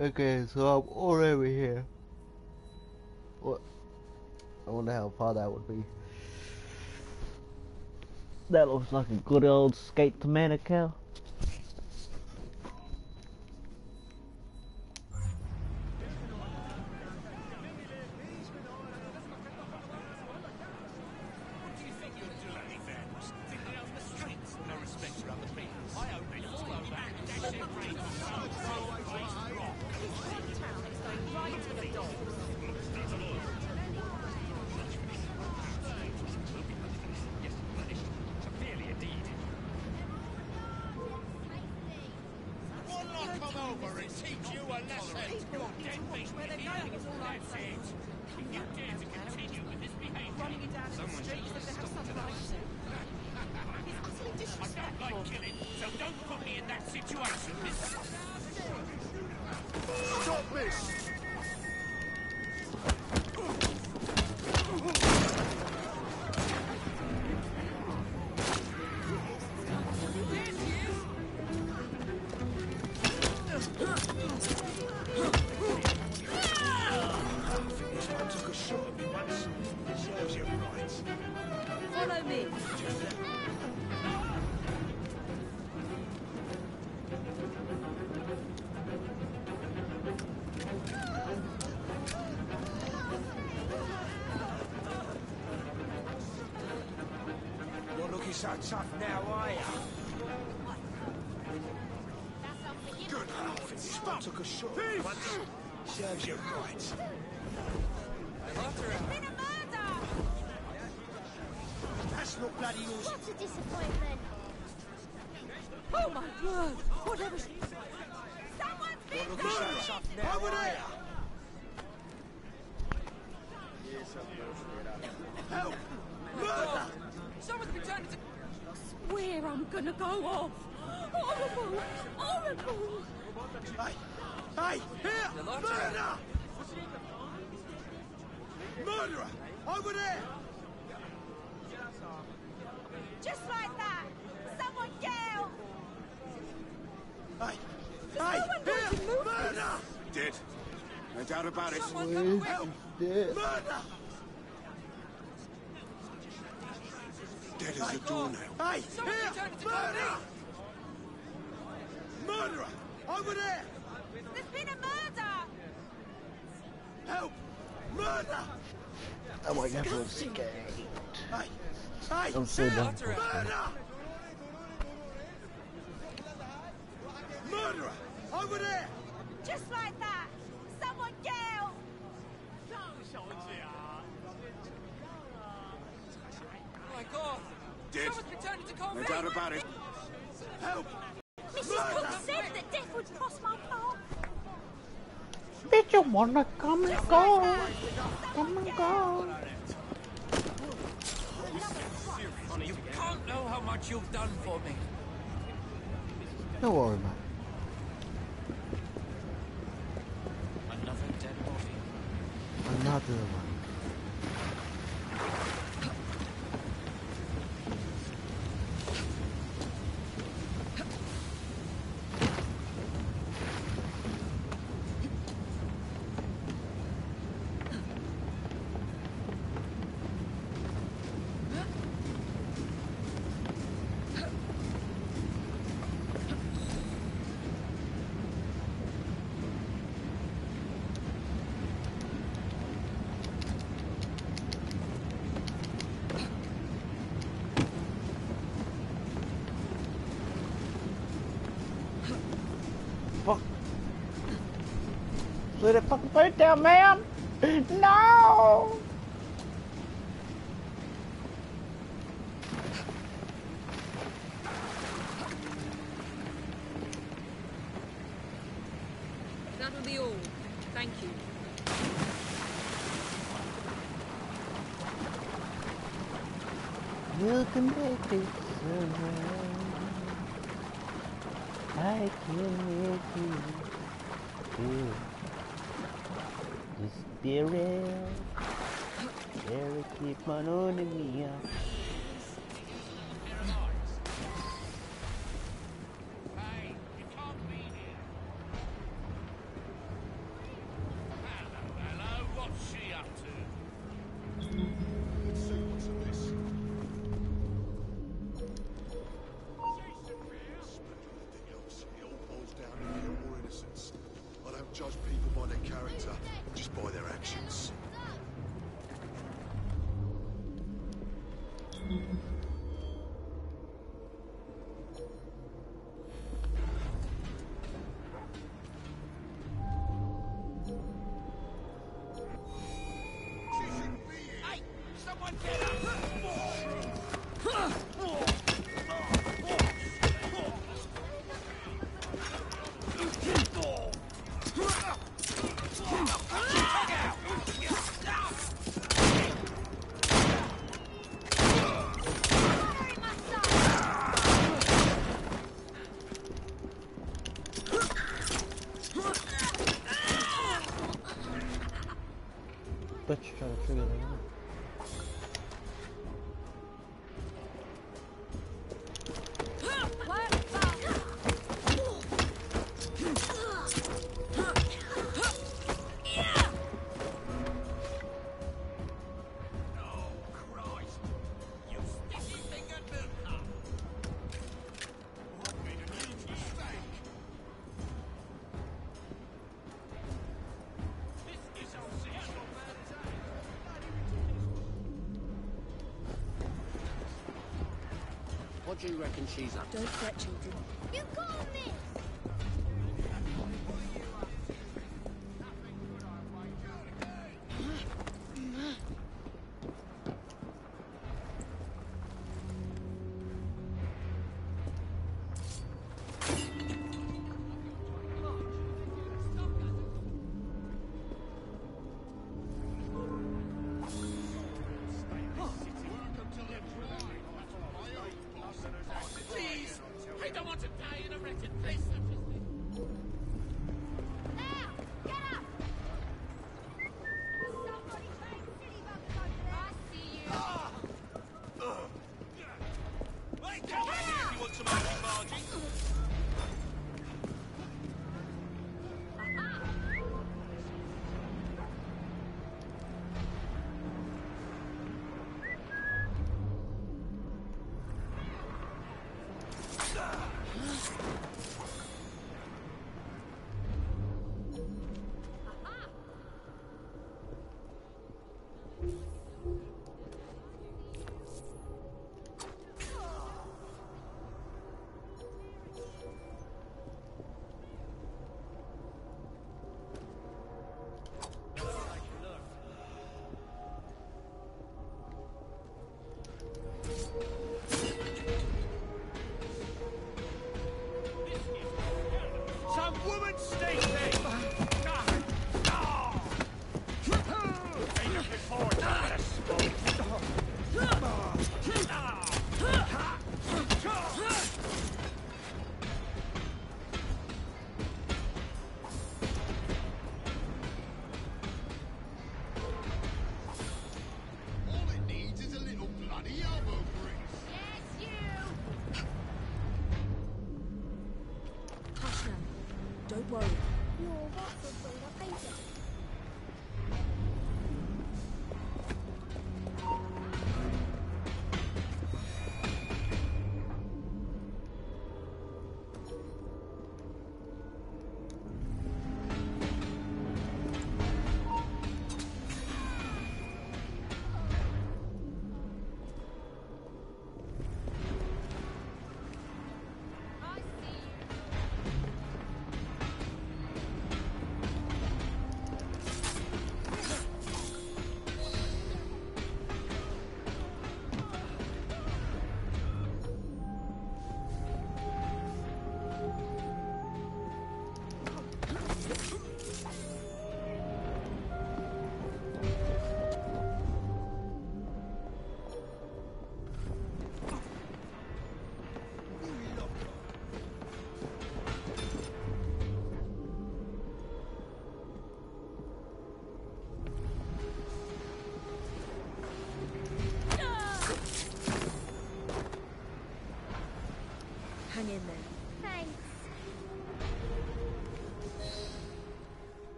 S1: Okay, so I'm all over here. What? I wonder how far that would be. That looks like a good old skate to Manukau.
S25: So
S1: done.
S28: Murder! Murderer! Over there!
S4: Just like that! Someone get out!
S9: Oh my God!
S29: Dead.
S9: Someone's been turned into cold
S29: No doubt about it.
S28: Help!
S4: Mrs. Cook said that death would cross my path.
S1: Did you wanna come and go? Come and go.
S9: How much you've done for me.
S1: Don't worry, man.
S17: Another dead body.
S1: Another one. Fuck. Slow boat down, man! No!
S15: What do you reckon she's up?
S5: Don't fret, children.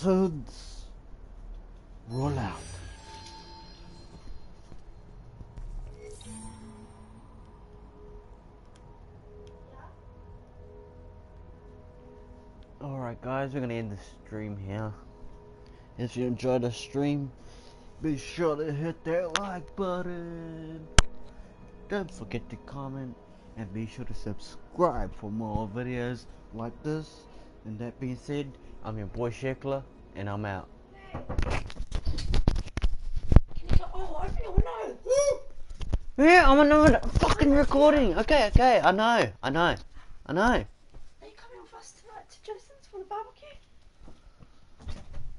S1: Assassins, roll out. Alright guys, we're gonna end the stream here. If you enjoyed the stream, be sure to hit that like button. Don't forget to comment and be sure to subscribe for more videos like this. And that being said, I'm your boy Sheklah, and I'm out.
S10: Oh, open your nose.
S1: Yeah, I'm another fucking recording. Okay, okay, I know, I know, I know.
S10: Are you coming with us tonight to Jason's for the barbecue?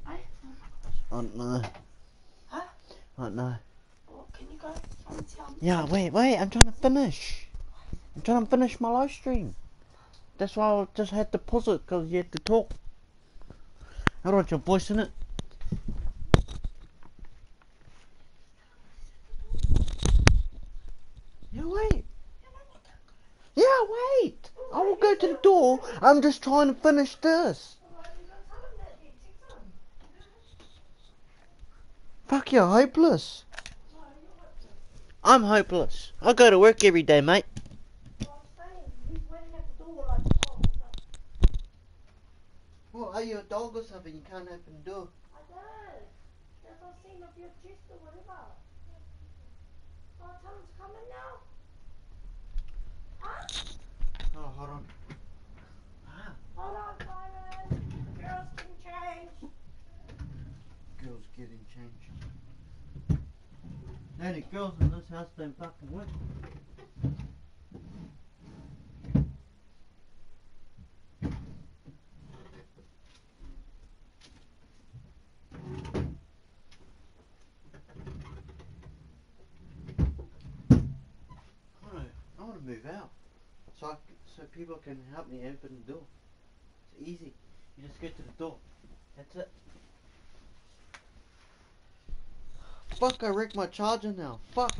S10: I,
S1: I don't know.
S10: Huh?
S1: I don't know.
S10: Well, can you go me?
S1: Um, yeah, wait, wait, I'm trying to finish. I'm trying to finish my live stream. That's why I just had to pause it, because you had to talk. Don't want your voice in it. Yeah, wait. Yeah, wait. I will go to the door. I'm just trying to finish this. Fuck, you're hopeless. I'm hopeless. I go to work every day, mate. Are you a dog or something? You can't open the door.
S10: I don't. There's no scene of your chest or whatever. Oh, tell him to come in now. Huh?
S1: Oh, hold on. Ah.
S10: Hold on, Simon. Girls can change.
S1: Girls getting changed. Only girls in this house don't fucking work. I wanna, I wanna move out. So I, so people can help me open the door. It's easy. You just go to the door. That's it. Fuck, I wrecked my charger now. Fuck.